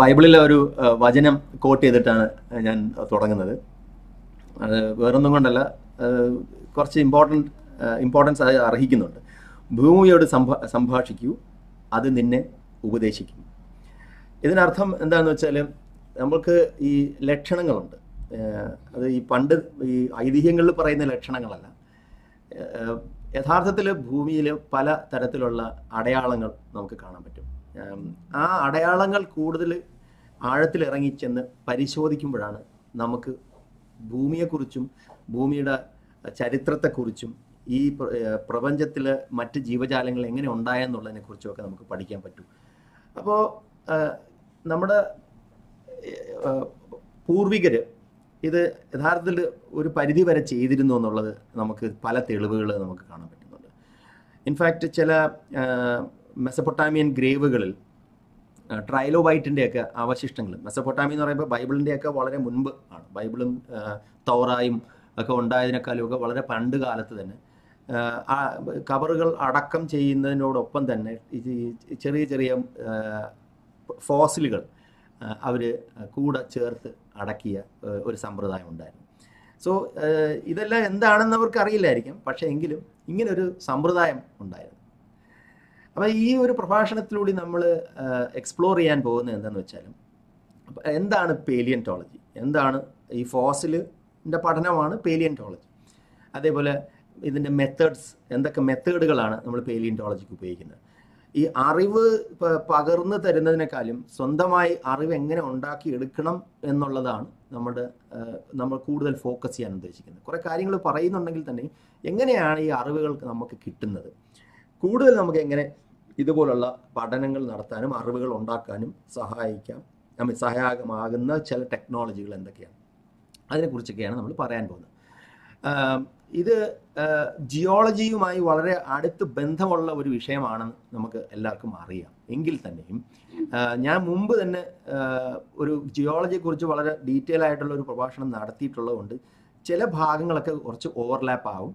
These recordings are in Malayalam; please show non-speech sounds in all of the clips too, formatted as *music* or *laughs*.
ബൈബിളിലെ ഒരു വചനം കോട്ട് ചെയ്തിട്ടാണ് ഞാൻ തുടങ്ങുന്നത്. അത് വേറൊന്നും കൊണ്ടല്ല കുറച്ച് ഇമ്പോർട്ടന്റ് ഇമ്പോർട്ടൻസ് അത് അർഹിക്കുന്നുണ്ട്. ഭൂമിയോട് സംഭാ സംഭാഷിക്കൂ അത് നിന്നെ ഉപദേശിക്കും. ഇതിനർത്ഥം എന്താണെന്ന് വെച്ചാൽ നമ്മൾക്ക് ഈ ലക്ഷണങ്ങളുണ്ട്. അത് ഈ പണ്ട് ഈ ഐതിഹ്യങ്ങളിൽ പറയുന്ന ലക്ഷണങ്ങളല്ല. യഥാർത്ഥത്തിൽ ഭൂമിയിൽ പല തരത്തിലുള്ള അടയാളങ്ങൾ നമുക്ക് കാണാൻ പറ്റും. ആ അടയാളങ്ങൾ കൂടുതൽ ആഴത്തിൽ ഇറങ്ങിച്ചെന്ന് പരിശോധിക്കുമ്പോഴാണ് നമുക്ക് ഭൂമിയെക്കുറിച്ചും ഭൂമിയുടെ ചരിത്രത്തെക്കുറിച്ചും ഈ പ്രപഞ്ചത്തിൽ മറ്റ് ജീവജാലങ്ങൾ എങ്ങനെ ഉണ്ടായെന്നുള്ളതിനെ കുറിച്ചുമൊക്കെ നമുക്ക് പഠിക്കാൻ പറ്റും. അപ്പോൾ നമ്മുടെ പൂർവികർ ഇത് യഥാർത്ഥത്തിൽ ഒരു പരിധി വരെ ചെയ്തിരുന്നു എന്നുള്ളത് നമുക്ക് പല തെളിവുകൾ നമുക്ക് കാണാൻ പറ്റുന്നുണ്ട്. ഇൻഫാക്റ്റ് ചില മെസപ്പൊട്ടാമിയൻ ഗ്രേവുകളിൽ ട്രൈലോബൈറ്റിന്റെയൊക്കെ അവശിഷ്ടങ്ങൾ. മെസപ്പൊട്ടാമി എന്ന് പറയുമ്പോൾ ബൈബിളിന്റെയൊക്കെ വളരെ മുൻപ് ആണ്. ബൈബിളും തൗറായും ഒക്കെ ഉണ്ടായതിനേക്കാളും ഒക്കെ വളരെ പണ്ട് കാലത്ത് തന്നെ. കബറുകൾ അടക്കം ചെയ്യുന്നതിനോടൊപ്പം തന്നെ ചെറിയ ചെറിയ ഫോസിലുകൾ അവർ കൂടെ ചേർത്ത് അടക്കിയ ഒരു സമ്പ്രദായം ഉണ്ടായിരുന്നു. സോ ഇതെല്ലാം എന്താണെന്ന് അവർക്ക് അറിയില്ലായിരിക്കും. പക്ഷേ എങ്കിലും ഇങ്ങനൊരു സമ്പ്രദായം ഉണ്ടായിരുന്നു. അപ്പോൾ ഈ ഒരു പ്രഭാഷണത്തിലൂടെ നമ്മൾ എക്സ്പ്ലോർ ചെയ്യാൻ പോകുന്നത് എന്താണെന്ന് വെച്ചാലും എന്താണ് പേലിയന്റോളജി എന്താണ് ഈ ഫോസിലിന്റെ പഠനമാണ് പേലിയന്റോളജി അതേപോലെ ഇതിന്റെ മെത്തേഡ്സ് എന്തൊക്കെ മെത്തേഡുകളാണ് നമ്മൾ പേലിയന്റോളജിക്ക് ഉപയോഗിക്കുന്നത്? ഈ അറിവ് പകർന്നു തരുന്നതിനേക്കാളും സ്വന്തമായി അറിവ് എങ്ങനെ ഉണ്ടാക്കി എടുക്കണം എന്നുള്ളതാണ് നമ്മുടെ നമ്മൾ കൂടുതൽ ഫോക്കസ് ചെയ്യാൻ ഉദ്ദേശിക്കുന്നത്. കുറേ കാര്യങ്ങൾ പറയുന്നുണ്ടെങ്കിൽ തന്നെ എങ്ങനെയാണ് ഈ അറിവുകൾ നമുക്ക് കിട്ടുന്നത്? കൂടുതൽ നമുക്ക് എങ്ങനെ ഇതുപോലുള്ള പഠനങ്ങൾ നടത്താനും അറിവുകൾ ഉണ്ടാക്കാനും സഹായിക്കാം. നമ്മൾ സഹായകമാകുന്ന ചില ടെക്നോളജികൾ എന്തൊക്കെയാണ്? അതിനെക്കുറിച്ചൊക്കെയാണ് നമ്മൾ പറയാൻ പോകുന്നത്. ഇത് ജിയോളജിയുമായി വളരെ അടുത്ത് ബന്ധമുള്ള ഒരു വിഷയമാണെന്ന് നമുക്ക് എല്ലാവർക്കും അറിയാം. എങ്കിൽ തന്നെയും ഞാൻ മുമ്പ് തന്നെ ഒരു ജിയോളജിയെക്കുറിച്ച് വളരെ ഡീറ്റെയിൽ ആയിട്ടുള്ള ഒരു പ്രഭാഷണം നടത്തിയിട്ടുള്ളതുകൊണ്ട് ചില ഭാഗങ്ങളൊക്കെ കുറച്ച് ഓവർലാപ്പ് ആവും.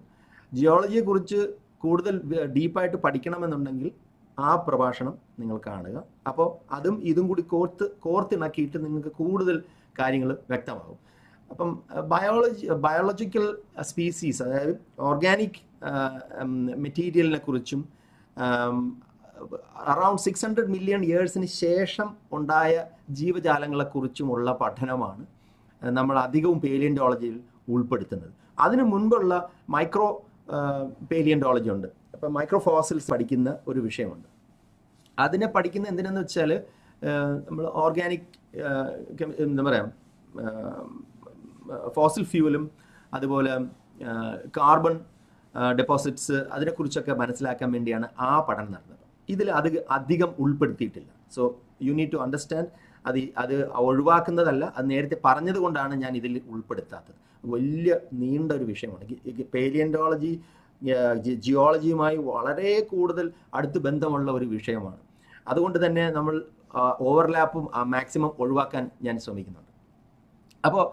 ജിയോളജിയെക്കുറിച്ച് കൂടുതൽ ഡീപ്പായിട്ട് പഠിക്കണമെന്നുണ്ടെങ്കിൽ ആ പ്രഭാഷണം നിങ്ങൾ കാണുക. അപ്പോൾ അതും ഇതും കൂടി കോർത്ത് കോർത്തിണക്കിയിട്ട് നിങ്ങൾക്ക് കൂടുതൽ കാര്യങ്ങൾ വ്യക്തമാകും. അപ്പം ബയോളജി ബയോളജിക്കൽ സ്പീസീസ് അതായത് ഓർഗാനിക് മെറ്റീരിയലിനെ കുറിച്ചും അറൌണ്ട് സിക്സ് ഹൺഡ്രഡ് മില്യൺ ഇയേഴ്സിന് ശേഷം ഉണ്ടായ ജീവജാലങ്ങളെക്കുറിച്ചുമുള്ള പഠനമാണ് നമ്മൾ അധികവും പേലിയന്റോളജിയിൽ ഉൾപ്പെടുത്തുന്നത്. അതിനു മുൻപുള്ള മൈക്രോ പേലിയന്റോളജി ഉണ്ട്. അപ്പം മൈക്രോ ഫോസിൽസ് പഠിക്കുന്ന ഒരു വിഷയമുണ്ട്. അതിനെ പഠിക്കുന്ന എന്തിനെന്ന് വെച്ചാൽ നമ്മൾ ഓർഗാനിക് എന്താ പറയുക ഫോസിൽ ഫ്യൂവലും അതുപോലെ കാർബൺ ഡെപ്പോസിറ്റ്സ് അതിനെക്കുറിച്ചൊക്കെ മനസ്സിലാക്കാൻ വേണ്ടിയാണ് ആ പഠനം നടന്നത്. ഇതിൽ അത് അധികം ഉൾപ്പെടുത്തിയിട്ടില്ല. So you need to understand അത് അത് ഒഴിവാക്കുന്നതല്ല അത് നേരത്തെ പറഞ്ഞതുകൊണ്ടാണ് ഞാൻ ഇതിൽ ഉൾപ്പെടുത്താത്തത്. വലിയ നീണ്ട ഒരു വിഷയമാണ്. പേലിയന്റോളജി ജിയോളജിയുമായി വളരെ കൂടുതൽ അടുത്ത് ബന്ധമുള്ള ഒരു വിഷയമാണ്. അതുകൊണ്ട് തന്നെ നമ്മൾ ഓവർലാപ്പും മാക്സിമം ഒഴിവാക്കാൻ ഞാൻ ശ്രമിക്കുന്നുണ്ട്. അപ്പോൾ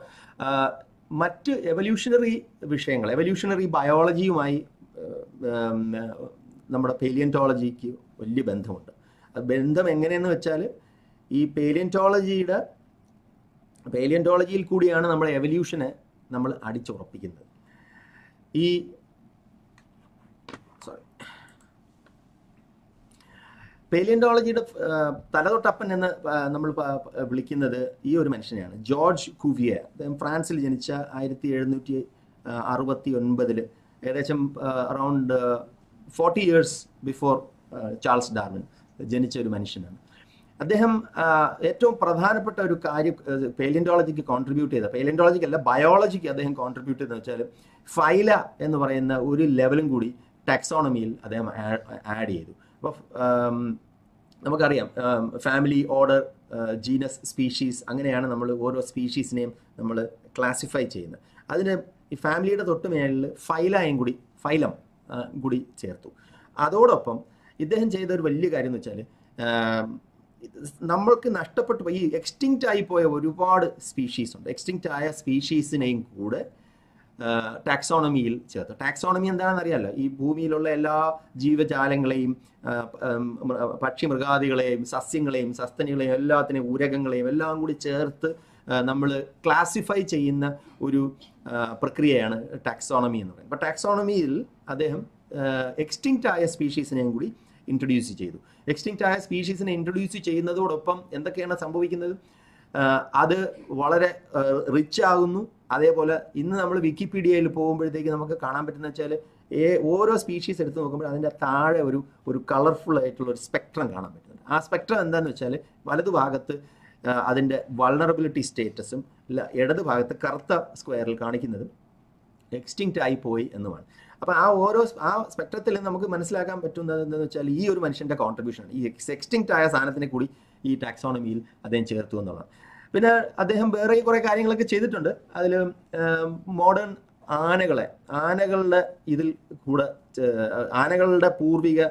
മറ്റ് എവല്യൂഷണറി വിഷയങ്ങൾ എവല്യൂഷണറി ബയോളജിയുമായി നമ്മുടെ പേലിയന്റോളജിക്ക് വലിയ ബന്ധമുണ്ട്. ബന്ധം എങ്ങനെയെന്ന് വെച്ചാൽ ഈ പേലിയന്റോളജിയുടെ പേലിയന്റോളജിയിൽ കൂടിയാണ് നമ്മൾ എവല്യൂഷനെ നമ്മൾ അടിച്ചുറപ്പിക്കുന്നത്. ഈ സോറി പേലിയന്റോളജിയുടെ തലതൊട്ടപ്പൻ എന്ന് നമ്മൾ വിളിക്കുന്നത് ഈ ഒരു മനുഷ്യനെയാണ്. George Cuvier. അദ്ദേഹം ഫ്രാൻസിൽ ജനിച്ച ആയിരത്തി എഴുന്നൂറ്റി അറുപത്തി ഒൻപതിൽ ഏകദേശം around forty years before Charles Darwin ജനിച്ച ഒരു മനുഷ്യനാണ്. അദ്ദേഹം ഏറ്റവും പ്രധാനപ്പെട്ട ഒരു കാര്യം പേലിയന്റോളജിക്ക് കോൺട്രിബ്യൂട്ട് ചെയ്ത പേലിയന്റോളജിക്ക് അല്ല ബയോളജിക്ക് അദ്ദേഹം കോൺട്രിബ്യൂട്ട് ചെയ്തെന്ന് വെച്ചാൽ ഫൈല എന്ന് പറയുന്ന ഒരു ലെവലും കൂടി ടാക്സോണമിയിൽ അദ്ദേഹം ആഡ് ചെയ്തു. അപ്പോൾ നമുക്കറിയാം ഫാമിലി ഓർഡർ ജീനസ് സ്പീഷീസ് അങ്ങനെയാണ് നമ്മൾ ഓരോ സ്പീഷീസിനെയും നമ്മൾ ക്ലാസിഫൈ ചെയ്യുന്നത്. അതിന് ഈ ഫാമിലിയുടെ തൊട്ട് മേളിൽ ഫൈലായും കൂടി ഫൈലം കൂടി ചേർത്തു. അതോടൊപ്പം ഇദ്ദേഹം ചെയ്ത ഒരു വലിയ കാര്യം എന്ന് വെച്ചാൽ നമ്മൾക്ക് നഷ്ടപ്പെട്ടു പോയി ഈ എക്സ്റ്റിങ്ക്റ്റ് ആയി പോയ ഒരുപാട് സ്പീഷീസ് ഉണ്ട്. എക്സ്റ്റിങ്റ്റ് ആയ സ്പീഷീസിനെയും കൂടെ ടാക്സോണമിയിൽ ചേർത്ത്. ടാക്സോണമി എന്താണെന്ന് അറിയാമല്ലോ ഈ ഭൂമിയിലുള്ള എല്ലാ ജീവജാലങ്ങളെയും പക്ഷി മൃഗാദികളെയും സസ്യങ്ങളെയും സസ്തനികളെയും എല്ലാത്തിനെയും ഉരകങ്ങളെയും എല്ലാം കൂടി ചേർത്ത് നമ്മൾ ക്ലാസിഫൈ ചെയ്യുന്ന ഒരു പ്രക്രിയയാണ് ടാക്സോണമി എന്ന് പറയുന്നത്. അപ്പോൾ ടാക്സോണമിയിൽ അദ്ദേഹം എക്സ്റ്റിങ്റ്റ് ആയ സ്പീഷീസിനെയും കൂടി ഇൻട്രൊഡ്യൂസ് ചെയ്തു. എക്സ്റ്റിങ്റ്റ് ആയ സ്പീഷീസിനെ ഇൻട്രൊഡ്യൂസ് ചെയ്യുന്നതോടൊപ്പം എന്തൊക്കെയാണ് സംഭവിക്കുന്നത്? അത് വളരെ റിച്ച് ആകുന്നു. അതേപോലെ ഇന്ന് നമ്മൾ വിക്കിപീഡിയയിൽ പോകുമ്പോഴത്തേക്ക് നമുക്ക് കാണാൻ പറ്റുന്ന വെച്ചാൽ ഏ ഓരോ സ്പീഷീസ് എടുത്ത് നോക്കുമ്പോൾ അതിന്റെ താഴെ ഒരു ഒരു കളർഫുൾ ആയിട്ടുള്ള ഒരു സ്പെക്ട്രം കാണാൻ പറ്റുന്നുണ്ട്. ആ സ്പെക്ട്രം എന്താണെന്ന് വെച്ചാൽ വലതുഭാഗത്ത് അതിന്റെ വൾണറബിലിറ്റി സ്റ്റേറ്റസും ഇടത് ഭാഗത്ത് കറുത്ത സ്ക്വയറിൽ കാണിക്കുന്നതും എക്സ്റ്റിങ്ക്റ്റ് ആയി പോയി എന്നുമാണ്. അപ്പോൾ ആ ഓരോ ആ സ്പെക്ട്രത്തിൽ നമുക്ക് മനസ്സിലാക്കാൻ പറ്റുന്നത് എന്താണെന്ന് വെച്ചാൽ ഈ ഒരു മനുഷ്യന്റെ കോൺട്രിബ്യൂഷൻ ഈ എക്സ്റ്റിങ്ക്റ്റ് ആയ സാധനത്തിനെ കൂടി ഈ ടാക്സോണമിയിൽ അദ്ദേഹം ചേർത്തു എന്നുള്ളതാണ്. പിന്നെ അദ്ദേഹം വേറെ കുറെ കാര്യങ്ങളൊക്കെ ചെയ്തിട്ടുണ്ട്. അതിൽ മോഡേൺ ആനകളെ ആനകളുടെ ഇതിൽ കൂടെ ആനകളുടെ പൂർവിക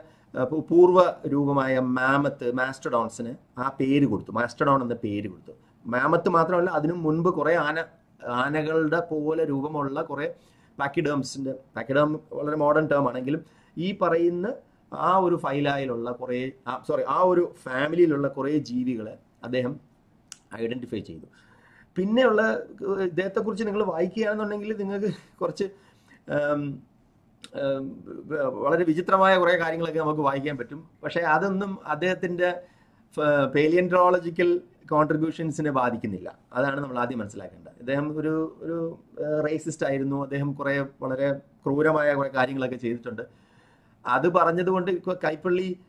പൂർവ രൂപമായ മാമത്ത് മാസ്റ്റഡോൺസിന് ആ പേര് കൊടുത്തു. മാസ്റ്റഡോൺ എന്ന പേര് കൊടുത്തു. മാമത്ത് മാത്രമല്ല അതിനു മുൻപ് കുറേ ആന ആനകളുടെ പോലെ രൂപമുള്ള കുറേ പാക്കിഡേംസിന്റെ പാക്കിഡേം വളരെ മോഡേൺ ടേം ആണെങ്കിലും ഈ പറയുന്ന ആ ഒരു ഫൈലായിലുള്ള കുറേ സോറി ആ ഒരു ഫാമിലിയിലുള്ള കുറേ ജീവികളെ അദ്ദേഹം ഐഡന്റിഫൈ ചെയ്തു. പിന്നെയുള്ള ഇദ്ദേഹത്തെക്കുറിച്ച് നിങ്ങൾ വായിക്കുകയാണെന്നുണ്ടെങ്കിൽ നിങ്ങൾക്ക് കുറച്ച് വളരെ വിചിത്രമായ കുറേ കാര്യങ്ങളൊക്കെ നമുക്ക് വായിക്കാൻ പറ്റും. പക്ഷേ അതൊന്നും അദ്ദേഹത്തിന്റെ പേലിയൻട്രോളജിക്കൽ കോൺട്രിബ്യൂഷൻസിനെ ബാധിക്കുന്നില്ല. അതാണ് നമ്മൾ ആദ്യം മനസ്സിലാക്കേണ്ടത്. അദ്ദേഹം ഒരു ഒരു റേസിസ്റ്റ് ആയിരുന്നു. അദ്ദേഹം കുറേ വളരെ ക്രൂരമായ കുറേ കാര്യങ്ങളൊക്കെ ചെയ്തിട്ടുണ്ട്. അത് പറഞ്ഞതുകൊണ്ട് കൈപ്പള്ളി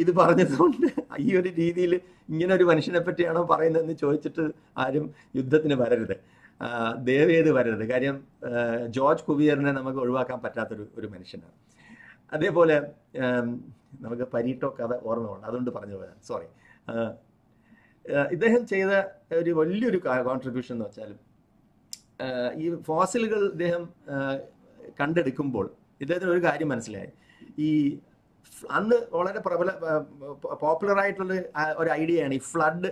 ഇത് പറഞ്ഞതുകൊണ്ട് ഈ ഒരു രീതിയിൽ ഇങ്ങനെ ഒരു മനുഷ്യനെ പറ്റിയാണോ പറയുന്നതെന്ന് ചോദിച്ചിട്ട് ആരും യുദ്ധത്തിന് വരരുത്. ആഹ്, ദയവേത് വരരുത്. കാര്യം ജോർജ് കുവിയറിനെ നമുക്ക് ഒഴിവാക്കാൻ പറ്റാത്തൊരു ഒരു മനുഷ്യനാണ്. അതേപോലെ നമുക്ക് പരീട്ടോ കഥ ഓർമ്മ വേണം അതുകൊണ്ട് പറഞ്ഞു പോയാൽ സോറി ഇദ്ദേഹം ചെയ്ത ഒരു വലിയൊരു കോൺട്രിബ്യൂഷൻ എന്ന് വെച്ചാൽ ഈ ഫോസിലുകൾ ഇദ്ദേഹം കണ്ടെടുക്കുമ്പോൾ ഇദ്ദേഹത്തിന് ഒരു കാര്യം മനസ്സിലായി. ഈ അന്ന് വളരെ പ്രബല പോപ്പുലർ ആയിട്ടുള്ള ഒരു ഐഡിയയാണ് ഈ ഫ്ലഡ്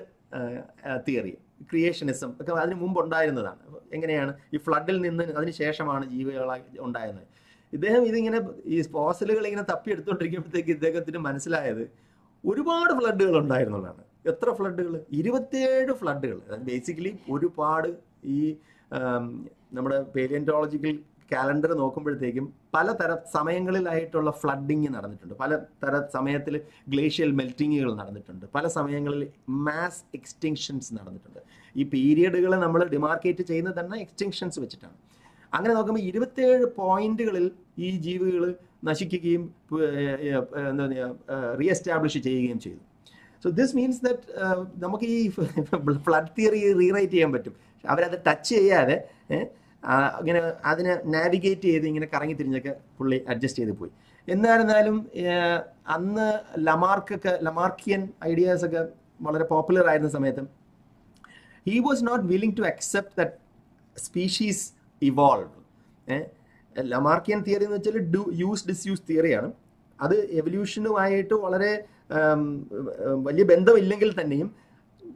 തിയറി ക്രിയേഷനിസം ഒക്കെ അതിന് മുമ്പ് ഉണ്ടായിരുന്നതാണ് എങ്ങനെയാണ്? ഈ ഫ്ലഡിൽ നിന്ന് അതിന് ശേഷമാണ് ജീവികളായി ഉണ്ടായിരുന്നത്. ഇദ്ദേഹം ഇതിങ്ങനെ ഈ ഫോസലുകൾ ഇങ്ങനെ തപ്പിയെടുത്തുകൊണ്ടിരിക്കുമ്പോഴത്തേക്ക് ഇദ്ദേഹത്തിന് മനസ്സിലായത് ഒരുപാട് ഫ്ലഡുകൾ ഉണ്ടായിരുന്നുള്ളതാണ്. എത്ര ഫ്ലഡുകൾ? ഇരുപത്തിയേഴ് ഫ്ലഡുകൾ. ബേസിക്കലി ഒരുപാട് ഈ നമ്മുടെ പേലിയന്റോളജിക്കൽ കാലണ്ടർ നോക്കുമ്പോഴത്തേക്കും പലതര സമയങ്ങളിലായിട്ടുള്ള ഫ്ലഡിങ് നടന്നിട്ടുണ്ട്. പല തര സമയത്തിൽ ഗ്ലേഷ്യൽ മെൽറ്റിങ്ങുകൾ നടന്നിട്ടുണ്ട്. പല സമയങ്ങളിൽ മാസ് എക്സ്റ്റിങ്ഷൻസ് നടന്നിട്ടുണ്ട്. ഈ പീരിയഡുകൾ നമ്മൾ ഡിമാർക്കേറ്റ് ചെയ്യുന്നത് തന്നെ എക്സ്റ്റിങ്ഷൻസ് വെച്ചിട്ടാണ്. അങ്ങനെ നോക്കുമ്പോൾ ഇരുപത്തേഴ് പോയിന്റുകളിൽ ഈ ജീവികൾ നശിക്കുകയും എന്താ റീ എസ്റ്റാബ്ലിഷ് ചെയ്യുകയും ചെയ്തു. സോ ദിസ് മീൻസ് ദറ്റ് നമുക്ക് ഈ ഫ്ലഡ് തിയറി റീറൈറ്റ് ചെയ്യാൻ പറ്റും. അവരത് ടച്ച് ചെയ്യാതെ ഇങ്ങനെ അതിനെ നാവിഗേറ്റ് ചെയ്ത് ഇങ്ങനെ കറങ്ങി തിരിഞ്ഞൊക്കെ പുള്ളി അഡ്ജസ്റ്റ് ചെയ്ത് പോയി. എന്നായിരുന്നാലും അന്ന് ലമാർക്കൊക്കെ ലമാർക്കിയൻ ഐഡിയാസ് ഒക്കെ വളരെ പോപ്പുലർ ആയിരുന്ന സമയത്ത് he was not willing to accept that species evolve Lamarckian theory എന്ന് വെച്ചാൽ ഡു യൂസ് ഡിസ്യൂസ് തിയറിയാണ് അത് എവല്യൂഷനുമായിട്ട് വളരെ വലിയ ബന്ധമില്ലെങ്കിൽ തന്നെയും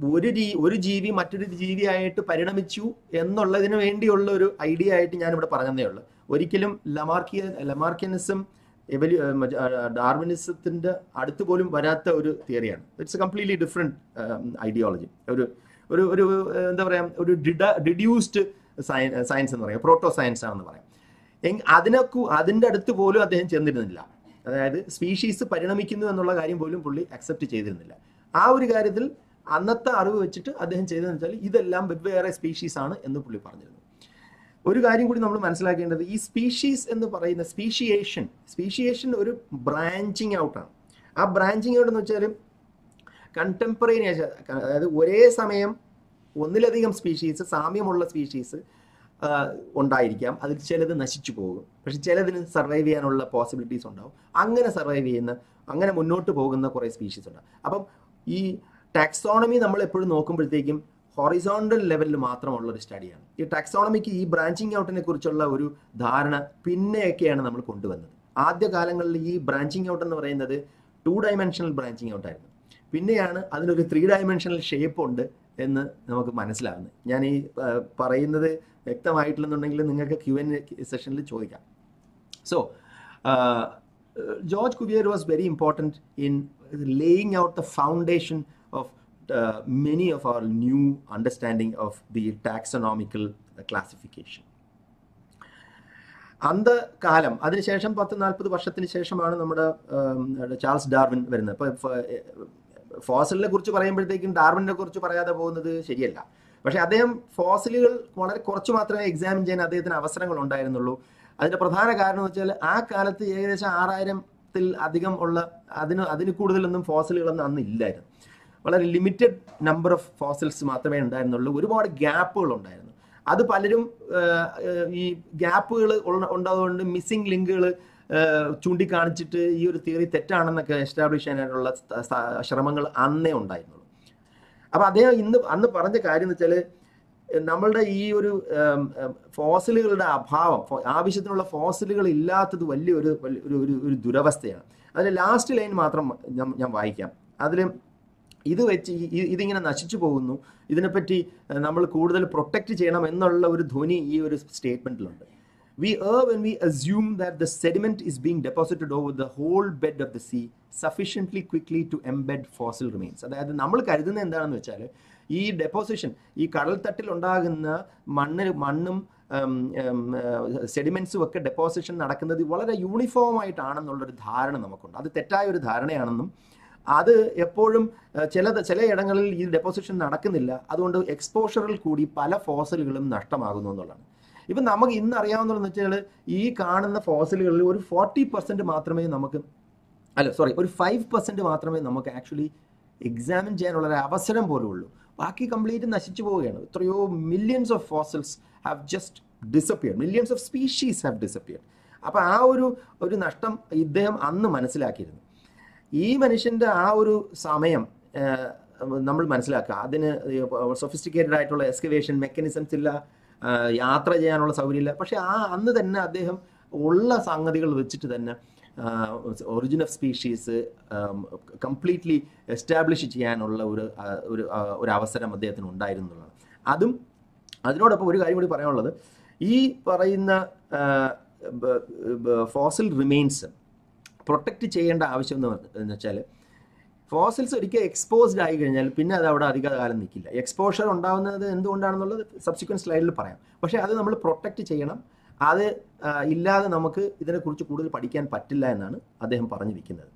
ഒരു രീ ഒരു ജീവി മറ്റൊരു ജീവിയായിട്ട് പരിണമിച്ചു എന്നുള്ളതിന് വേണ്ടിയുള്ള ഒരു ഐഡിയ ആയിട്ട് ഞാൻ ഇവിടെ പറഞ്ഞതേ ഉള്ളൂ. ഒരിക്കലും ലമാർക്കിയ ലമാർക്കിയനിസം എവലി ഡാർവിനിസത്തിന്റെ അടുത്ത് പോലും വരാത്ത ഒരു തിയറിയാണ് ഇറ്റ്സ് കംപ്ലീറ്റ്ലി ഡിഫറെന്റ് ഐഡിയോളജി ഒരു ഒരു ഒരു എന്താ പറയുക ഒരു ഡിഡ ഡിഡ്യൂസ്ഡ് സയൻസ് എന്ന് പറയാം. പ്രോട്ടോ സയൻസ് ആണെന്ന് പറയാം. അതിനൊക്കെ അതിന്റെ അടുത്ത് പോലും അദ്ദേഹം ചെന്നിരുന്നില്ല. അതായത് സ്പീഷീസ് പരിണമിക്കുന്നു എന്നുള്ള കാര്യം പോലും പുള്ളി അക്സെപ്റ്റ് ചെയ്തിരുന്നില്ല. ആ ഒരു കാര്യത്തിൽ അന്നത്തെ അറിവ് വെച്ചിട്ട് അദ്ദേഹം ചെയ്തതെന്ന് വെച്ചാൽ ഇതെല്ലാം വെവ്വേറെ സ്പീഷീസ് ആണ് എന്ന് പുള്ളി പറഞ്ഞിരുന്നു. ഒരു കാര്യം കൂടി നമ്മൾ മനസ്സിലാക്കേണ്ടത് ഈ സ്പീഷീസ് എന്ന് പറയുന്ന സ്പീഷിയേഷൻ സ്പീഷിയേഷൻ ഒരു ബ്രാഞ്ചിങ് ഔട്ടാണ് ആ ബ്രാഞ്ചിങ് ഔട്ട് എന്ന് വെച്ചാൽ കണ്ടംപററി അതായത് ഒരേ സമയം ഒന്നിലധികം സ്പീഷീസ് സാമ്യമുള്ള സ്പീഷീസ് ഉണ്ടായിരിക്കാം. അതിൽ ചിലത് നശിച്ചു പോകും. പക്ഷെ ചിലതിന് സർവൈവ് ചെയ്യാനുള്ള പോസിബിലിറ്റീസ് ഉണ്ടാവും. അങ്ങനെ സർവൈവ് ചെയ്യുന്ന അങ്ങനെ മുന്നോട്ട് പോകുന്ന കുറേ സ്പീഷീസ് ഉണ്ടാവും അപ്പം ഈ ടാക്സോണമി നമ്മൾ എപ്പോഴും നോക്കുമ്പോഴത്തേക്കും ഹൊറിസോണ്ടൽ ലെവലിൽ മാത്രമുള്ള ഒരു സ്റ്റഡിയാണ് ഈ ടാക്സോണമിക്ക് ഈ ബ്രാഞ്ചിങ് ഔട്ടിനെ കുറിച്ചുള്ള ഒരു ധാരണ പിന്നെയൊക്കെയാണ് നമ്മൾ കൊണ്ടുവന്നത്. ആദ്യ കാലങ്ങളിൽ ഈ ബ്രാഞ്ചിങ് ഔട്ട് എന്ന് പറയുന്നത് ടു ഡയമെൻഷണൽ ബ്രാഞ്ചിങ് ഔട്ട് ആയിരുന്നു. പിന്നെയാണ് അതിനൊരു ത്രീ ഡയമെൻഷണൽ ഷേപ്പ് ഉണ്ട് എന്ന് നമുക്ക് മനസ്സിലാകുന്നത് ഞാൻ ഈ പറയുന്നത് വ്യക്തമായിട്ടില്ലെന്നുണ്ടെങ്കിൽ നിങ്ങൾക്ക് ക്യു എൻ സെഷനിൽ ചോദിക്കാം. So George Cuvier was very important in laying out the foundation of many of our new understanding of the taxonomical classification അന്ധകാലം അതിനുശേഷം പത്ത് നാൽപ്പത് വർഷത്തിന് ശേഷമാണ് നമ്മുടെ ചാൾസ് ഡാർവിൻ വരുന്നത്. ഇപ്പോൾ ഫോസലിനെ കുറിച്ച് പറയുമ്പോഴത്തേക്കും ഡാർവിനെ കുറിച്ച് പറയാതെ പോകുന്നത് ശരിയല്ല. പക്ഷേ അദ്ദേഹം ഫോസിലുകൾ വളരെ കുറച്ച് മാത്രമേ എക്സാമിൻ ചെയ്യാൻ അദ്ദേഹത്തിന് അവസരങ്ങൾ ഉണ്ടായിരുന്നുള്ളൂ. അതിന്റെ പ്രധാന കാരണം വെച്ചാൽ ആ കാലത്ത് ഏകദേശം ആറായിരത്തിൽ അധികം ഉള്ള അതിന് അതിന് കൂടുതലൊന്നും ഫോസിലുകളൊന്നും അന്ന് ഇല്ലായിരുന്നു. വളരെ ലിമിറ്റഡ് നമ്പർ ഓഫ് ഫോസിൽസ് മാത്രമേ ഉണ്ടായിരുന്നുള്ളൂ. ഒരുപാട് ഗ്യാപ്പുകൾ ഉണ്ടായിരുന്നു. അത് പലരും ഈ ഗ്യാപ്പുകൾ ഉണ്ടായതുകൊണ്ട് മിസ്സിംഗ് ലിങ്കുകൾ ചൂണ്ടിക്കാണിച്ചിട്ട് ഈ ഒരു തിയറി തെറ്റാണെന്നൊക്കെ എസ്റ്റാബ്ലിഷ് ചെയ്യാനായിട്ടുള്ള ശ്രമങ്ങൾ അന്നേ ഉണ്ടായിരുന്നുള്ളൂ. അപ്പോൾ അദ്ദേഹം ഇന്ന് അന്ന് പറഞ്ഞ കാര്യം എന്ന് വെച്ചാൽ നമ്മളുടെ ഈ ഒരു ഫോസിലുകളുടെ അഭാവം ആവശ്യത്തിനുള്ള ഫോസിലുകൾ ഇല്ലാത്തത് വലിയൊരു വലിയ- ഒരു ഒരു ഒരു ദുരവസ്ഥയാണ്. അതിൽ ലാസ്റ്റ് ലൈൻ മാത്രം ഞാൻ ഞാൻ വായിക്കാം. അതിൽ ഇത് വെച്ച് ഇതിങ്ങനെ നശിച്ചു പോകുന്നു. ഇതിനെപ്പറ്റി നമ്മൾ കൂടുതൽ പ്രൊട്ടക്റ്റ് ചെയ്യണം എന്നുള്ള ഒരു ധ്വനി ഈ ഒരു സ്റ്റേറ്റ്മെന്റിലുണ്ട് we err when we assume that the sediment is being deposited over the whole bed of the sea sufficiently quickly to embed fossil remains അതായത് നമ്മൾ കരുതുന്നത് എന്താണെന്ന് വെച്ചാൽ ഈ ഡെപ്പോസിഷൻ ഈ കടൽത്തട്ടിൽ ഉണ്ടാകുന്ന മണ്ണ് മണ്ണും സെഡിമെന്റ്സും ഒക്കെ ഡെപ്പോസിഷൻ നടക്കുന്നത് വളരെ യൂണിഫോം ആയിട്ടാണെന്നുള്ളൊരു ധാരണ നമുക്കുണ്ട്. അത് തെറ്റായ ഒരു ധാരണയാണെന്നും അത് എപ്പോഴും ചില ചില ഇടങ്ങളിൽ ഈ ഡെപ്പോസിഷൻ നടക്കുന്നില്ല. അതുകൊണ്ട് എക്സ്പോഷറിൽ കൂടി പല ഫോസലുകളും നഷ്ടമാകുന്നു എന്നുള്ളതാണ്. ഇപ്പം നമുക്ക് ഇന്ന് അറിയാവുന്നതെന്ന് വെച്ചാൽ ഈ കാണുന്ന ഫോസലുകളിൽ ഒരു ഫോർട്ടി പെർസെന്റ് മാത്രമേ നമുക്ക് അല്ല സോറി ഒരു ഫൈവ് പെർസെന്റ് മാത്രമേ നമുക്ക് ആക്ച്വലി എക്സാമിൻ ചെയ്യാനുള്ള ഒരു അവസരം പോലും ഉള്ളൂ. ബാക്കി കംപ്ലീറ്റ് നശിച്ചു പോവുകയാണ്. എത്രയോ millions of fossils have just disappear millions of species have disappear അപ്പോൾ ആ ഒരു ഒരു നഷ്ടം ഇദ്ദേഹം അന്ന് മനസ്സിലാക്കിയിരുന്നു. ഈ മനുഷ്യന്റെ ആ ഒരു സമയം നമ്മൾ മനസ്സിലാക്കുക. അതിന് സൊഫിസ്റ്റിക്കേറ്റഡ് ആയിട്ടുള്ള എക്സ്കവേഷൻ മെക്കാനിസംസ് ഇല്ല യാത്ര ചെയ്യാനുള്ള സൗകര്യമില്ല. പക്ഷെ ആ അന്ന് തന്നെ അദ്ദേഹം ഉള്ള സംഗതികൾ വെച്ചിട്ട് തന്നെ origin of species completely establish ചെയ്യാനുള്ള ഒരു ഒരു ഒരു അവസരം അദ്ദേഹത്തിന് ഉണ്ടായിരുന്നുള്ളതാണ് അതും അതിനോടൊപ്പം ഒരു കാര്യം കൂടി പറയാനുള്ളത്. ഈ പറയുന്ന ഫോസിൽ റിമെയിൻസ് പ്രൊട്ടക്റ്റ് ചെയ്യേണ്ട ആവശ്യം എന്ന് വെച്ചാൽ ഫോസിൽസ് ഒരിക്കൽ എക്സ്പോസ്ഡ് ആയി കഴിഞ്ഞാൽ പിന്നെ അത് അവിടെ അധിക കാലം നിൽക്കില്ല എക്സ്പോഷർ ഉണ്ടാകുന്നത് എന്തുകൊണ്ടാണെന്നുള്ളത് സബ്സിക്വന്റ് സ്ലൈഡിൽ പറയാം. പക്ഷേ അത് നമ്മൾ പ്രൊട്ടക്റ്റ് ചെയ്യണം. അത് ഇല്ലാതെ നമുക്ക് ഇതിനെക്കുറിച്ച് കൂടുതൽ പഠിക്കാൻ പറ്റില്ല എന്നാണ് അദ്ദേഹം പറഞ്ഞിരിക്കുന്നത്.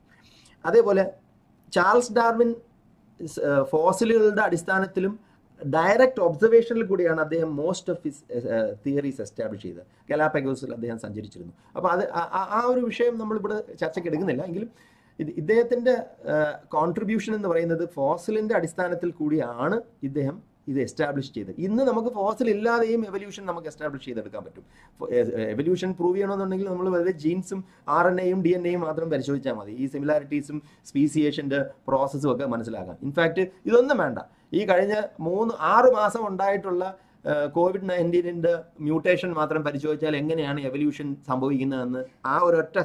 അതേപോലെ ചാൾസ് ഡാർവിൻ ഫോസിലുകളുടെ അടിസ്ഥാനത്തിലും ഡയറക്റ്റ് ഒബ്സർവേഷനിൽ കൂടിയാണ് അദ്ദേഹം most of his theories establish ചെയ്തത്. ഗലാപഗോസിൽ അദ്ദേഹം സഞ്ചരിച്ചിരുന്നു. അപ്പോൾ അത് ആ- ഒരു വിഷയം നമ്മളിവിടെ ചർച്ചയ്ക്ക് എടുക്കുന്നില്ല. എങ്കിലും ഇത് ഇദ്ദേഹത്തിന്റെ കോൺട്രിബ്യൂഷൻ എന്ന് പറയുന്നത് ഫോസിലിന്റെ അടിസ്ഥാനത്തിൽ കൂടിയാണ് ഇദ്ദേഹം ഇത് എസ്റ്റാബ്ലിഷ് ചെയ്തത്. ഇന്ന് നമുക്ക് ഫോസിൽ ഇല്ലാതെയും എവല്യൂഷൻ നമുക്ക് എസ്റ്റാബ്ലിഷ് ചെയ്തെടുക്കാൻ പറ്റും. എവല്യൂഷൻ പ്രൂവ് ചെയ്യണമെന്നുണ്ടെങ്കിൽ നമ്മൾ വെറുതെ ജീൻസും ആർ എൻ എയും ഡി എൻ എയും മാത്രം പരിശോധിച്ചാൽ മതി. ഈ സിമിലാരിറ്റീസും സ്പീസിയേഷന്റെ പ്രോസസ്സും ഒക്കെ മനസ്സിലാക്കാം. ഇൻഫാക്റ്റ് ഇതൊന്നും വേണ്ട. ഈ കഴിഞ്ഞ മൂന്ന് ആറ് മാസം ഉണ്ടായിട്ടുള്ള കോവിഡ് നയന്റീനിന്റെ മ്യൂട്ടേഷൻ മാത്രം പരിശോധിച്ചാൽ എങ്ങനെയാണ് എവല്യൂഷൻ സംഭവിക്കുന്നതെന്ന് ആ ഒരൊറ്റ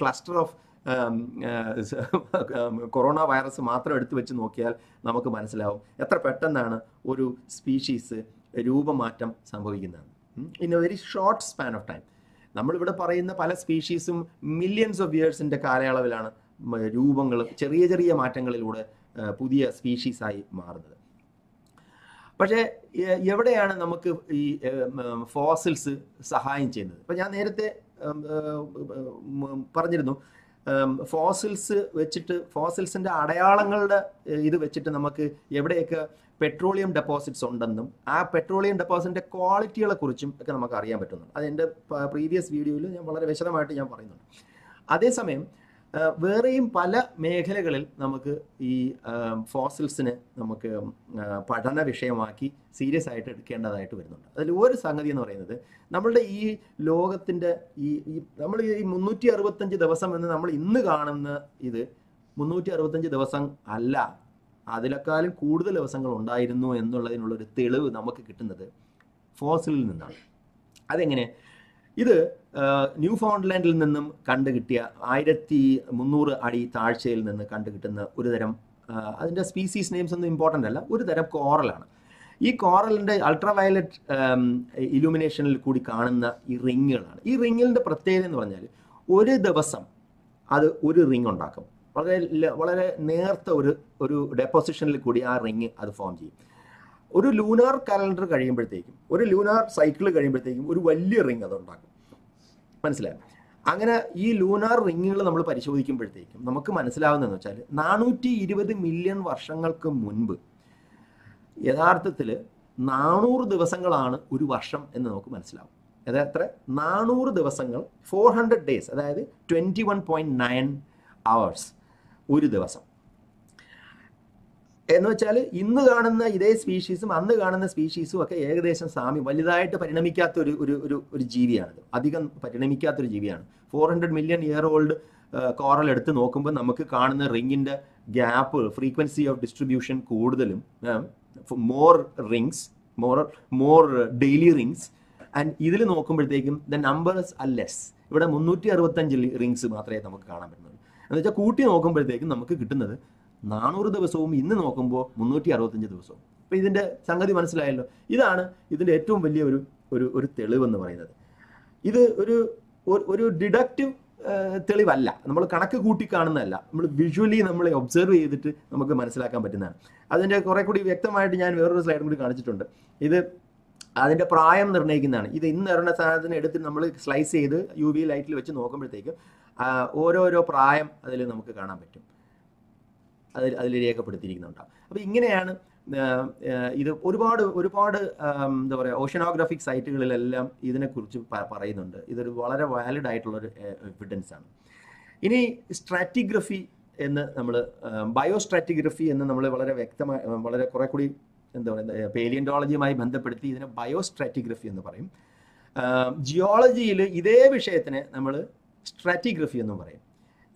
ക്ലസ്റ്റർ ഓഫ് കൊറോണ വൈറസ് മാത്രം എടുത്തു വെച്ച് നോക്കിയാൽ നമുക്ക് മനസ്സിലാവും എത്ര പെട്ടെന്നാണ് ഒരു സ്പീഷീസ് രൂപമാറ്റം സംഭവിക്കുന്നത്. In a very short span of time. നമ്മളിവിടെ പറയുന്ന പല സ്പീഷീസും മില്യൺസ് ഓഫ് ഇയേഴ്സിന്റെ കാലയളവിലാണ് രൂപങ്ങൾ ചെറിയ ചെറിയ മാറ്റങ്ങളിലൂടെ പുതിയ സ്പീഷീസായി മാറുന്നത്. പക്ഷേ എവിടെയാണ് നമുക്ക് ഈ ഫോസിൽസ് സഹായം ചെയ്യുന്നത്? ഇപ്പം ഞാൻ നേരത്തെ പറഞ്ഞിരുന്നു ഫോസിൽസ് വെച്ചിട്ട് ഫോസിൽസിന്റെ അടയാളങ്ങളുടെ ഇത് വെച്ചിട്ട് നമുക്ക് എവിടെയൊക്കെ പെട്രോളിയം ഡെപ്പോസിറ്റ്സ് ഉണ്ടെന്നും ആ പെട്രോളിയം ഡെപ്പോസിറ്റിന്റെ ക്വാളിറ്റികളെ കുറിച്ചും ഒക്കെ നമുക്ക് അറിയാൻ പറ്റുന്നുണ്ട്. അത് എന്റെ പ്രീവിയസ് വീഡിയോയിൽ ഞാൻ വളരെ വിശദമായിട്ട് ഞാൻ പറയുന്നുണ്ട്. അതേസമയം വേറെയും പല മേഖലകളിൽ നമുക്ക് ഈ ഫോസിൽസിനെ നമുക്ക് പഠന വിഷയമാക്കി സീരിയസ് ആയിട്ട് എടുക്കേണ്ടതായിട്ട് വരുന്നുണ്ട്. അതിൽ ഒരു സംഗതി എന്ന് പറയുന്നത് നമ്മളുടെ ഈ ലോകത്തിന്റെ ഈ നമ്മൾ ഈ മുന്നൂറ്റി അറുപത്തഞ്ച് ദിവസം എന്ന് നമ്മൾ ഇന്ന് കാണുന്ന ഇത് മുന്നൂറ്റി അറുപത്തഞ്ച് ദിവസം അല്ല. അതിനേക്കാളും കൂടുതൽ ദിവസങ്ങൾ ഉണ്ടായിരുന്നു എന്നുള്ളതിനുള്ളൊരു തെളിവ് നമുക്ക് കിട്ടുന്നത് ഫോസിലിൽ നിന്നാണ്. അതെങ്ങനെ? ഇത് ന്യൂ ഫൗണ്ട്ലാൻഡിൽ നിന്നും കണ്ടുകിട്ടിയ ആയിരത്തി മുന്നൂറ് അടി താഴ്ചയിൽ നിന്ന് കണ്ടുകിട്ടുന്ന ഒരു തരം അതിന്റെ സ്പീസീസ് നെയിംസ് ഒന്നും ഇമ്പോർട്ടന്റ് അല്ല ഒരു തരം കോറലാണ് ഈ കോറലിന്റെ അൾട്രാവയലറ്റ് ഇലുമിനേഷനിൽ കൂടി കാണുന്ന ഈ റിങ്ങുകളാണ്. ഈ റിങ്ങിന്റെ പ്രത്യേകത എന്ന് പറഞ്ഞാൽ ഒരു ദിവസം അത് ഒരു റിങ് ഉണ്ടാക്കും. വളരെ വളരെ നേർത്ത ഒരു ഒരു ഡെപ്പോസിഷനിൽ കൂടി ആ റിങ് അത് ഫോം ചെയ്യും. ഒരു ലൂണാർ കലണ്ടർ കഴിയുമ്പോഴത്തേക്കും ഒരു ലൂണാർ സൈക്കിൾ കഴിയുമ്പോഴത്തേക്കും ഒരു വലിയ റിങ് അത് ഉണ്ടാക്കും. മനസ്സിലായോ? അങ്ങനെ ഈ ലൂണാർ റിങ്ങുകൾ നമ്മൾ പരിശോധിക്കുമ്പോഴത്തേക്കും നമുക്ക് മനസ്സിലാവുന്നതെന്ന് വെച്ചാൽ നാനൂറ്റി ഇരുപത് മില്യൺ വർഷങ്ങൾക്ക് മുൻപ് യഥാർത്ഥത്തിൽ നാനൂറ് ദിവസങ്ങളാണ് ഒരു വർഷം എന്ന് നമുക്ക് മനസ്സിലാവും. അതായത് എത്ര? നാനൂറ് ദിവസങ്ങൾ ഫോർ ഹൺഡ്രഡ് ഡേയ്സ് അതായത് twenty one point nine hours ഒരു ദിവസം. എന്ന് വെച്ചാൽ ഇന്ന് കാണുന്ന ഇതേ സ്പീഷീസും അന്ന് കാണുന്ന സ്പീഷീസും ഒക്കെ ഏകദേശം സാമ്യം വലുതായിട്ട് പരിണമിക്കാത്ത ഒരു ഒരു ഒരു ഒരു ജീവിയാണിത്. അധികം പരിണമിക്കാത്ത ഒരു ജീവിയാണ്. Four hundred million year old coral എടുത്ത് നോക്കുമ്പോൾ നമുക്ക് കാണുന്ന റിങ്ങിന്റെ ഗ്യാപ്പ് ഫ്രീക്വൻസി ഓഫ് ഡിസ്ട്രിബ്യൂഷൻ കൂടുതലും more rings more more daily rings and ഇതിൽ നോക്കുമ്പോഴത്തേക്കും ദ നമ്പേഴ്സ് അ ലെസ് ഇവിടെ മുന്നൂറ്റി അറുപത്തഞ്ച് റിങ്സ് മാത്രമേ നമുക്ക് കാണാൻ പറ്റുന്നുള്ളൂ. എന്ന് വെച്ചാൽ കൂട്ടി നോക്കുമ്പോഴത്തേക്കും നമുക്ക് കിട്ടുന്നത് നാനൂറ് ദിവസവും ഇന്ന് നോക്കുമ്പോൾ മുന്നൂറ്റി അറുപത്തഞ്ച് ദിവസവും. അപ്പോൾ ഇതിന്റെ സംഗതി മനസ്സിലായല്ലോ. ഇതാണ് ഇതിന്റെ ഏറ്റവും വലിയ ഒരു ഒരു ഒരു തെളിവെന്ന് പറയുന്നത്. ഇത് ഒരു ഒരു- ഡിഡക്റ്റീവ് തെളിവല്ല. നമ്മൾ കണക്ക് കൂട്ടി കാണുന്നതല്ല. നമ്മൾ വിഷ്വലി നമ്മളെ ഒബ്സർവ് ചെയ്തിട്ട് നമുക്ക് മനസ്സിലാക്കാൻ പറ്റുന്നതാണ്. അതിന്റെ കുറെ കൂടി വ്യക്തമായിട്ട് ഞാൻ വേറൊരു സ്ലൈഡും കൂടി കാണിച്ചിട്ടുണ്ട്. ഇത് അതിന്റെ പ്രായം നിർണയിക്കുന്നതാണ്. ഇത് ഇന്ന് ഇറങ്ങുന്ന സാധനത്തിന് എടുത്ത് നമ്മൾ സ്ലൈസ് ചെയ്ത് യു വി ലൈറ്റിൽ വെച്ച് നോക്കുമ്പോഴത്തേക്കും ഓരോരോ പ്രായം അതിൽ നമുക്ക് കാണാൻ പറ്റും. അതിൽ അതിൽ രേഖപ്പെടുത്തിയിരിക്കുന്നുണ്ടാവും അപ്പോൾ ഇങ്ങനെയാണ് ഇത് ഒരുപാട് ഒരുപാട് എന്താ പറയുക ഓഷ്യനോഗ്രാഫിക് സൈറ്റുകളിലെല്ലാം ഇതിനെക്കുറിച്ച് പറയുന്നുണ്ട്. ഇതൊരു വളരെ വാലിഡ് ആയിട്ടുള്ളൊരു എവിഡൻസ് ആണ്. ഇനി സ്ട്രാറ്റിഗ്രഫി എന്ന് നമ്മൾ ബയോ ബയോസ്ട്രാറ്റിഗ്രഫി എന്ന് നമ്മൾ വളരെ വ്യക്തമായി വളരെ കുറെ കൂടി എന്താ പറയുക പേലിയന്റോളജിയുമായി ബന്ധപ്പെടുത്തി ഇതിനെ ബയോ ബയോസ്ട്രാറ്റിഗ്രഫി എന്ന് പറയും. ജിയോളജിയിൽ ഇതേ വിഷയത്തിന് നമ്മൾ സ്ട്രാറ്റിഗ്രഫി എന്ന് പറയും.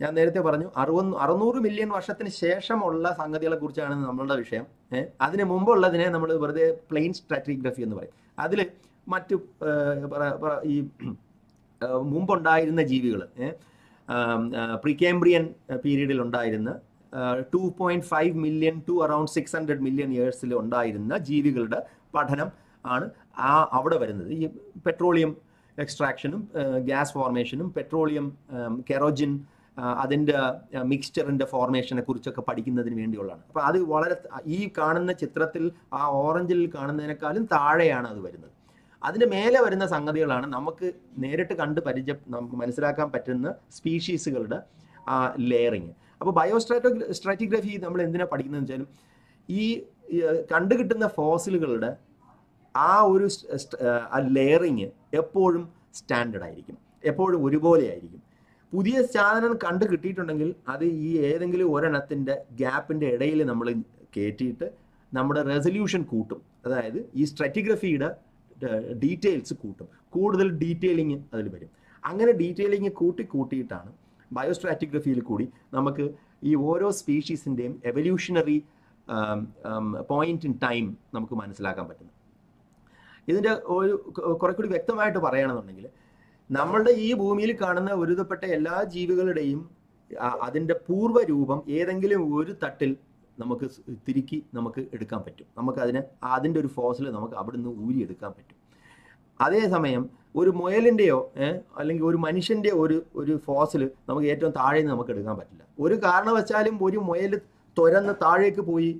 ഞാൻ നേരത്തെ പറഞ്ഞു അറുപത് അറുന്നൂറ് മില്യൺ വർഷത്തിന് ശേഷമുള്ള സംഗതികളെ കുറിച്ചാണ് നമ്മളുടെ വിഷയം. അതിന് മുമ്പുള്ളതിനെ നമ്മൾ വെറുതെ പ്ലെയിൻ സ്ട്രാറ്റിഗ്രഫി എന്ന് പറയും. അതിൽ മറ്റു ഈ മുമ്പുണ്ടായിരുന്ന ജീവികൾ പ്രീകേംബ്രിയൻ പീരീഡിൽ ഉണ്ടായിരുന്ന two point five million to around six hundred million ഇയേഴ്സിൽ ഉണ്ടായിരുന്ന ജീവികളുടെ പഠനം ആണ് ആ അവിടെ വരുന്നത്. ഈ പെട്രോളിയം എക്സ്ട്രാക്ഷനും ഗ്യാസ് ഫോർമേഷനും പെട്രോളിയം കെറോജിൻ അതിന്റെ മിക്സ്ചറിന്റെ ഫോർമേഷനെ കുറിച്ചൊക്കെ പഠിക്കുന്നതിന് വേണ്ടിയുള്ളതാണ്. അപ്പോൾ അത് വളരെ ഈ കാണുന്ന ചിത്രത്തിൽ ആ ഓറഞ്ചിൽ കാണുന്നതിനേക്കാളും താഴെയാണ് അത് വരുന്നത്. അതിന്റെ മേലെ വരുന്ന സംഗതികളാണ് നമുക്ക് നേരിട്ട് കണ്ട് പരിചയ മനസ്സിലാക്കാൻ പറ്റുന്ന സ്പീഷീസുകളുടെ ലെയറിങ്. അപ്പോൾ ബയോസ്ട്രാറ്റോ സ്ട്രാറ്റിഗ്രഫി നമ്മൾ എന്തിനാണ് പഠിക്കുന്നതെന്ന് വെച്ചാലും ഈ, കണ്ടു കിട്ടുന്ന ഫോസിലുകളുടെ ആ ഒരു ലെയറിങ് എപ്പോഴും സ്റ്റാൻഡേർഡ് ആയിരിക്കും എപ്പോഴും ഒരുപോലെ ആയിരിക്കും പുതിയ സാധനം കണ്ട് കിട്ടിയിട്ടുണ്ടെങ്കിൽ അത് ഈ ഏതെങ്കിലും ഒരെണ്ണത്തിന്റെ ഗ്യാപ്പിന്റെ ഇടയിൽ നമ്മൾ കയറ്റിയിട്ട് നമ്മുടെ റെസൊല്യൂഷൻ കൂട്ടും. അതായത് ഈ സ്ട്രാറ്റിഗ്രഫിയുടെ ഡീറ്റെയിൽസ് കൂട്ടും. കൂടുതൽ ഡീറ്റെയിലിങ് അതിൽ വരും. അങ്ങനെ ഡീറ്റെയിലിങ് കൂട്ടി കൂട്ടിയിട്ടാണ് ബയോസ്ട്രാറ്റിഗ്രഫിയിൽ കൂടി നമുക്ക് ഈ ഓരോ സ്പീഷീസിന്റെയും എവല്യൂഷണറി പോയിന്റ് ഇൻ ടൈം നമുക്ക് മനസ്സിലാക്കാൻ പറ്റുന്നത്. ഇതിന്റെ ഒരു കുറേക്കൂടി കൂടി വ്യക്തമായിട്ട് പറയുകയാണെന്നുണ്ടെങ്കിൽ നമ്മളുടെ ഈ ഭൂമിയിൽ കാണുന്ന ഒരുതപ്പെട്ട എല്ലാ ജീവികളുടെയും അതിന്റെ പൂർവരൂപം ഏതെങ്കിലും ഒരു തട്ടിൽ നമുക്ക് തിരുക്കി നമുക്ക് എടുക്കാൻ പറ്റും. നമുക്ക് അതിന് അതിന്റെ ഒരു ഫോസിൽ നമുക്ക് അവിടുന്ന് ഊരിയെടുക്കാൻ പറ്റും. അതേസമയം ഒരു മുയലിന്റെയോ അല്ലെങ്കിൽ ഒരു മനുഷ്യന്റെ ഒരു ഒരു ഫോസിൽ നമുക്ക് ഏറ്റവും താഴെ നിന്ന് നമുക്ക് എടുക്കാൻ പറ്റില്ല. ഒരു കാരണവശാലും ഒരു മുയൽ തുരന്ന് താഴേക്ക് പോയി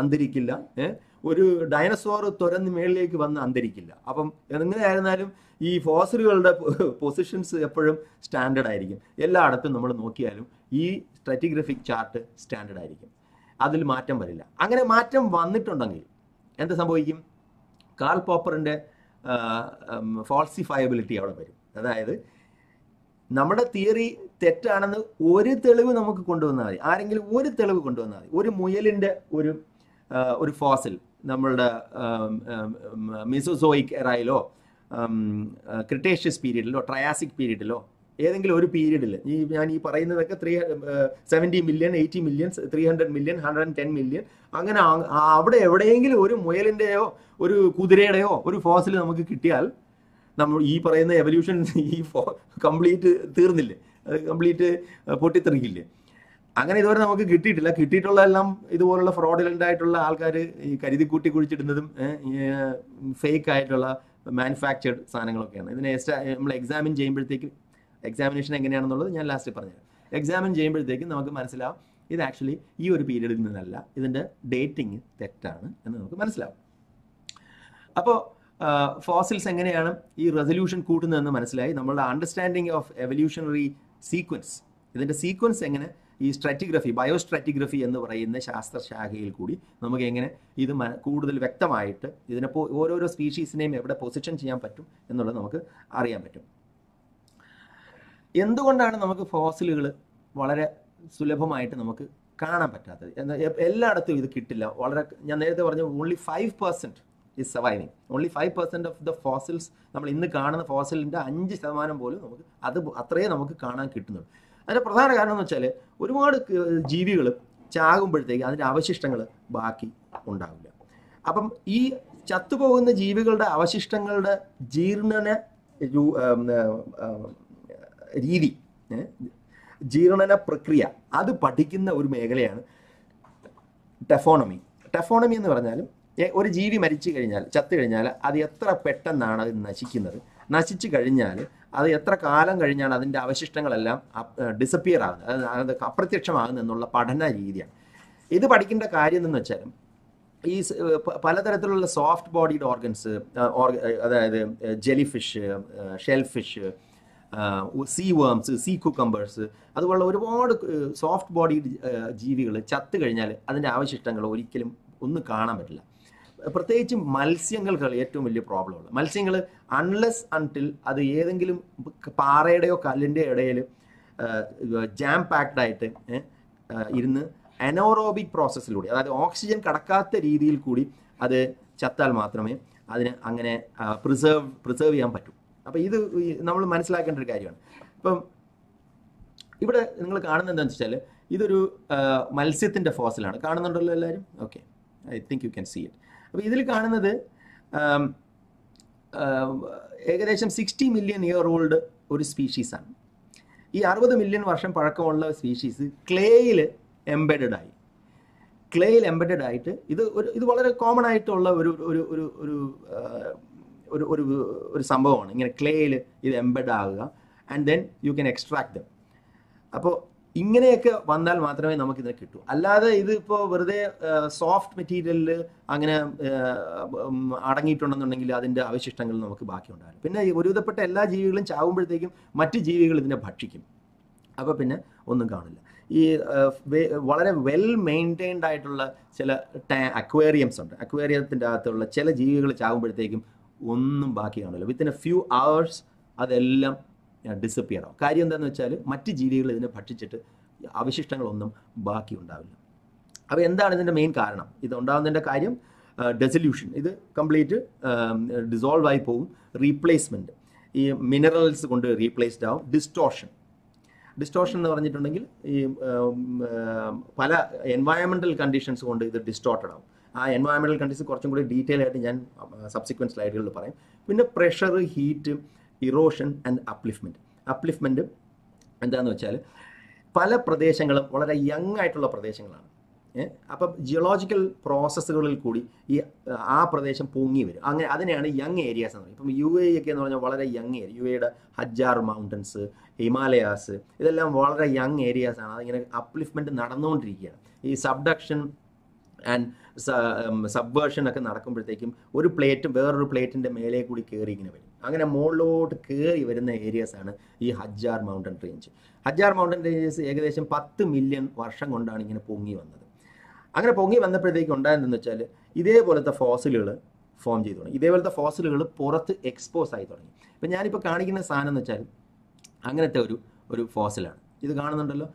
അന്തരിക്കില്ല? ഒരു ഡൈനസോർ തുരന്ന് മേളിലേക്ക് വന്ന് അന്തരിക്കില്ല. അപ്പം എങ്ങനെയായിരുന്നാലും ഈ ഫോസിലുകളുടെ പൊസിഷൻസ് എപ്പോഴും സ്റ്റാൻഡേർഡ് ആയിരിക്കും. എല്ലായിടത്തും നമ്മൾ നോക്കിയാലും ഈ സ്ട്രാറ്റിഗ്രഫിക് ചാർട്ട് സ്റ്റാൻഡേർഡ് ആയിരിക്കും. അതിൽ മാറ്റം വരില്ല. അങ്ങനെ മാറ്റം വന്നിട്ടുണ്ടെങ്കിൽ എന്ത് സംഭവിക്കും? കാൾ പോപ്പറിന്റെ ഫോൾസിഫയബിലിറ്റി അവിടെ വരും. അതായത് നമ്മുടെ തിയറി തെറ്റാണെന്ന് ഒരു തെളിവ് നമുക്ക് കൊണ്ടുവന്നാൽ മതി. ആരെങ്കിലും ഒരു തെളിവ് കൊണ്ടുവന്നാൽ മതി. ഒരു മുയലിന്റെ ഒരു ഒരു ഫോസിൽ നമ്മളുടെ മിസോസോയിക് എറയിലോ ക്രിട്ടേഷ്യസ് പീരീഡിലോ ട്രയാസിക് പീരീഡിലോ ഏതെങ്കിലും ഒരു പീരീഡിൽ ഈ ഞാൻ ഈ പറയുന്നതൊക്കെ three seventy million eighty million three hundred million hundred and ten million അങ്ങനെ അവിടെ എവിടെയെങ്കിലും ഒരു മുയലിന്റെയോ ഒരു കുതിരയുടെയോ ഒരു ഫോസിൽ നമുക്ക് കിട്ടിയാൽ നമ്മൾ ഈ പറയുന്ന എവല്യൂഷൻ ഈ കംപ്ലീറ്റ് തീർന്നില്ലേ? അത് കംപ്ലീറ്റ് പൊട്ടിത്തെറിക്കില്ലേ? അങ്ങനെ ഇതുവരെ നമുക്ക് കിട്ടിയിട്ടില്ല. കിട്ടിയിട്ടുള്ളതെല്ലാം ഇതുപോലുള്ള ഫ്രോഡിലന്റ് ആയിട്ടുള്ള ആൾക്കാർ ഈ കരുതി കൂട്ടി കുഴിച്ചിടുന്നതും ഫേക്ക് ആയിട്ടുള്ള മാനുഫാക്ചേർഡ് സാധനങ്ങളൊക്കെയാണ്. ഇതിനെ നമ്മൾ എക്സാമിൻ ചെയ്യുമ്പോഴത്തേക്കും എക്സാമിനേഷൻ എങ്ങനെയാണെന്നുള്ളത് ഞാൻ ലാസ്റ്റ് പറഞ്ഞുതരാം. എക്സാമിൻ ചെയ്യുമ്പോഴത്തേക്കും നമുക്ക് മനസ്സിലാവും ഇത് ആക്ച്വലി ഈ ഒരു പീരീഡിൽ നിന്നല്ല ഇതിന്റെ ഡേറ്റിംഗ് തെറ്റാണ് എന്ന് നമുക്ക് മനസ്സിലാവും. അപ്പോൾ ഫോസിൽസ് എങ്ങനെയാണ് ഈ റെസൊല്യൂഷൻ കൂട്ടുന്നതെന്ന് മനസ്സിലായി. നമ്മളുടെ അണ്ടർസ്റ്റാൻഡിങ് ഓഫ് എവല്യൂഷണറി സീക്വൻസ് ഇതിന്റെ സീക്വൻസ് എങ്ങനെ ഈ സ്ട്രാറ്റിഗ്രഫി ബയോസ്ട്രാറ്റിഗ്രഫി എന്ന് പറയുന്ന ശാസ്ത്രശാഖയിൽ കൂടി നമുക്ക് എങ്ങനെ ഇത് കൂടുതൽ വ്യക്തമായിട്ട് ഇതിനിപ്പോൾ ഓരോരോ സ്പീഷീസിനെയും എവിടെ പൊസിഷൻ ചെയ്യാൻ പറ്റും എന്നുള്ളത് നമുക്ക് അറിയാൻ പറ്റും. എന്തുകൊണ്ടാണ് നമുക്ക് ഫോസിലുകൾ വളരെ സുലഭമായിട്ട് നമുക്ക് കാണാൻ പറ്റാത്തത്? എല്ലായിടത്തും ഇത് കിട്ടില്ല. വളരെ ഞാൻ നേരത്തെ പറഞ്ഞു only five percent is surviving only five percent of the fossils നമ്മൾ ഇന്ന് കാണുന്ന ഫോസിലിന്റെ അഞ്ച് ശതമാനം പോലും നമുക്ക് അത് അത്രയേ നമുക്ക് കാണാൻ കിട്ടുന്നുള്ളൂ. അതിന്റെ പ്രധാന കാരണം എന്ന് വെച്ചാൽ ഒരുപാട് ജീവികൾ ചാകുമ്പോഴത്തേക്ക് അതിന്റെ അവശിഷ്ടങ്ങൾ ബാക്കി ഉണ്ടാവില്ല. അപ്പം ഈ ചത്തുപോകുന്ന ജീവികളുടെ അവശിഷ്ടങ്ങളുടെ ജീർണന രീതി ജീർണന പ്രക്രിയ അത് പഠിക്കുന്ന ഒരു മേഖലയാണ് ടെഫോണമി. ടെഫോണമി എന്ന് പറഞ്ഞാൽ ഒരു ജീവി മരിച്ചു കഴിഞ്ഞാൽ ചത്തു കഴിഞ്ഞാൽ അത് എത്ര പെട്ടെന്നാണ് അത് നശിക്കുന്നത്? നശിച്ചു കഴിഞ്ഞാൽ അത് എത്ര കാലം കഴിഞ്ഞാണ് അതിന്റെ അവശിഷ്ടങ്ങളെല്ലാം ഡിസപ്പിയർ ആകുന്നത്? അത് അപ്രത്യക്ഷമാകുന്നത് എന്നുള്ള പഠന രീതിയാണ്. ഇത് പഠിക്കേണ്ട കാര്യം എന്ന് വെച്ചാൽ ഈ പലതരത്തിലുള്ള സോഫ്റ്റ് ബോഡീഡ് ഓർഗൻസ് അതായത് jelly fish shell fish sea worms sea cucumbers അതുപോലുള്ള ഒരുപാട് സോഫ്റ്റ് ബോഡീഡ് ജീവികൾ ചത്തു കഴിഞ്ഞാൽ അതിന്റെ അവശിഷ്ടങ്ങൾ ഒരിക്കലും ഒന്നും കാണാൻ പറ്റില്ല. പ്രത്യേകിച്ച് മത്സ്യങ്ങൾക്കുള്ള ഏറ്റവും വലിയ പ്രോബ്ലം ഉള്ളത്. മത്സ്യങ്ങൾ അൺലെസ് അൺടിൽ അത് ഏതെങ്കിലും പാറയുടെയോ കല്ലിന്റെ ഇടയിൽ ജാം പാക്ഡ് ആയിട്ട് ഇരുന്ന് അനോറോബിക് പ്രോസസ്സിലൂടെ അതായത് ഓക്സിജൻ കടക്കാത്ത രീതിയിൽ കൂടി അത് ചത്താൽ മാത്രമേ അതിന് അങ്ങനെ പ്രിസേർവ് പ്രിസേർവ് ചെയ്യാൻ പറ്റൂ. അപ്പോൾ ഇത് നമ്മൾ മനസ്സിലാക്കേണ്ട ഒരു കാര്യമാണ്. ഇപ്പം ഇവിടെ നിങ്ങൾ കാണുന്നത് എന്താണെന്ന് വെച്ചാൽ ഇതൊരു മത്സ്യത്തിന്റെ ഫോസിലാണ് കാണുന്നുണ്ടല്ലോ എല്ലാവരും? Okay I think you can see it അപ്പോൾ ഇതിൽ കാണുന്നത് ഏകദേശം സിക്സ്റ്റി മില്യൺ ഇയർ ഓൾഡ് ഒരു സ്പീഷീസാണ് ഈ അറുപത് മില്യൺ വർഷം പഴക്കമുള്ള സ്പീഷീസ് ക്ലേയിൽ എംബെഡഡ് ആയി. ക്ലേയിൽ എംബെഡഡ് ആയിട്ട് ഇത് ഒരു ഇത് വളരെ കോമൺ ആയിട്ടുള്ള ഒരു ഒരു ഒരു ഒരു ഒരു ഒരു ഒരു സംഭവമാണ്. ഇങ്ങനെ ക്ലേയിൽ ഇത് എംബഡ് ആകുക and then you can extract them അപ്പോൾ ഇങ്ങനെയൊക്കെ വന്നാൽ മാത്രമേ നമുക്ക് ഇതിനെ കിട്ടൂ. അല്ലാതെ ഇത് ഇപ്പോൾ വെറുതെ സോഫ്റ്റ് മെറ്റീരിയലിൽ അങ്ങനെ അടങ്ങിയിട്ടുണ്ടെന്നുണ്ടെങ്കിൽ അതിന്റെ അവശിഷ്ടങ്ങൾ നമുക്ക് ബാക്കി ഉണ്ടാകും പിന്നെ ഒരുവിധപ്പെട്ട എല്ലാ ജീവികളും ചാവുമ്പോഴത്തേക്കും മറ്റ് ജീവികൾ ഇതിനെ ഭക്ഷിക്കും. അപ്പോൾ പിന്നെ ഒന്നും കാണില്ല. ഈ വളരെ വെൽ മെയിന്റൈൻഡ് ആയിട്ടുള്ള ചില ടാ അക്വേറിയംസ് ഉണ്ട്. അക്വേറിയത്തിന്റെ അകത്തുള്ള ചില ജീവികൾ ചാകുമ്പോഴത്തേക്കും ഒന്നും ബാക്കി കാണില്ല. വിത്തിൻ എ ഫ്യൂ അവേഴ്സ് അതെല്ലാം ഡിസപ്പിയർ ആവും. കാര്യം എന്താണെന്ന് വെച്ചാൽ മറ്റ് ജീവികൾ ഇതിനെ ഭക്ഷിച്ചിട്ട് അവശിഷ്ടങ്ങളൊന്നും ബാക്കി ഉണ്ടാവില്ല. അപ്പോൾ എന്താണ് ഇതിന്റെ മെയിൻ കാരണം? ഇത് ഉണ്ടാകുന്നതിന്റെ കാര്യം ഡെസല്യൂഷൻ ഇത് കംപ്ലീറ്റ് ഡിസോൾവ് ആയി പോകും റീപ്ലേസ്മെന്റ് ഈ മിനറൽസ് കൊണ്ട് റീപ്ലേസ്ഡ് ആവും. ഡിസ്റ്റോഷൻ ഡിസ്റ്റോഷൻ എന്ന് പറഞ്ഞിട്ടുണ്ടെങ്കിൽ ഈ പല എൻവയറമെന്റൽ കണ്ടീഷൻസ് കൊണ്ട് ഇത് ഡിസ്റ്റോർട്ടഡ് ആവും. ആ എൻവയറമെന്റൽ കണ്ടീഷൻസ് കുറച്ചും കൂടി ഡീറ്റെയിൽ ആയിട്ട് ഞാൻ സബ്സിക്വൻസ് സ്ലൈഡുകളിൽ പറയും. പിന്നെ pressure heat erosion and upliftment upliftment എന്താണെന്ന് വെച്ചാൽ പല പ്രദേശങ്ങളും വളരെ യങ് ആയിട്ടുള്ള പ്രദേശങ്ങളാണ്. അപ്പം ജിയോളജിക്കൽ പ്രോസസ്സുകളിൽ കൂടി ഈ ആ പ്രദേശം പൊങ്ങി വരും. അങ്ങനെ അതിനെയാണ് യങ് ഏരിയാസ് എന്ന് പറയുന്നത്. ഇപ്പം യു എ ഒക്കെ എന്ന് പറഞ്ഞാൽ വളരെ യങ് ഏരിയ യു എയുടെ ഹജ്ജാർ മൗണ്ടൻസ് ഹിമാലയാസ് ഇതെല്ലാം വളരെ യങ് ഏരിയാസ് ആണ്. അതിങ്ങനെ അപ്ലിഫ്മെന്റ് നടന്നുകൊണ്ടിരിക്കുകയാണ്. ഈ സബ്ഡക്ഷൻ ആൻഡ് സബ്വേർഷൻ ഒക്കെ നടക്കുമ്പോഴത്തേക്കും ഒരു പ്ലേറ്റ് വേറൊരു പ്ലേറ്റിന്റെ മേലെ കൂടി കയറി ഇങ്ങനെ വരും. അങ്ങനെ മുകളിലോട്ട് കയറി വരുന്ന ഏരിയാസ് ആണ് ഈ Hajar mountain range Hajar mountain ranges ഏകദേശം പത്ത് മില്യൺ വർഷം കൊണ്ടാണ് ഇങ്ങനെ പൊങ്ങി വന്നത്. അങ്ങനെ പൊങ്ങി വന്നപ്പോഴത്തേക്ക് ഉണ്ടായതെന്ന് വെച്ചാൽ ഇതേപോലത്തെ ഫോസിലുകൾ ഫോം ചെയ്തു തുടങ്ങി. ഇതേപോലത്തെ ഫോസിലുകൾ പുറത്ത് എക്സ്പോസ് ആയി തുടങ്ങി. ഇപ്പം ഞാനിപ്പോൾ കാണിക്കുന്ന സാധനം എന്ന് വെച്ചാൽ അങ്ങനത്തെ ഒരു ഒരു ഫോസിലാണ് ഇത് കാണുന്നുണ്ടല്ലോ?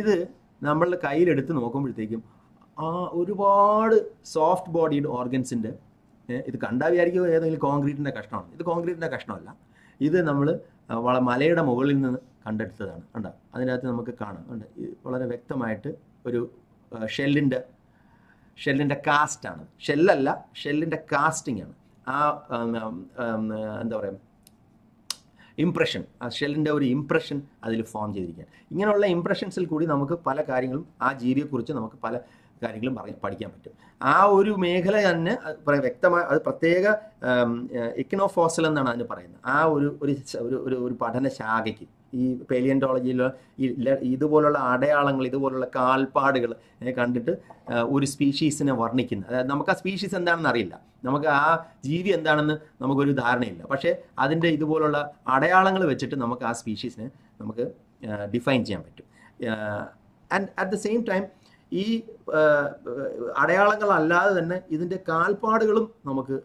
ഇത് നമ്മളുടെ കയ്യിലെടുത്ത് നോക്കുമ്പോഴത്തേക്കും ആ ഒരുപാട് സോഫ്റ്റ് ബോഡീഡ് ഓർഗൻസിന്റെ ഇത് കണ്ടാൽ വിചാരിക്കും ഏതെങ്കിലും കോൺക്രീറ്റിന്റെ കഷ്ണമാണ്? ഇത് കോൺക്രീറ്റിന്റെ കഷ്ണമല്ല. ഇത് നമ്മൾ മലയുടെ മുകളിൽ നിന്ന് കണ്ടെടുത്തതാണ്. കണ്ടോ? അതിനകത്ത് നമുക്ക് കാണാം. ഉണ്ട് വളരെ വ്യക്തമായിട്ട് ഒരു ഷെല്ലിന്റെ ഷെല്ലിന്റെ കാസ്റ്റാണ് ഷെല്ലല്ല ഷെല്ലിന്റെ കാസ്റ്റിംഗ് ആണ്. ആ എന്താ പറയുക ഇംപ്രഷൻ ആ ഷെല്ലിന്റെ ഒരു ഇംപ്രഷൻ അതിൽ ഫോം ചെയ്തിരിക്കുകയാണ്. ഇങ്ങനെയുള്ള ഇംപ്രഷൻസിൽ കൂടി നമുക്ക് പല കാര്യങ്ങളും ആ ജീവിയെക്കുറിച്ച് നമുക്ക് പല കാര്യങ്ങളും പറഞ്ഞ് പഠിക്കാൻ പറ്റും. ആ ഒരു മേഖല തന്നെ വ്യക്തമായ അത് പ്രത്യേക ഇക്കനോഫോസൽ എന്നാണ് അതിന് പറയുന്നത്. ആ ഒരു ഒരു ഒരു പഠന ശാഖയ്ക്ക്. ഈ പേലിയന്റോളജിയിലോ ഇതുപോലുള്ള അടയാളങ്ങൾ ഇതുപോലുള്ള കാൽപ്പാടുകൾ കണ്ടിട്ട് ഒരു സ്പീഷീസിനെ വർണിക്കുന്നത് അതായത് നമുക്ക് ആ സ്പീഷീസ് എന്താണെന്ന് അറിയില്ല. നമുക്ക് ആ ജീവി എന്താണെന്ന് നമുക്കൊരു ധാരണയില്ല. പക്ഷേ അതിന്റെ ഇതുപോലുള്ള അടയാളങ്ങൾ വെച്ചിട്ട് നമുക്ക് ആ സ്പീഷീസിനെ നമുക്ക് ഡിഫൈൻ ചെയ്യാൻ പറ്റും. And at the same time ഈ അടയാളങ്ങളല്ലാതെ തന്നെ ഇതിന്റെ കാൽപ്പാടുകളും നമുക്ക്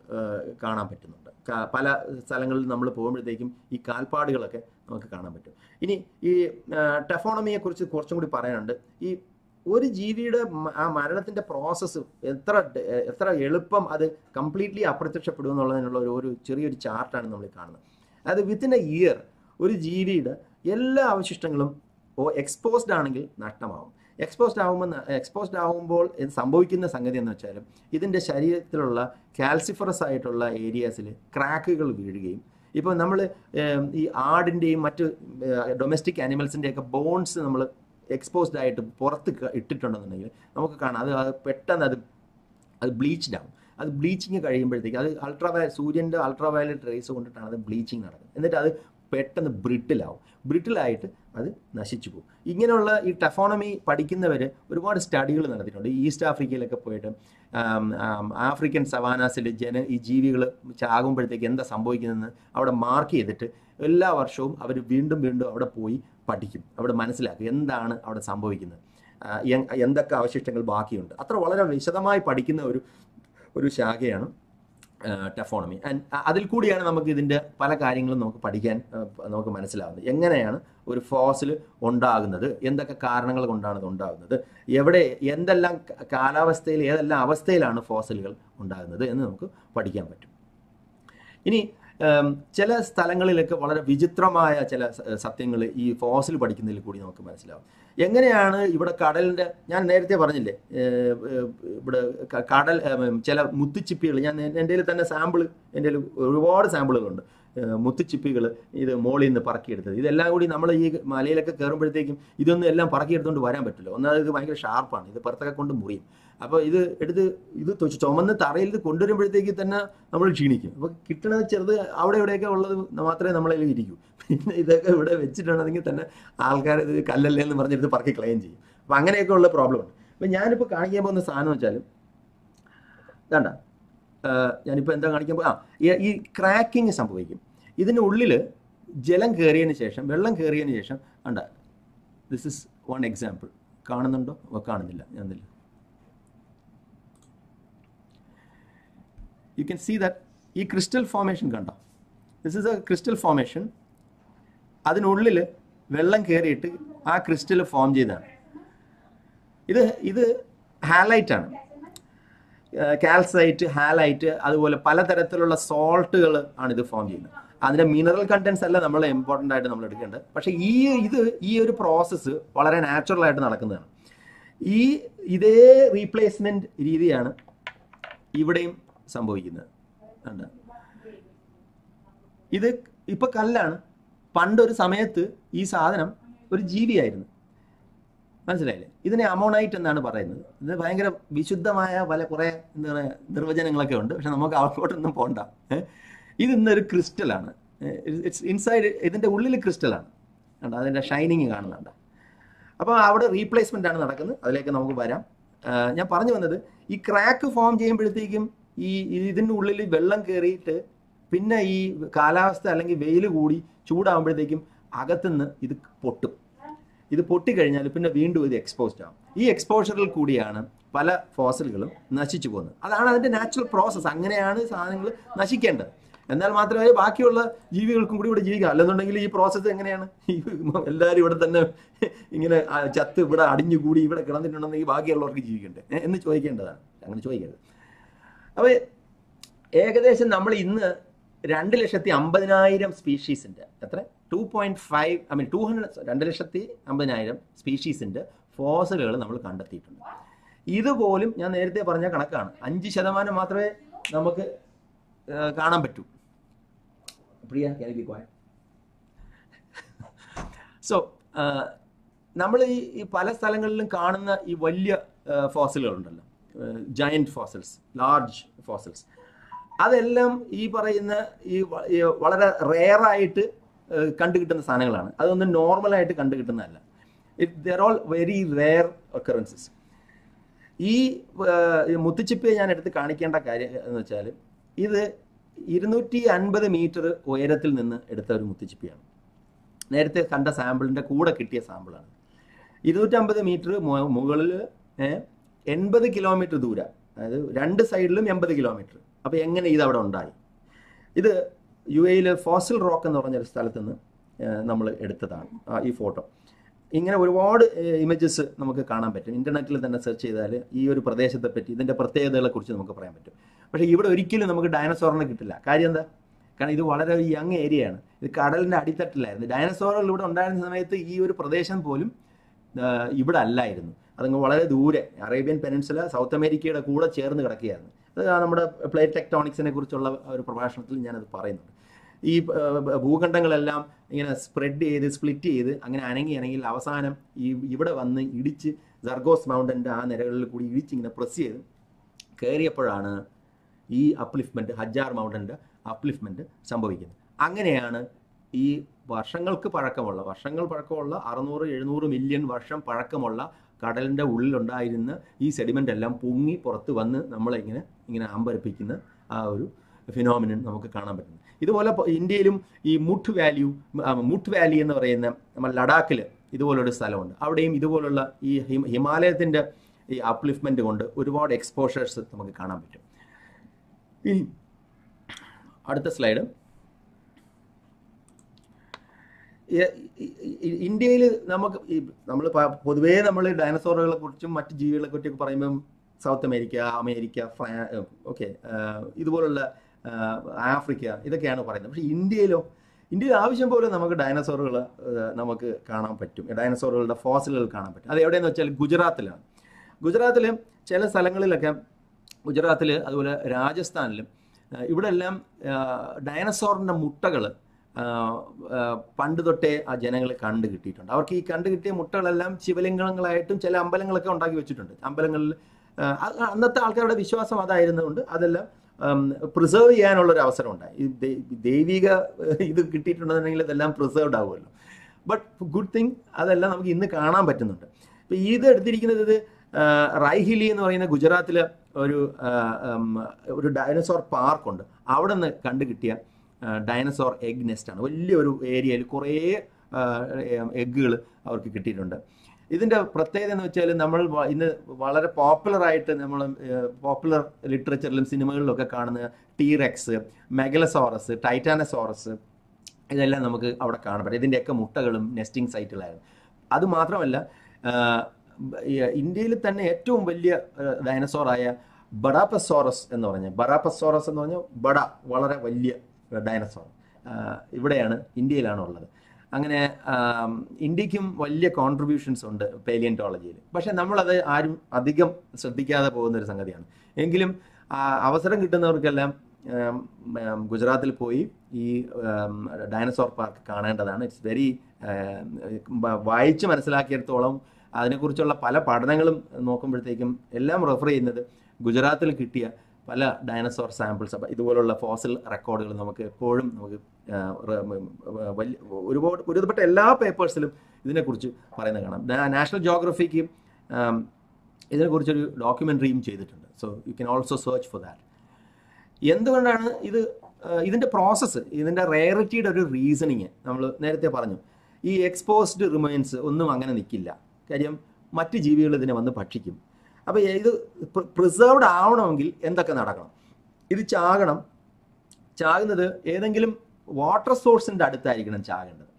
കാണാൻ പറ്റുന്നുണ്ട്. പല സ്ഥലങ്ങളിൽ നമ്മൾ പോകുമ്പോഴത്തേക്കും ഈ കാൽപ്പാടുകളൊക്കെ നമുക്ക് കാണാൻ പറ്റും. ഇനി ഈ ടെഫോണമിയെ കുറിച്ച് കുറച്ചും കൂടി പറയാനുണ്ട്. ഈ ഒരു ജീവിയുടെ ആ മരണത്തിന്റെ പ്രോസസ്സ് എത്ര എത്ര എളുപ്പം അത് കംപ്ലീറ്റ്ലി അപ്രത്യക്ഷപ്പെടും എന്നുള്ളതിനുള്ള ഒരു ചെറിയൊരു ചാർട്ടാണ് നമ്മൾ കാണുന്നത്. അതായത് വിത്തിൻ എ ഇയർ ഒരു ജീവിയുടെ എല്ലാ അവശിഷ്ടങ്ങളും എക്സ്പോസ്ഡ് ആണെങ്കിൽ നഷ്ടമാവും. എക്സ്പോസ്ഡ് ആവുമ്പോൾ എക്സ്പോസ്ഡ് ആവുമ്പോൾ ഇത് സംഭവിക്കുന്ന സംഗതി എന്ന് വെച്ചാൽ ഇതിന്റെ ശരീരത്തിലുള്ള കാൽസിഫറസ് ആയിട്ടുള്ള ഏരിയാസിൽ ക്രാക്കുകൾ വീഴുകയും ഇപ്പോൾ നമ്മൾ ഈ ആടിന്റെയും മറ്റ് ഡൊമസ്റ്റിക് ആനിമൽസിന്റെയൊക്കെ ബോൺസ് നമ്മൾ എക്സ്പോസ്ഡ് ആയിട്ട് പുറത്ത് ഇട്ടിട്ടുണ്ടെന്നുണ്ടെങ്കിൽ നമുക്ക് കാണാം അത് പെട്ടെന്ന് അത് അത് ബ്ലീച്ച്ഡ് ആവും. അത് ബ്ലീച്ചിങ് കഴിയുമ്പോഴത്തേക്ക് അത് അൾട്രാവയ സൂര്യന്റെ അൾട്രാവയലറ്റ് റേസ് കൊണ്ടിട്ടാണ് അത് ബ്ലീച്ചിങ് നടക്കുന്നത്. എന്നിട്ട് അത് പെട്ടെന്ന് ബ്രിട്ടിലാവും. ബ്രിട്ടിലായിട്ട് അത് നശിച്ചു പോകും. ഇങ്ങനെയുള്ള ഈ ടെഫോണമി പഠിക്കുന്നവർ ഒരുപാട് സ്റ്റഡികൾ നടത്തിയിട്ടുണ്ട്. ഈസ്റ്റ് ആഫ്രിക്കയിലൊക്കെ പോയിട്ട് ആഫ്രിക്കൻ സവാനാസിൽ ജന ഈ ജീവികൾ ചാകുമ്പോഴത്തേക്ക് എന്താ സംഭവിക്കുന്നതെന്ന് അവിടെ മാർക്ക് ചെയ്തിട്ട് എല്ലാ വർഷവും അവർ വീണ്ടും വീണ്ടും അവിടെ പോയി പഠിക്കും. അവിടെ മനസ്സിലാക്കും എന്താണ് അവിടെ സംഭവിക്കുന്നത്. എന്തൊക്കെ അവശിഷ്ടങ്ങൾ ബാക്കിയുണ്ട്. അത്ര വളരെ വിശദമായി പഠിക്കുന്ന ഒരു ഒരു ശാഖയാണ് ടെഫോണമി. ആൻഡ് അതിൽ കൂടിയാണ് നമുക്ക് ഇതിന്റെ പല കാര്യങ്ങളും നമുക്ക് പഠിക്കാൻ നമുക്ക് മനസ്സിലാവുന്നത്. എങ്ങനെയാണ് ഒരു ഫോസിൽ ഉണ്ടാകുന്നത്? എന്തൊക്കെ കാരണങ്ങൾ കൊണ്ടാണ് ഇത് ഉണ്ടാകുന്നത്? എവിടെ എന്തെല്ലാം കാലാവസ്ഥയിൽ ഏതെല്ലാം അവസ്ഥയിലാണ് ഫോസിലുകൾ ഉണ്ടാകുന്നത് എന്ന് നമുക്ക് പഠിക്കാൻ പറ്റും. ഇനി ചില സ്ഥലങ്ങളിലൊക്കെ വളരെ വിചിത്രമായ ചില സത്യങ്ങൾ ഈ ഫോസിൽ പഠിക്കുന്നതിൽ കൂടി നമുക്ക് മനസ്സിലാവും. എങ്ങനെയാണ് ഇവിടെ കടലിന്റെ ഞാൻ നേരത്തെ പറഞ്ഞില്ലേ ഇവിടെ കടൽ ചില മുത്തുച്ചിപ്പികൾ ഞാൻ എന്റെ തന്നെ സാമ്പിൾ എന്റെ ഒരുപാട് സാമ്പിളുകളുണ്ട്. മുത്തുച്ചിപ്പികൾ ഇത് മോളിൽ നിന്ന് പറക്കിയെടുത്തത്. ഇതെല്ലാം കൂടി നമ്മൾ ഈ മലയിലൊക്കെ കയറുമ്പോഴത്തേക്കും ഇതൊന്നും എല്ലാം പറക്കിയെടുത്തുകൊണ്ട് വരാൻ പറ്റില്ല. ഒന്നാമത് ഇത് ഭയങ്കര ഷാർപ്പാണ് ഇത് പുറത്തൊക്കെ കൊണ്ട് മുറിയും. അപ്പോൾ ഇത് എടുത്ത് ഇത് ചുമന്ന് തറയിൽ കൊണ്ടുവരുമ്പോഴത്തേക്ക് തന്നെ നമ്മൾ ക്ഷീണിക്കും. അപ്പോൾ കിട്ടണത് ചെറുത് അവിടെ ഇവിടെയൊക്കെ ഉള്ളത് മാത്രമേ നമ്മളതിൽ ഇരിക്കൂ. പിന്നെ ഇതൊക്കെ ഇവിടെ വെച്ചിട്ടുണ്ടെങ്കിൽ തന്നെ ആൾക്കാർ ഇത് കല്ലല്ലേ എന്ന് പറഞ്ഞെടുത്ത് പറക്കി ക്ലെയിം ചെയ്യും. അപ്പം അങ്ങനെയൊക്കെ ഉള്ള പ്രോബ്ലം ഉണ്ട്. അപ്പം ഞാനിപ്പോൾ കാണിക്കാൻ പോകുന്ന സാധനം വെച്ചാൽ വേണ്ട ഞാനിപ്പോൾ എന്താ കാണിക്കാൻ പോ- ആ ഈ- ക്രാക്കിങ് സംഭവിക്കും. ഇതിന്റെ ഉള്ളിൽ ജലം കയറിയതിന് ശേഷം വെള്ളം കയറിയതിന് ശേഷം വേണ്ട ദിസ് ഇസ് വൺ എക്സാമ്പിൾ കാണുന്നുണ്ടോ? കാണുന്നില്ല. ഞാനില്ല യു ക്യാൻ സീ ദാറ്റ് ഈ ക്രിസ്റ്റൽ ഫോമേഷൻ കണ്ടോ? This is a crystal formation അതിനുള്ളിൽ വെള്ളം കയറിയിട്ട് ആ ക്രിസ്റ്റൽ ഫോം ചെയ്തതാണ്. ഇത് ഇത് ഹാലൈറ്റ് ആണ്. കാൽസൈറ്റ് ഹാലൈറ്റ് അതുപോലെ പലതരത്തിലുള്ള സോൾട്ടുകൾ ആണ് ഇത് ഫോം ചെയ്യുന്നത്. അതിന്റെ മിനറൽ കണ്ടൻസ് അല്ല നമ്മൾ ഇമ്പോർട്ടന്റ് ആയിട്ട് നമ്മൾ എടുക്കേണ്ടത്. പക്ഷേ ഈ ഇത് ഈ ഒരു പ്രോസസ്സ് വളരെ നാച്ചുറൽ ആയിട്ട് നടക്കുന്നതാണ്. ഈ ഇതേ റീപ്ലേസ്മെന്റ് രീതിയാണ് ഇവിടെയും സംഭവിക്കുന്നത്? ഇത് ഇപ്പൊ കല്ലാണ്. പണ്ടൊരു സമയത്ത് ഈ സാധനം ഒരു ജീവിയായിരുന്നു. മനസ്സിലായില്ലേ? ഇതിനെ അമോണൈറ്റ് എന്നാണ് പറയുന്നത്. ഇത് ഭയങ്കര വിശുദ്ധമായ പല കുറേ എന്താ പറയുക നിർവചനങ്ങളൊക്കെ ഉണ്ട്. പക്ഷെ നമുക്ക് അവർക്കോട്ടൊന്നും പോണ്ട. ഏ? ഇത് ഇന്നൊരു ക്രിസ്റ്റലാണ് ഇറ്റ്സ് ഇൻസൈഡ് ഇതിന്റെ ഉള്ളിൽ ക്രിസ്റ്റലാണ് കണ്ടോ? അതിന്റെ ഷൈനിങ് കാണുന്നുണ്ട്. അപ്പോൾ അവിടെ റീപ്ലേസ്മെന്റ് ആണ് നടക്കുന്നത്. അതിലേക്ക് നമുക്ക് വരാം. ഞാൻ പറഞ്ഞു വന്നത് ഈ ക്രാക്ക് ഫോം ചെയ്യുമ്പോഴത്തേക്കും ഈ ഇതിന്റെ ഉള്ളിൽ വെള്ളം കയറിയിട്ട് പിന്നെ ഈ കാലാവസ്ഥ അല്ലെങ്കിൽ വെയിൽ കൂടി ചൂടാകുമ്പോഴത്തേക്കും അകത്തുനിന്ന് ഇത് പൊട്ടും. ഇത് പൊട്ടിക്കഴിഞ്ഞാൽ പിന്നെ വീണ്ടും ഇത് എക്സ്പോസ്ഡ് ആവും. ഈ എക്സ്പോഷറിൽ കൂടിയാണ് പല ഫോസലുകളും നശിച്ചു പോകുന്നത്. അതാണ് അതിന്റെ നാച്ചുറൽ പ്രോസസ്സ് അങ്ങനെയാണ് സാധനങ്ങൾ നശിക്കേണ്ടത്. എന്നാൽ മാത്രമേ ബാക്കിയുള്ള ജീവികൾക്കും കൂടി ഇവിടെ ജീവിക്കാം. അല്ലെന്നുണ്ടെങ്കിൽ ഈ പ്രോസസ്സ് എങ്ങനെയാണ്? എല്ലാവരും ഇവിടെ തന്നെ ഇങ്ങനെ ചത്ത് ഇവിടെ അടിഞ്ഞുകൂടി ഇവിടെ കിടന്നിട്ടുണ്ടെന്നെങ്കിൽ ബാക്കിയുള്ളവർക്ക് ജീവിക്കണ്ടേ? എന്ന് ചോദിക്കേണ്ടതാണ്. അങ്ങനെ ചോദിക്കരുത്. അപ്പോൾ ഏകദേശം നമ്മൾ ഇന്ന് രണ്ട് ലക്ഷത്തി അമ്പതിനായിരം സ്പീഷീസിന്റെ എത്ര? Two point five I mean two hundred രണ്ട് ലക്ഷത്തി അമ്പതിനായിരം സ്പീഷീസിന്റെ ഫോസലുകൾ നമ്മൾ കണ്ടെത്തിയിട്ടുണ്ട്. ഇതുപോലും ഞാൻ നേരത്തെ പറഞ്ഞ കണക്കാണ്. അഞ്ച് ശതമാനം മാത്രമേ നമുക്ക് കാണാൻ പറ്റൂ. പ്രിയ സോ നമ്മൾ ഈ ഈ പല സ്ഥലങ്ങളിലും കാണുന്ന ഈ വലിയ ഫോസലുകളുണ്ടല്ലോ. ജയന്റ് ഫോസൽസ് ലാർജ് ഫോസിൽസ് അതെല്ലാം ഈ പറയുന്ന ഈ വളരെ റെയറായിട്ട് കണ്ടുകിട്ടുന്ന സാധനങ്ങളാണ്. അതൊന്നും നോർമലായിട്ട് കണ്ടുകിട്ടുന്നതല്ല. It they're all very rare occurrences ഈ മുത്തുച്ചിപ്പയെ ഞാൻ എടുത്ത് കാണിക്കേണ്ട കാര്യം എന്ന് വെച്ചാൽ ഇത് ഇരുന്നൂറ്റി അൻപത് മീറ്റർ ഉയരത്തിൽ നിന്ന് എടുത്ത ഒരു മുത്തുച്ചിപ്പിയാണ്. നേരത്തെ കണ്ട സാമ്പിളിന്റെ കൂടെ കിട്ടിയ സാമ്പിളാണ്. ഇരുന്നൂറ്റമ്പത് മീറ്റർ മുകളിൽ എൺപത് കിലോമീറ്റർ ദൂരം. അതായത് രണ്ട് സൈഡിലും എൺപത് കിലോമീറ്റർ അപ്പോൾ എങ്ങനെ ഇത് അവിടെ ഉണ്ടായി? ഇത് യു എയിലെ ഫോസിൽ റോക്ക് എന്ന് പറഞ്ഞ ഒരു സ്ഥലത്ത് നിന്ന് നമ്മൾ എടുത്തതാണ് ഈ ഫോട്ടോ. ഇങ്ങനെ ഒരുപാട് ഇമേജസ് നമുക്ക് കാണാൻ പറ്റും. ഇന്റർനെറ്റിൽ തന്നെ സെർച്ച് ചെയ്താൽ ഈ ഒരു പ്രദേശത്തെ പറ്റി ഇതിന്റെ പ്രത്യേകതകളെ കുറിച്ച് നമുക്ക് പറയാൻ പറ്റും. പക്ഷേ ഇവിടെ ഒരിക്കലും നമുക്ക് ഡയനസോറിനെ കിട്ടില്ല. കാര്യം എന്താ? കാരണം ഇത് വളരെ ഒരു യങ് ഏരിയയാണ്. ഇത് കടലിന്റെ അടിത്തട്ടിലായിരുന്നു. ഡയനസോറുകൾ ഇവിടെ ഉണ്ടായിരുന്ന സമയത്ത് ഈ ഒരു പ്രദേശം പോലും ഇവിടെ അല്ലായിരുന്നു. അതങ്ങ് വളരെ ദൂരെ അറേബ്യൻ പെനിൻസുല സൗത്ത് അമേരിക്കയുടെ കൂടെ ചേർന്ന് കിടക്കുകയായിരുന്നു. നമ്മുടെ പ്ലേറ്റ് ടെക്ടോണിക്സിനെ കുറിച്ചുള്ള ഒരു പ്രഭാഷണത്തിൽ ഞാനത് പറയുന്നുണ്ട്. ഈ ഭൂഖണ്ഡങ്ങളെല്ലാം ഇങ്ങനെ സ്പ്രെഡ് ചെയ്ത് സ്പ്ലിറ്റ് ചെയ്ത് അങ്ങനെ അനങ്ങി അനങ്ങി അവസാനം ഈ ഇവിടെ വന്ന് ഇടിച്ച് സർഗോസ് മൗണ്ടന്റെ ആ നിരകളിൽ കൂടി ഇടിച്ച് ഇങ്ങനെ പ്രസ് ചെയ്ത് കയറിയപ്പോഴാണ് ഈ അപ്ലിഫ്മെന്റ് ഹജാർ മൗണ്ടന്റെ അപ്ലിഫ്മെന്റ് സംഭവിക്കുന്നത്. അങ്ങനെയാണ് ഈ വർഷങ്ങൾക്ക് പഴക്കമുള്ള വർഷങ്ങൾ പഴക്കമുള്ള അറുന്നൂറ് എഴുന്നൂറ് മില്യൺ വർഷം പഴക്കമുള്ള കടലിന്റെ ഉള്ളിലുണ്ടായിരുന്ന ഈ സെഡിമെന്റ് എല്ലാം പൊങ്ങി പുറത്ത് വന്ന് നമ്മളെ ഇങ്ങനെ ഇങ്ങനെ അമ്പരപ്പിക്കുന്ന ആ ഒരു ഫിനോമിനൻ നമുക്ക് കാണാൻ പറ്റുന്നു. ഇതുപോലെ ഇന്ത്യയിലും ഈ മുട്ട് വാല്യൂ മുട്ട് വാലി എന്ന് പറയുന്ന നമ്മൾ ലഡാക്കിൽ ഇതുപോലൊരു സ്ഥലമുണ്ട്. അവിടെയും ഇതുപോലുള്ള ഈ ഹിമ- ഹിമാലയത്തിന്റെ ഈ അപ്ലിഫ്റ്റ്മെന്റ് കൊണ്ട് ഒരുപാട് എക്സ്പോഷേഴ്സ് നമുക്ക് കാണാൻ പറ്റും. ഇനി അടുത്ത സ്ലൈഡ് ഇന്ത്യയിൽ നമുക്ക് നമ്മൾ പൊതുവേ നമ്മൾ ഡയനസോറുകളെ കുറിച്ചും മറ്റ് ജീവികളെ കുറിച്ചൊക്കെ പറയുമ്പം സൗത്ത് അമേരിക്ക അമേരിക്ക ഫ്രാ ഓക്കെ ഇതുപോലുള്ള ആഫ്രിക്ക ഇതൊക്കെയാണ് പറയുന്നത്. പക്ഷേ ഇന്ത്യയിലോ ഇന്ത്യയിൽ ആവശ്യം പോലെ നമുക്ക് ഡയനസോറുകൾ നമുക്ക് കാണാൻ പറ്റും. ഡയനസോറുകളുടെ ഫോസിലുകൾ കാണാൻ പറ്റും. അത് എവിടെയെന്ന് വെച്ചാൽ ഗുജറാത്തിലാണ്. ഗുജറാത്തിൽ ചില സ്ഥലങ്ങളിലൊക്കെ ഗുജറാത്തിൽ അതുപോലെ രാജസ്ഥാനിലും ആ, ഇവിടെ എല്ലാം ഡയനസോറിന്റെ മുട്ടകൾ പണ്ട് തൊട്ടേ ആ ജനങ്ങൾ കണ്ടു കിട്ടിയിട്ടുണ്ട്. അവർക്ക് ഈ കണ്ടു കിട്ടിയ മുട്ടകളെല്ലാം ശിവലിംഗങ്ങളായിട്ടും ചില അമ്പലങ്ങളൊക്കെ ഉണ്ടാക്കി വെച്ചിട്ടുണ്ട്. അമ്പലങ്ങളിൽ അന്നത്തെ ആൾക്കാരുടെ വിശ്വാസം അതായിരുന്നുകൊണ്ട് അതെല്ലാം പ്രിസേർവ് ചെയ്യാനുള്ള ഒരു അവസരം ഉണ്ടായി ദൈവിക ഇത് കിട്ടിയിട്ടുണ്ടെന്നുണ്ടെങ്കിൽ ഇതെല്ലാം പ്രിസർവ്ഡ് ആവുമല്ലോ. ബട്ട് ഗുഡ് തിങ് അതെല്ലാം നമുക്ക് ഇന്ന് കാണാൻ പറ്റുന്നുണ്ട്. ഇപ്പം ഇത് എടുത്തിരിക്കുന്നത് ഇത് റൈഹിലി എന്ന് പറയുന്ന ഗുജറാത്തിലെ ഒരു ഒരു ഡയനസോർ പാർക്കുണ്ട്. അവിടെ നിന്ന് കണ്ടു കിട്ടിയ ഡയനസോർ എഗ് നെസ്റ്റ് ആണ്. വലിയൊരു ഏരിയയിൽ കുറേ എഗ്ഗുകൾ അവർക്ക് കിട്ടിയിട്ടുണ്ട്. ഇതിന്റെ പ്രത്യേകത എന്ന് വെച്ചാൽ നമ്മൾ ഇന്ന് വളരെ പോപ്പുലറായിട്ട് നമ്മൾ പോപ്പുലർ ലിറ്ററേച്ചറിലും സിനിമകളിലൊക്കെ കാണുന്ന ടീറെക്സ് മെഗലസോറസ് ടൈറ്റാനസോറസ് ഇതെല്ലാം നമുക്ക് അവിടെ കാണാൻ പറ്റും. ഇതിന്റെയൊക്കെ മുട്ടകളും നെസ്റ്റിംഗ് സൈറ്റുകളായിരുന്നു അതുമാത്രമല്ല ഇന്ത്യയിൽ തന്നെ ഏറ്റവും വലിയ ഡയനസോറായ ബഡാപ്പസോറസ് എന്ന് പറഞ്ഞ ബഡാപ്പസോറസ് എന്ന് പറഞ്ഞാൽ ബഡ വളരെ വലിയ ഡയനസോർ ഇവിടെയാണ് ഇന്ത്യയിലാണ് ഉള്ളത് അങ്ങനെ ഇന്ത്യക്കും വലിയ കോൺട്രിബ്യൂഷൻസ് ഉണ്ട് പേലിയന്റോളജിയിൽ പക്ഷെ നമ്മളത് ആരും അധികം ശ്രദ്ധിക്കാതെ പോകുന്ന ഒരു സംഗതിയാണ്. എങ്കിലും അവസരം കിട്ടുന്നവർക്കെല്ലാം ഗുജറാത്തിൽ പോയി ഈ ഡയനസോർ പാർക്ക് കാണേണ്ടതാണ്. ഇറ്റ്സ് വെരി വായിച്ച് മനസ്സിലാക്കിയിടത്തോളം അതിനെക്കുറിച്ചുള്ള പല പഠനങ്ങളും നോക്കുമ്പോഴത്തേക്കും എല്ലാം റെഫർ ചെയ്യുന്നത് ഗുജറാത്തിൽ കിട്ടിയ പല ഡയനസോർ സാമ്പിൾസ് അപ്പം ഇതുപോലുള്ള ഫോസിൽ റെക്കോർഡുകൾ നമുക്ക് എപ്പോഴും നമുക്ക് വലിയ ഒരുപാട് ഒരുപാട് എല്ലാ പേപ്പേഴ്സിലും ഇതിനെക്കുറിച്ച് പറയുന്നത് കാണാം. നാഷണൽ ജോഗ്രഫിക്ക് ഇതിനെക്കുറിച്ചൊരു ഡോക്യുമെന്ററിയും ചെയ്തിട്ടുണ്ട്. So you can also search for that എന്തുകൊണ്ടാണ് ഇത് ഇതിന്റെ പ്രോസസ്സ് ഇതിന്റെ റേറിറ്റിയുടെ ഒരു റീസണിങ് നമ്മൾ നേരത്തെ പറഞ്ഞു. ഈ എക്സ്പോസ്ഡ് റിമൈൻസ് ഒന്നും അങ്ങനെ നിൽക്കില്ല കാര്യം മറ്റ് ജീവികൾ ഇതിനെ വന്ന് ഭക്ഷിക്കും. അപ്പോൾ ഇത് പ്രിസർവ്ഡ് ആവണമെങ്കിൽ എന്തൊക്കെ നടക്കണം? ഇത് ചാകണം. ചാകുന്നത് ഏതെങ്കിലും വാട്ടർ സോഴ്സിന്റെ അടുത്തായിരിക്കണം ചാകേണ്ടത്.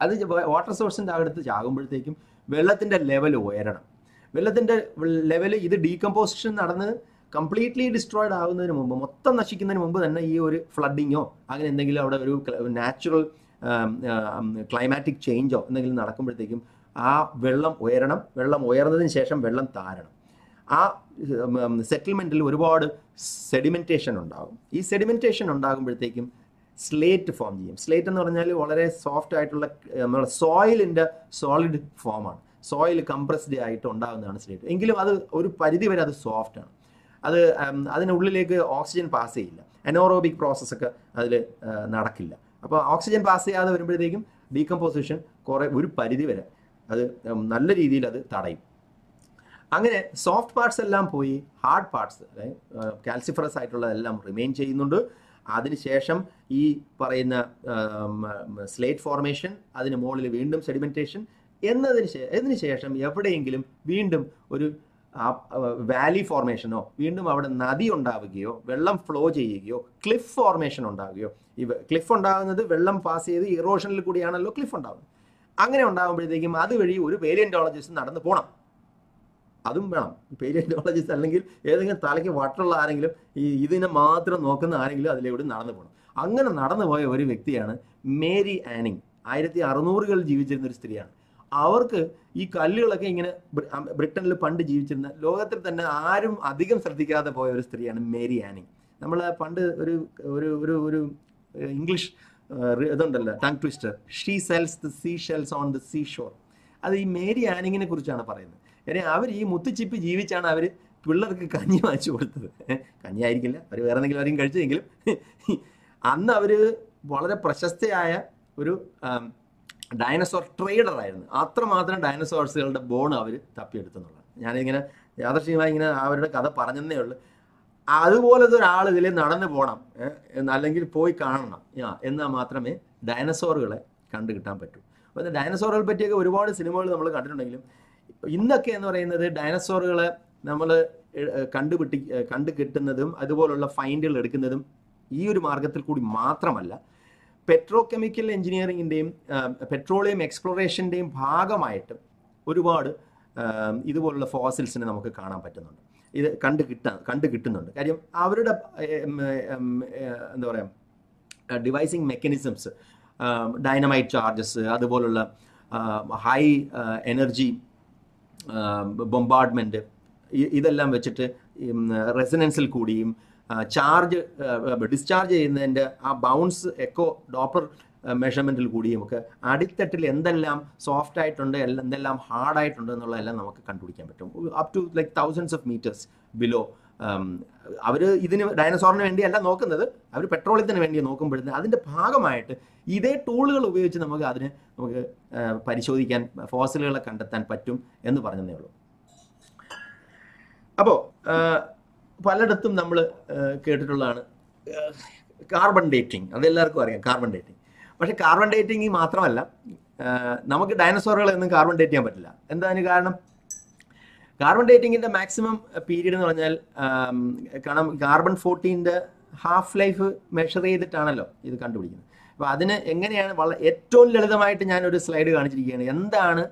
അത് വാട്ടർ സോഴ്സിന്റെ അടുത്ത് ചാകുമ്പോഴത്തേക്കും വെള്ളത്തിന്റെ ലെവൽ ഉയരണം. വെള്ളത്തിന്റെ ലെവൽ ഇത് ഡീകമ്പോസിഷൻ നടന്ന് കംപ്ലീറ്റ്ലി ഡിസ്ട്രോയിഡ് ആകുന്നതിന് മുമ്പ് മൊത്തം നശിക്കുന്നതിന് മുമ്പ് തന്നെ ഈ ഒരു ഫ്ലഡിങ്ങോ അങ്ങനെ എന്തെങ്കിലും അവിടെ ഒരു നാച്ചുറൽ ക്ലൈമാറ്റിക് ചേഞ്ചോ എന്തെങ്കിലും നടക്കുമ്പോഴത്തേക്കും ആ വെള്ളം ഉയരണം. വെള്ളം ഉയർന്നതിന് ശേഷം വെള്ളം താരണം. ആ സെറ്റിൽമെന്റിൽ ഒരുപാട് സെഡിമെന്റേഷൻ ഉണ്ടാകും ഈ സെഡിമെന്റേഷൻ ഉണ്ടാകുമ്പോഴത്തേക്കും സ്ലേറ്റ് ഫോം ചെയ്യും. സ്ലേറ്റ് എന്ന് പറഞ്ഞാൽ വളരെ സോഫ്റ്റ് ആയിട്ടുള്ള നമ്മുടെ സോയിലിന്റെ സോളിഡ് ഫോമാണ് സോയിൽ കംപ്രസ്ഡ് ആയിട്ട് ഉണ്ടാകുന്നതാണ് സ്ലേറ്റ് എങ്കിലും അത് ഒരു പരിധി വരെ അത് സോഫ്റ്റ് ആണ്. അത് അതിനുള്ളിലേക്ക് ഓക്സിജൻ പാസ് ചെയ്യില്ല. അനോറോബിക് പ്രോസസ്സൊക്കെ അതിൽ നടക്കില്ല. അപ്പോൾ ഓക്സിജൻ പാസ് ചെയ്യാതെ വരുമ്പോഴത്തേക്കും ഡീകമ്പോസിഷൻ കുറേ ഒരു പരിധി വരെ അത് നല്ല രീതിയിൽ അത് തടയും. അങ്ങനെ സോഫ്റ്റ് പാർട്സ് എല്ലാം പോയി ഹാർഡ് പാർട്സ് കാൽസിഫറസ് ആയിട്ടുള്ളതെല്ലാം റിമെയിൻ ചെയ്യുന്നുണ്ട്. അതിനുശേഷം ഈ പറയുന്ന സ്ലേറ്റ് ഫോർമേഷൻ അതിന് മുകളിൽ വീണ്ടും സെഡിമെന്റേഷൻ എന്നതിന് ഇതിന് ശേഷം എവിടെയെങ്കിലും വീണ്ടും ഒരു വാലി ഫോർമേഷനോ വീണ്ടും അവിടെ നദി ഉണ്ടാവുകയോ വെള്ളം ഫ്ലോ ചെയ്യുകയോ ക്ലിഫ് ഫോർമേഷൻ ഉണ്ടാവുകയോ ഈ ക്ലിഫ് ഉണ്ടാകുന്നത് വെള്ളം പാസ് ചെയ്ത് ഇറോഷനിൽ കൂടിയാണല്ലോ ക്ലിഫ് ഉണ്ടാകുന്നത് അങ്ങനെ ഉണ്ടാകുമ്പോഴത്തേക്കും അതുവഴി ഒരു വേരിയന്റോളജിസ്റ്റ് നടന്നു പോകണം അതും വേണം. പേരിയോളജിസ്റ്റ് അല്ലെങ്കിൽ ഏതെങ്കിലും തലയ്ക്ക് വട്ടുള്ള ആരെങ്കിലും ഈ ഇതിനെ മാത്രം നോക്കുന്ന ആരെങ്കിലും അതിലൂടെ നടന്നു പോകണം അങ്ങനെ നടന്നു പോയ ഒരു വ്യക്തിയാണ് മേരി ആനിങ്. ആയിരത്തി അറുന്നൂറുകളിൽ ജീവിച്ചിരുന്ന ഒരു സ്ത്രീയാണ്. അവർക്ക് ഈ കല്ലുകളൊക്കെ ഇങ്ങനെ ബ്രിട്ടനിൽ പണ്ട് ജീവിച്ചിരുന്ന ലോകത്തിൽ തന്നെ ആരും അധികം ശ്രദ്ധിക്കാതെ പോയ ഒരു സ്ത്രീയാണ് മേരി ആനിങ്. നമ്മൾ പണ്ട് ഒരു ഒരു ഒരു ഒരു ഇംഗ്ലീഷ് ഇതുണ്ടല്ലോ tongue twister she sells the sea shells on the sea shore അത് ഈ മേരി ആനിങ്ങിനെ കുറിച്ചാണ് പറയുന്നത്. കാര്യം അവർ ഈ മുത്തുച്ചിപ്പ് ജീവിച്ചാണ് അവർ പിള്ളേർക്ക് കഞ്ഞി വാങ്ങിച്ചു കൊടുത്തത്. കഞ്ഞി ആയിരിക്കില്ല. അവർ വേറെ എന്തെങ്കിലും ആരെയും കഴിച്ചതെങ്കിലും അന്ന് അവർ വളരെ പ്രശസ്തയായ ഒരു ഡൈനസോർ ട്രേഡർ ആയിരുന്നു. അത്രമാത്രം ഡൈനസോർസുകളുടെ ബോൺ അവർ തപ്പിയെടുത്തെന്നുള്ളതാണ്. ഞാനിങ്ങനെ യാദർശികമായി ഇങ്ങനെ അവരുടെ കഥ പറഞ്ഞതേ ഉള്ളൂ. അതുപോലത്തെ ഒരാൾ ഇതിൽ നടന്നു പോകണം അല്ലെങ്കിൽ പോയി കാണണം എന്നാൽ മാത്രമേ ഡൈനസോറുകളെ കണ്ടു കിട്ടാൻ പറ്റൂ അപ്പോൾ ഡൈനസോറുകളെ പറ്റിയൊക്കെ ഒരുപാട് സിനിമകൾ നമ്മൾ കണ്ടിട്ടുണ്ടെങ്കിലും ഇന്നൊക്കെ എന്ന് പറയുന്നത് ഡയനസോറുകൾ നമ്മൾ കണ്ടുപിട്ടി കണ്ടു കിട്ടുന്നതും അതുപോലുള്ള ഫൈൻഡുകൾ എടുക്കുന്നതും ഈ ഒരു മാർഗത്തിൽ കൂടി മാത്രമല്ല പെട്രോ കെമിക്കൽ പെട്രോളിയം എക്സ്പ്ലോറേഷന്റെയും ഭാഗമായിട്ട് ഒരുപാട് ഇതുപോലുള്ള ഫോസിൽസിനെ നമുക്ക് കാണാൻ പറ്റുന്നുണ്ട്. ഇത് കണ്ടു കിട്ടാൻ കണ്ടു കിട്ടുന്നുണ്ട്. കാര്യം അവരുടെ എന്താ പറയുക ഡിവൈസിങ് മെക്കാനിസംസ് ഡൈനമൈറ്റ് ചാർജസ് അതുപോലുള്ള ഹൈ എനർജി ബൊമ്പാർഡ്മെന്റ് ഇതെല്ലാം വെച്ചിട്ട് റെസിഡൻസിൽ കൂടിയും ചാർജ് ഡിസ്ചാർജ് ചെയ്യുന്നതിന്റെ ആ ബൗൺസ് എക്കോ ഡോപ്പർ മെഷർമെന്റിൽ കൂടിയും ഒക്കെ അടിത്തട്ടിൽ എന്തെല്ലാം സോഫ്റ്റ് ആയിട്ടുണ്ട് എന്തെല്ലാം ഹാർഡ് ആയിട്ടുണ്ട് എന്നുള്ളതെല്ലാം നമുക്ക് കണ്ടുപിടിക്കാൻ പറ്റും. Up to like thousands of meters below അവർ ഇതിന് ഡയനസോറിന് വേണ്ടിയല്ല നോക്കുന്നത്. അവർ പെട്രോളിയത്തിന് വേണ്ടി നോക്കുമ്പോഴത്തേന് അതിന്റെ ഭാഗമായിട്ട് ഇതേ ടൂളുകൾ ഉപയോഗിച്ച് നമുക്ക് അതിന് നമുക്ക് പരിശോധിക്കാൻ ഫോസിലുകളെ കണ്ടെത്താൻ പറ്റും എന്ന് പറഞ്ഞതേ ഉള്ളൂ. അപ്പോൾ പലയിടത്തും നമ്മൾ കേട്ടിട്ടുള്ളതാണ് കാർബൺ ഡേറ്റിംഗ് അതെല്ലാവർക്കും അറിയാം കാർബൺ ഡേറ്റിംഗ് പക്ഷേ കാർബൺ ഡേറ്റിംഗ് മാത്രമല്ല നമുക്ക് ഡയനസോറുകളെ ഒന്നും കാർബൺ ഡേറ്റ് ചെയ്യാൻ പറ്റില്ല. എന്താണ് കാരണം? കാർബൺ ഡേറ്റിങ്ങിന്റെ മാക്സിമം പീരീഡ് എന്ന് പറഞ്ഞാൽ കാരണം കാർബൺ ഫോർട്ടീന്റെ ഹാഫ് ലൈഫ് മെഷർ ചെയ്തിട്ടാണല്ലോ ഇത് കണ്ടുപിടിക്കുന്നത്. അപ്പോൾ അതിന് എങ്ങനെയാണ് വളരെ ഏറ്റവും ലളിതമായിട്ട് ഞാൻ ഒരു സ്ലൈഡ് കാണിച്ചിരിക്കുകയാണ്. എന്താണ്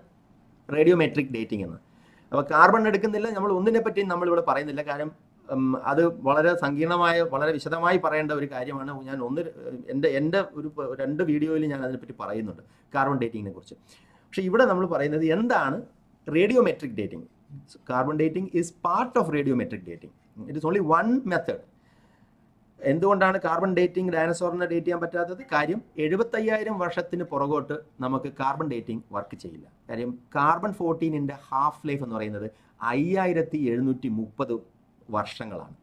റേഡിയോമെട്രിക് ഡേറ്റിംഗ് എന്ന്? അപ്പോൾ കാർബൺ എടുക്കുന്നില്ല നമ്മൾ ഒന്നിനെ പറ്റിയും നമ്മളിവിടെ പറയുന്നില്ല. കാരണം അത് വളരെ സങ്കീർണമായ വളരെ വിശദമായി പറയേണ്ട ഒരു കാര്യമാണ്. ഞാൻ ഒന്ന് എന്റെ എന്റെ ഒരു രണ്ട് വീഡിയോയിൽ ഞാൻ അതിനെപ്പറ്റി പറയുന്നുണ്ട് കാർബൺ ഡേറ്റിങ്ങിനെ കുറിച്ച്. പക്ഷേ ഇവിടെ നമ്മൾ പറയുന്നത് എന്താണ് radiometric dating carbon dating is part of radiometric dating it is only one method എന്തുകൊണ്ടാണ് കാർബൺ ഡേറ്റിംഗ് ഡയനസോറിനെ ഡേറ്റ് ചെയ്യാൻ പറ്റാത്തത്? കാര്യം എഴുപത്തയ്യായിരം വർഷത്തിന് പുറകോട്ട് നമുക്ക് കാർബൺ ഡേറ്റിംഗ് വർക്ക് ചെയ്യില്ല. കാര്യം കാർബൺ ഫോർട്ടീനിന്റെ ഹാഫ് ലൈഫ് എന്ന് പറയുന്നത് അയ്യായിരത്തി എഴുന്നൂറ്റി മുപ്പത് വർഷങ്ങളാണ്.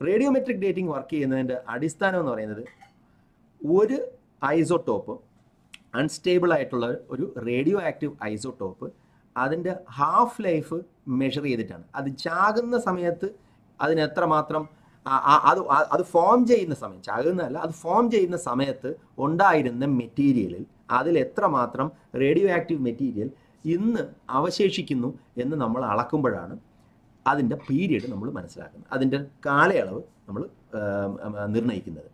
റേഡിയോമെട്രിക് ഡേറ്റിംഗ് വർക്ക് ചെയ്യുന്നതിന്റെ അടിസ്ഥാനം എന്ന് പറയുന്നത് ഒരു ഐസോടോപ്പ് അൺസ്റ്റേബിൾ ആയിട്ടുള്ള ഒരു റേഡിയോ ആക്റ്റീവ് ഐസോട്ടോപ്പ് അതിന്റെ ഹാഫ് ലൈഫ് മെഷർ ചെയ്തിട്ടാണ്. അത് ചാകുന്ന സമയത്ത് അതിന് ആ- അത് അത് ഫോം ചെയ്യുന്ന സമയം ചാകുന്നതല്ല അത് ഫോം ചെയ്യുന്ന സമയത്ത് ഉണ്ടായിരുന്ന മെറ്റീരിയലിൽ അതിൽ എത്രമാത്രം റേഡിയോ ആക്റ്റീവ് മെറ്റീരിയൽ ഇന്ന് അവശേഷിക്കുന്നു എന്ന് നമ്മൾ അളക്കുമ്പോഴാണ് അതിന്റെ പീരീഡ് നമ്മൾ മനസ്സിലാക്കുന്നത്. അതിന്റെ കാലയളവ് നമ്മൾ നിർണയിക്കുന്നത്.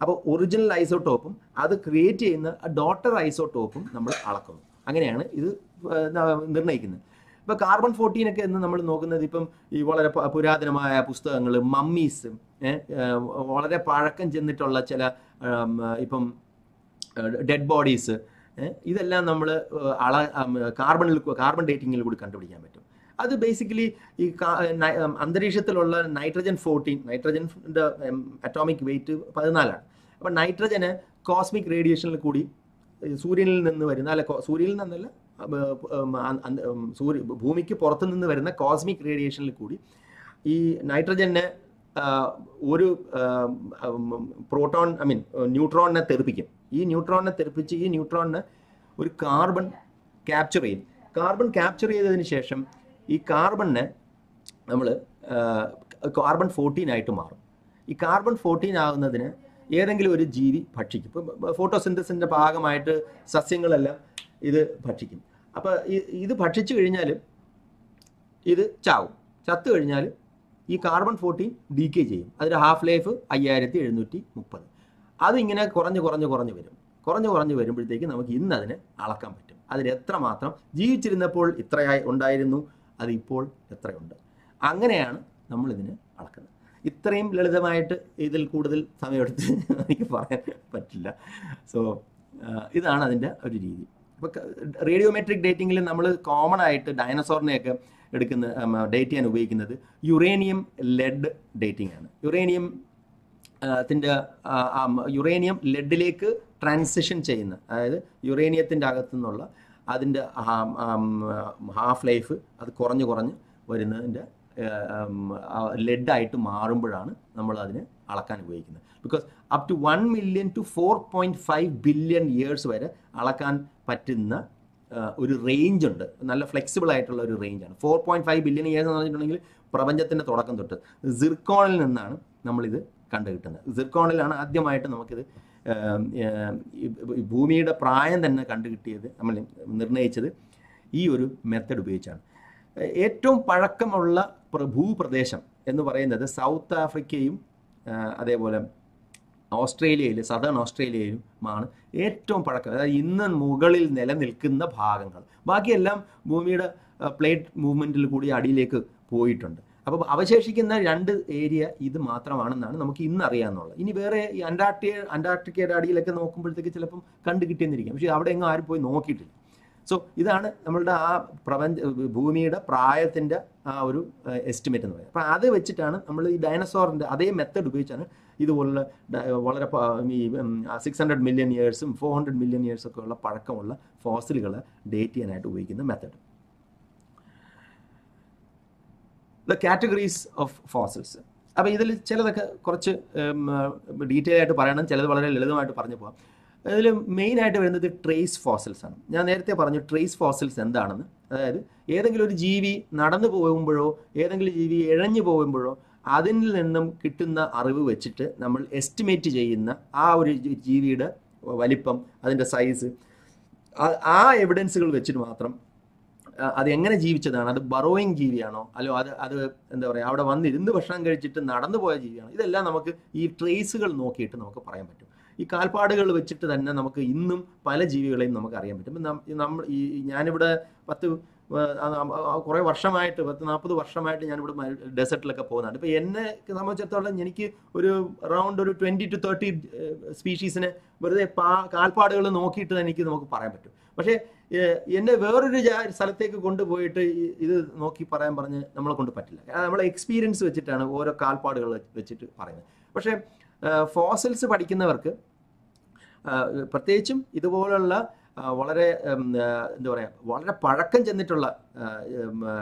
അപ്പോൾ ഒറിജിനൽ ഐസോട്ടോപ്പും അത് ക്രിയേറ്റ് ചെയ്യുന്ന ഡോട്ടർ ഐസോട്ടോപ്പും നമ്മൾ അളക്കുന്നു. അങ്ങനെയാണ് ഇത് നിർണയിക്കുന്നത് ഇപ്പോൾ കാർബൺ ഫോർട്ടീനൊക്കെ എന്ന് നമ്മൾ നോക്കുന്നത് ഇപ്പം ഈ വളരെ പുരാതനമായ പുസ്തകങ്ങൾ മമ്മീസ് വളരെ പഴക്കം ചെന്നിട്ടുള്ള ചില ഇപ്പം ഡെഡ് ബോഡീസ് ഇതെല്ലാം നമ്മൾ അള കാർബണിൽ കാർബൺ ഡേറ്റിങ്ങിൽ കൂടി കണ്ടുപിടിക്കാൻ പറ്റും. അത് ബേസിക്കലി ഈ അന്തരീക്ഷത്തിലുള്ള നൈട്രജൻ ഫോർട്ടീൻ നൈട്രജന്റെ അറ്റോമിക് വെയിറ്റ് പതിനാലാണ്. അപ്പം നൈട്രജന് കോസ്മിക് റേഡിയേഷനിൽ കൂടി സൂര്യനിൽ നിന്ന് വരുന്ന അല്ല സൂര്യനിൽ നിന്നല്ല സൂര്യ ഭൂമിക്ക് പുറത്തു നിന്ന് വരുന്ന കോസ്മിക് റേഡിയേഷനിൽ കൂടി ഈ നൈട്രജന് ഒരു പ്രോട്ടോൺ ഐ മീൻ ന്യൂട്രോണിനെ തെറിപ്പിക്കും. ഈ ന്യൂട്രോണിനെ തെറിപ്പിച്ച് ഈ ന്യൂട്രോണിനെ ഒരു കാർബൺ ക്യാപ്ചർ ചെയ്യും. കാർബൺ ക്യാപ്ചർ ചെയ്തതിന് ശേഷം ഈ കാർബണിനെ നമ്മൾ കാർബൺ ഫോർട്ടീൻ ആയിട്ട് മാറും. ഈ കാർബൺ ഫോർട്ടീൻ ആകുന്നതിന് ഏതെങ്കിലും ഒരു ജീവി ഭക്ഷിക്കും. ഇപ്പം ഫോട്ടോസിന്തസിന്റെ ഭാഗമായിട്ട് സസ്യങ്ങളെല്ലാം ഇത് ഭക്ഷിക്കും. അപ്പോൾ ഇത് ഭക്ഷിച്ചു കഴിഞ്ഞാൽ ഇത് ചാവും. ചത്തു കഴിഞ്ഞാൽ ഈ കാർബൺ ഫോർട്ടീൻ ഡീക്കേ ചെയ്യും. അതിന്റെ ഹാഫ് ലൈഫ് അയ്യായിരത്തി എഴുന്നൂറ്റി മുപ്പത് അതിങ്ങനെ കുറഞ്ഞ് കുറഞ്ഞ് കുറഞ്ഞ് വരും. കുറഞ്ഞ് കുറഞ്ഞ് വരുമ്പോഴത്തേക്ക് നമുക്ക് ഇന്ന് അതിനെ അളക്കാൻ പറ്റും. അതിൽ എത്രമാത്രം ജീവിച്ചിരുന്നപ്പോൾ ഇത്രയായി ഉണ്ടായിരുന്നു അതിപ്പോൾ എത്രയുണ്ട്? അങ്ങനെയാണ് നമ്മൾ ഇതിനെ അളക്കുന്നത്. ഇത്രയും ലളിതമായിട്ട് ഇതിൽ കൂടുതൽ സമയമെടുത്ത് എനിക്ക് പറയാൻ പറ്റില്ല. സോ ഇതാണ് അതിന്റെ ഒരു രീതി. ഇപ്പോൾ റേഡിയോമെട്രിക് ഡേറ്റിംഗിൽ നമ്മൾ കോമൺ ആയിട്ട് ഡയനസോറിനെയൊക്കെ എടുക്കുന്ന ഡേറ്റ് ചെയ്യാൻ ഉപയോഗിക്കുന്നത് യുറേനിയം ലെഡ് ഡേറ്റിംഗ് ആണ്. യുറേനിയം ത്തിന്റെ യുറേനിയം ലെഡിലേക്ക് ട്രാൻസിഷൻ ചെയ്യുന്ന അതായത് യുറേനിയത്തിന്റെ അകത്തു നിന്നുള്ള അതിന്റെ ഹാഫ് ലൈഫ് അത് കുറഞ്ഞ് കുറഞ്ഞ് വരുന്നതിന്റെ ലെഡായിട്ട് മാറുമ്പോഴാണ് നമ്മൾ അതിനെ അളക്കാൻ ഉപയോഗിക്കുന്നത്. Because up to one million to four point five billion years വരെ അളക്കാൻ പറ്റുന്ന ഒരു റേഞ്ച് ഉണ്ട്. നല്ല ഫ്ലെക്സിബിൾ ആയിട്ടുള്ള ഒരു റേഞ്ചാണ് four point five billion years എന്ന് പറഞ്ഞിട്ടുണ്ടെങ്കിൽ പ്രപഞ്ചത്തിന്റെ തുടക്കം തൊട്ട് സിർക്കോണിൽ നിന്നാണ് നമ്മളിത് കണ്ടുകിട്ടുന്നത്. സിർക്കോണിലാണ് ആദ്യമായിട്ട് നമുക്കിത് ഭൂമിയുടെ പ്രായം തന്നെ കണ്ടുകിട്ടിയത് നമ്മൾ നിർണയിച്ചത് ഈ ഒരു മെത്തഡ് ഉപയോഗിച്ചാണ്. ഏറ്റവും പഴക്കമുള്ള പ്ര- ഭൂപ്രദേശം എന്ന് പറയുന്നത് സൗത്ത് ആഫ്രിക്കയും അതേപോലെ ഓസ്ട്രേലിയയിൽ സദേൺ ഓസ്ട്രേലിയയിലുമാണ് ഏറ്റവും പഴക്കം അതായത് ഇന്ന് മുകളിൽ നിലനിൽക്കുന്ന ഭാഗങ്ങൾ. ബാക്കിയെല്ലാം ഭൂമിയുടെ പ്ലേറ്റ് മൂവ്മെന്റിൽ കൂടി അടിയിലേക്ക് പോയിട്ടുണ്ട്. അപ്പോൾ അവശേഷിക്കുന്ന രണ്ട് ഏരിയ ഇത് മാത്രമാണെന്നാണ് നമുക്ക് ഇന്ന് അറിയാമെന്നുള്ളത് ഇനി വേറെ ഈ അന്റാർട്ടിയ അന്റാർട്ടിക്കയുടെ അടിയിലൊക്കെ നോക്കുമ്പോഴത്തേക്ക് ചിലപ്പം കണ്ടു കിട്ടിയെന്നിരിക്കും. പക്ഷേ അവിടെ എങ്ങും ആരും പോയി നോക്കിയിട്ടില്ല. സോ ഇതാണ് നമ്മളുടെ ആ പ്രപഞ്ച ഭൂമിയുടെ പ്രായത്തിന്റെ ആ ഒരു എസ്റ്റിമേറ്റ് എന്ന് പറയുന്നത് അപ്പോൾ അത് വെച്ചിട്ടാണ് നമ്മൾ ഈ ഡയനസോറിന്റെ അതേ മെത്തേഡ് ഉപയോഗിച്ചാണ് ഇതുപോലുള്ള വളരെ ഈ സിക്സ് ഹൺഡ്രഡ് മില്യൺ ഇയേഴ്സും ഫോർ ഹൺഡ്രഡ് മില്യൺ ഇയേഴ്സൊക്കെ ഉള്ള പഴക്കമുള്ള ഫോസിലുകൾ ഡേറ്റ് ചെയ്യാനായിട്ട് ഉപയോഗിക്കുന്ന method the categories of fossils അപ്പോൾ ഇതിൽ ചിലതൊക്കെ കുറച്ച് ഡീറ്റെയിൽ ആയിട്ട് പറയണം ചിലത് വളരെ ലളിതമായിട്ട് പറഞ്ഞു പോകാം ഇതിൽ മെയിനായിട്ട് വരുന്നത് ട്രേസ് ഫോസിൽസ് ആണ്. ഞാൻ നേരത്തെ പറഞ്ഞു ട്രേസ് ഫോസിൽസ് എന്താണെന്ന്. അതായത് ഏതെങ്കിലും ഒരു ജീവി നടന്നു പോകുമ്പോഴോ ഏതെങ്കിലും ജീവി ഇഴഞ്ഞു പോകുമ്പോഴോ അതിൽ നിന്നും കിട്ടുന്ന അറിവ് വെച്ചിട്ട് നമ്മൾ എസ്റ്റിമേറ്റ് ചെയ്യുന്ന ആ ഒരു ജീവിയുടെ വലിപ്പം അതിന്റെ സൈസ് ആ എവിഡൻസുകൾ വെച്ചിട്ട് മാത്രം അത് എങ്ങനെ ജീവിച്ചതാണ്? അത് ബറോയിങ് ജീവിയാണോ? അല്ലോ അത് അത് എന്താ പറയുക അവിടെ വന്നിരുന്ന് ഭക്ഷണം കഴിച്ചിട്ട് നടന്നു പോയ ജീവിയാണോ? ഇതെല്ലാം നമുക്ക് ഈ ട്രേസുകൾ നോക്കിയിട്ട് നമുക്ക് പറയാൻ പറ്റും. ഈ കാൽപ്പാടുകൾ വെച്ചിട്ട് തന്നെ നമുക്ക് ഇന്നും പല ജീവികളെയും നമുക്ക് അറിയാൻ പറ്റും. ഇപ്പം നമ്മൾ ഈ ഞാനിവിടെ പത്ത് കുറേ വർഷമായിട്ട് പത്ത് നാൽപ്പത് വർഷമായിട്ട് ഞാനിവിടെ ഡെസേർട്ടിലൊക്കെ പോകുന്നുണ്ട്. ഇപ്പോൾ എന്നെ സംബന്ധിച്ചിടത്തോളം എനിക്ക് ഒരു അറൗണ്ട് ഒരു ട്വന്റി ടു തേർട്ടി സ്പീഷീസിനെ വെറുതെ പാ കാൽപ്പാടുകൾ നോക്കിയിട്ട് തന്നെ എനിക്ക് നമുക്ക് പറയാൻ പറ്റും. പക്ഷേ എന്നെ വേറൊരു സ്ഥലത്തേക്ക് കൊണ്ടുപോയിട്ട് ഇത് നോക്കി പറയാൻ പറഞ്ഞ് നമ്മളെ കൊണ്ട് പറ്റില്ല. കാരണം നമ്മളെ എക്സ്പീരിയൻസ് വെച്ചിട്ടാണ് ഓരോ കാൽപ്പാടുകൾ വെച്ചിട്ട് പറയുന്നത്. പക്ഷേ ഫോസൽസ് പഠിക്കുന്നവർക്ക് പ്രത്യേകിച്ചും ഇതുപോലുള്ള വളരെ എന്താ പറയുക വളരെ പഴക്കം ചെന്നിട്ടുള്ള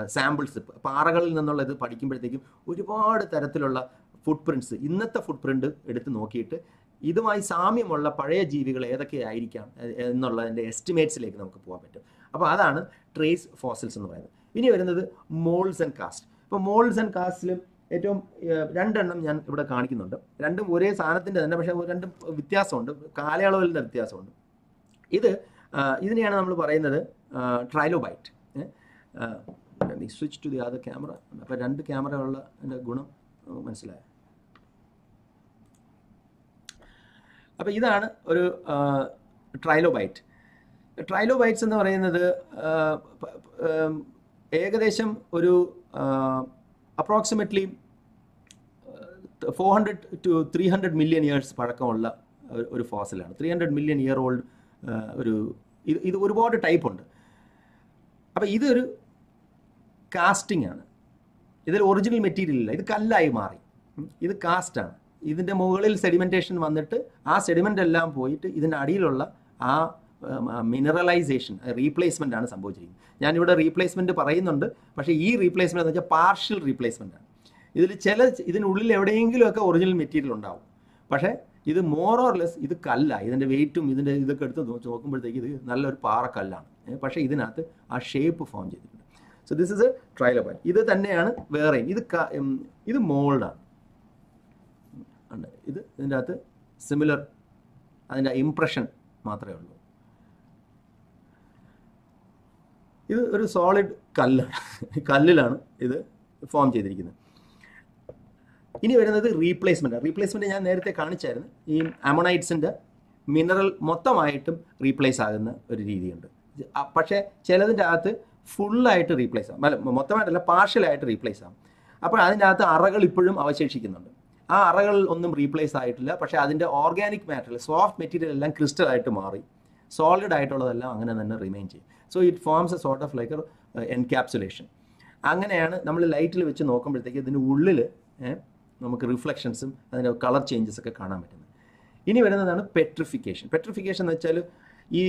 സാമ്പിൾസ് പാറകളിൽ നിന്നുള്ള ഇത് പഠിക്കുമ്പോഴത്തേക്കും ഒരുപാട് തരത്തിലുള്ള ഫുട് പ്രിന്റ്സ് ഇന്നത്തെ ഫുട് പ്രിന്റ് എടുത്ത് നോക്കിയിട്ട് ഇതുമായി സാമ്യമുള്ള പഴയ ജീവികൾ ഏതൊക്കെയായിരിക്കാം എന്നുള്ളതിന്റെ എസ്റ്റിമേറ്റ്സിലേക്ക് നമുക്ക് പോകാൻ പറ്റും. അപ്പോൾ അതാണ് ട്രേസ് ഫോസിൽസ് എന്ന് പറയുന്നത്. ഇനി വരുന്നത് മോൾസ് ആൻഡ് കാസ്റ്റ് ഇപ്പോൾ മോൾസ് ആൻഡ് കാസ്റ്റിലും ഏറ്റവും രണ്ടെണ്ണം ഞാൻ ഇവിടെ കാണിക്കുന്നുണ്ട്. രണ്ടും ഒരേ സാധനത്തിന്റെ തന്നെ പക്ഷേ രണ്ടും വ്യത്യാസമുണ്ട്. കാലയളവിന്റെ വ്യത്യാസമുണ്ട്. ഇത് ഇതിനെയാണ് നമ്മൾ പറയുന്നത് trilobite switch to the other camera അപ്പോൾ രണ്ട് ക്യാമറകളുള്ള എന്റെ ഗുണം മനസ്സിലായ? അപ്പോൾ ഇതാണ് ഒരു ട്രൈലോബൈറ്റ് ട്രൈലോബൈറ്റ്സ് എന്ന് പറയുന്നത് ഏകദേശം ഒരു approximately four hundred to three hundred million years പഴക്കമുള്ള ഒരു- ഫോസിലാണ്. Three hundred million year old ഒരു ഇത് ഇത് ഒരുപാട് ടൈപ്പ് ഉണ്ട്. അപ്പോൾ ഇതൊരു കാസ്റ്റിംഗ് ആണ്. ഇതിൽ ഒറിജിനൽ മെറ്റീരിയൽ ഇല്ല. ഇത് കല്ലായി മാറി. ഇത് കാസ്റ്റാണ് ഇതിന്റെ മുകളിൽ സെഡിമെന്റേഷൻ വന്നിട്ട് ആ സെഡിമെന്റ് എല്ലാം പോയിട്ട് ഇതിന്റെ അടിയിലുള്ള ആ മിനറലൈസേഷൻ റീപ്ലേസ്മെന്റ് ആണ് സംഭവിച്ചിരിക്കുന്നത്. ഞാനിവിടെ റീപ്ലേസ്മെന്റ് പറയുന്നുണ്ട് പക്ഷേ ഈ റീപ്ലേസ്മെന്റ് എന്ന് വെച്ചാൽ പാർഷ്യൽ റീപ്ലേസ്മെന്റ് ആണ്. ഇതിൽ ചില ഇതിനുള്ളിൽ എവിടെയെങ്കിലുമൊക്കെ ഒറിജിനൽ മെറ്റീരിയൽ ഉണ്ടാവും. പക്ഷേ ഇത് മോർ ഓർ ലെസ് ഇത് കല്ല. ഇതിന്റെ വെയിറ്റും ഇതിന്റെ ഇതൊക്കെ എടുത്ത് നോക്കുമ്പോഴത്തേക്ക് ഇത് നല്ലൊരു പാറക്കല്ലാണ് പക്ഷേ ഇതിനകത്ത് ആ ഷേപ്പ് ഫോം ചെയ്തിട്ടുണ്ട്. So this is a trail point ഇത് തന്നെയാണ് വേറെയും ഇത് ഇത് മോൾഡാണ് ഉണ്ട്. ഇത് ഇതിന്റെ അകത്ത് സിമിലർ അതിന്റെ ഇംപ്രഷൻ മാത്രമേ ഉള്ളൂ. ഇത് ഒരു സോളിഡ് കല്ലാണ് കല്ലിലാണ് ഇത് ഫോം ചെയ്തിരിക്കുന്നത്. ഇനി വരുന്നത് റീപ്ലേസ്മെന്റ് റീപ്ലേസ്മെന്റ് ഞാൻ നേരത്തെ കാണിച്ചായിരുന്നു. ഈ അമോണൈറ്റ്സിന്റെ മിനറൽ മൊത്തമായിട്ടും റീപ്ലേസ് ആകുന്ന ഒരു രീതിയുണ്ട്. പക്ഷേ ചിലതിന്റെ അകത്ത് ഫുള്ളായിട്ട് റീപ്ലേസ് ആകും. അല്ല മൊത്തമായിട്ടല്ല പാർഷ്യലായിട്ട് റീപ്ലേസ് ആകും. അപ്പോൾ അതിനകത്ത് അറകൾ ഇപ്പോഴും അവശേഷിക്കുന്നുണ്ട്. ആ അറകൾ ഒന്നും റീപ്ലേസ് ആയിട്ടില്ല. പക്ഷേ അതിന്റെ ഓർഗാനിക് മാറ്റർ സോഫ്റ്റ് മെറ്റീരിയൽ എല്ലാം ക്രിസ്റ്റൽ ആയിട്ട് മാറി. സോളിഡ് ആയിട്ടുള്ളതെല്ലാം അങ്ങനെ തന്നെ റിമെയിൻ ചെയ്യും. So it forms a sort of like encapsulation അങ്ങനെയാണ് നമ്മൾ ലൈറ്റിൽ വെച്ച് നോക്കുമ്പോഴത്തേക്ക് ഇതിന്റെ ഉള്ളിൽ നമുക്ക് റിഫ്ലക്ഷൻസും അതിന്റെ കളർ ചേഞ്ചസ് ഒക്കെ കാണാൻ പറ്റുന്നത്. ഇനി വരുന്നതാണ് പെട്രിഫിക്കേഷൻ. പെട്രിഫിക്കേഷൻ എന്ന് വെച്ചാൽ ഈ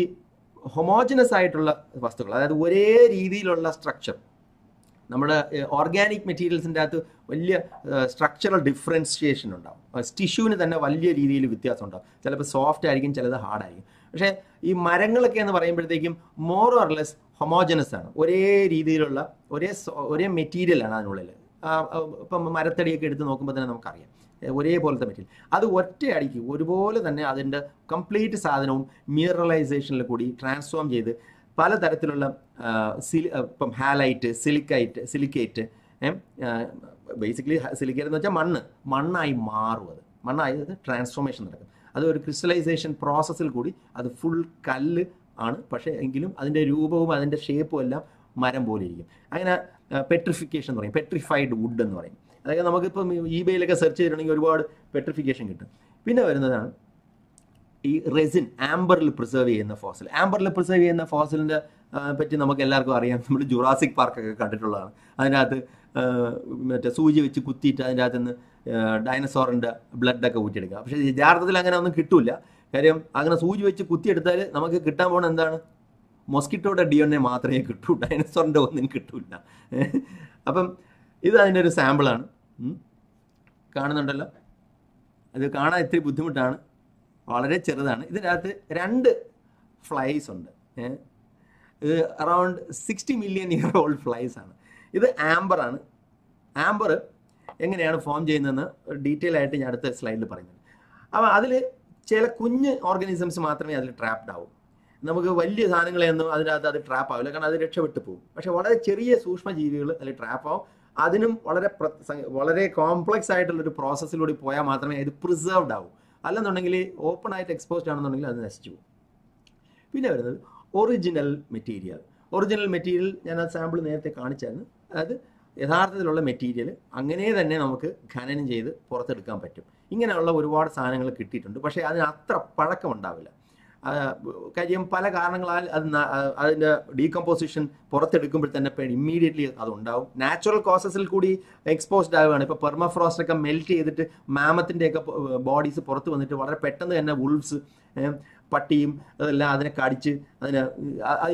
ഹൊമോജിനസ് ആയിട്ടുള്ള വസ്തുക്കൾ അതായത് ഒരേ രീതിയിലുള്ള സ്ട്രക്ചർ. നമ്മുടെ ഓർഗാനിക് മെറ്റീരിയൽസിന്റെ അകത്ത് വലിയ സ്ട്രക്ചറൽ ഡിഫറൻസിയേഷൻ ഉണ്ടാവും. ടിഷ്യൂവിന് തന്നെ വലിയ രീതിയിൽ വ്യത്യാസം ഉണ്ടാവും. ചിലപ്പോൾ സോഫ്റ്റ് ആയിരിക്കും ചിലത് ഹാർഡായിരിക്കും പക്ഷേ ഈ മരങ്ങളൊക്കെ എന്ന് പറയുമ്പോഴത്തേക്കും മോർ ഓർ ലെസ് ഹൊമോജനസ് ആണ്. ഒരേ രീതിയിലുള്ള ഒരേ ഒരേ മെറ്റീരിയൽ ആണ് അതിനുള്ളിൽ ഇപ്പം മരത്തടിയൊക്കെ എടുത്ത് നോക്കുമ്പോൾ തന്നെ നമുക്കറിയാം. ഒരേപോലത്തെ മെറ്റീരിയൽ അത് ഒറ്റയടിക്ക് ഒരുപോലെ തന്നെ അതിന്റെ കംപ്ലീറ്റ് സാധനവും മിനറലൈസേഷനിൽ കൂടി ട്രാൻസ്ഫോം ചെയ്ത് പലതരത്തിലുള്ള സിലി ഇപ്പം ഹാലൈറ്റ് സിലിക്കൈറ്റ് സിലിക്കേറ്റ് ബേസിക്കലി സിലിക്കേറ്റ് എന്ന് വെച്ചാൽ മണ്ണ്. മണ്ണായി മാറും അത്. മണ്ണായി അത് ട്രാൻസ്ഫോർമേഷൻ നടക്കും. അത് ഒരു ക്രിസ്റ്റലൈസേഷൻ പ്രോസസ്സിൽ കൂടി അത് ഫുൾ കല്ല് ആണ്. പക്ഷേ എങ്കിലും അതിന്റെ രൂപവും അതിന്റെ ഷേപ്പും എല്ലാം മരം പോലെ ഇരിക്കും. അങ്ങനെ പെട്രിഫിക്കേഷൻ എന്ന് പറയും. പെട്രിഫൈഡ് വുഡ് എന്ന് പറയും. അതായത് നമുക്കിപ്പം ഇബേയിലൊക്കെ സെർച്ച് ചെയ്തിട്ടുണ്ടെങ്കിൽ ഒരുപാട് പെട്രിഫിക്കേഷൻ കിട്ടും. പിന്നെ വരുന്നതാണ് ഈ റെസിൻ ആംബറിൽ പ്രിസർവ് ചെയ്യുന്ന ഫോസൽ ആംബറിൽ പ്രിസർവ് ചെയ്യുന്ന ഫോസിലിന്റെ പറ്റി നമുക്ക് എല്ലാവർക്കും അറിയാം. നമ്മൾ ജുറാസിക് പാർക്കൊക്കെ കണ്ടിട്ടുള്ളതാണ്. അതിനകത്ത് മറ്റേ സൂചി വെച്ച് കുത്തിയിട്ട് അതിന്റെ അകത്തുനിന്ന് ഡൈനസോറിന്റെ ബ്ലഡൊക്കെ ഊറ്റിയെടുക്കുക പക്ഷേ യഥാർത്ഥത്തിൽ അങ്ങനെ ഒന്നും കിട്ടില്ല കാര്യം അങ്ങനെ സൂചി വെച്ച് കുത്തിയെടുത്താൽ നമുക്ക് കിട്ടാൻ പോകുന്ന എന്താണ്? മൊസ്കിറ്റോയുടെ ഡി എൻ എ മാത്രമേ കിട്ടൂ. ഡൈനസോറിന്റെ ഒന്നും കിട്ടില്ല. അപ്പം ഇത് അതിന്റെ ഒരു സാമ്പിളാണ്. കാണുന്നുണ്ടല്ലോ? അത് കാണാൻ ഇത്തിരി ബുദ്ധിമുട്ടാണ്. വളരെ ചെറുതാണ്. ഇതിനകത്ത് രണ്ട് ഫ്ലൈസ് ഉണ്ട്. ഇത് around sixty million year old flies ആണ്. ഇത് ആംബർ ആണ് ആംബർ എങ്ങനെയാണ് ഫോം ചെയ്യുന്നതെന്ന് ഡീറ്റെയിൽ ആയിട്ട് ഞാൻ അടുത്ത സ്ലൈഡിൽ പറയുന്നുണ്ട്. അപ്പോൾ അതിൽ ചില കുഞ്ഞ് ഓർഗാനിസംസ് മാത്രമേ അതിൽ ട്രാപ്ഡ് ആവും. നമുക്ക് വലിയ സാധനങ്ങളെയൊന്നും അതിനകത്ത് അത് ട്രാപ്പ് ആവില്ല. കാരണം അത് രക്ഷപ്പെട്ടു പോകും. പക്ഷേ വളരെ ചെറിയ സൂക്ഷ്മജീവികൾ അതിൽ ട്രാപ്പ് ആവും. അതിനും വളരെ വളരെ കോംപ്ലക്സ് ആയിട്ടുള്ള ഒരു പ്രോസസ്സിലൂടെ പോയാൽ മാത്രമേ ഇത് പ്രിസർവ്ഡ് ആവൂ. അല്ലെന്നുണ്ടെങ്കിൽ ഓപ്പൺ ആയിട്ട് എക്സ്പോസ്ഡ് ആണെന്നുണ്ടെങ്കിൽ അത് നശിച്ചു പോകും. പിന്നെ വരുന്നത് ഒറിജിനൽ മെറ്റീരിയൽ ഒറിജിനൽ മെറ്റീരിയൽ ഞാൻ ആ സാമ്പിൾ നേരത്തെ കാണിച്ചായിരുന്നു. അതായത് യഥാർത്ഥത്തിലുള്ള മെറ്റീരിയൽ അങ്ങനെ തന്നെ നമുക്ക് ഖനനം ചെയ്ത് പുറത്തെടുക്കാൻ പറ്റും. ഇങ്ങനെയുള്ള ഒരുപാട് സാധനങ്ങൾ കിട്ടിയിട്ടുണ്ട്. പക്ഷേ അതിന് അത്ര പഴക്കം ഉണ്ടാവില്ല. കാര്യം പല കാരണങ്ങളാൽ അത് അതിന്റെ ഡീകമ്പോസിഷൻ പുറത്തെടുക്കുമ്പോൾ തന്നെ ഇമ്മീഡിയറ്റ്ലി അത് ഉണ്ടാവും നാച്ചുറൽ കോസസിൽ കൂടി എക്സ്പോസ്ഡ് ആവുകയാണ്. ഇപ്പോൾ പെർമഫ്രോസ്റ്റ് ഒക്കെ മെൽറ്റ് ചെയ്തിട്ട് മാമത്തിന്റെയൊക്കെ ബോഡീസ് പുറത്ത് വന്നിട്ട് വളരെ പെട്ടെന്ന് തന്നെ വുൾഫ്സ് പട്ടിയും അതെല്ലാം അതിനെ കടിച്ച് അതിനെ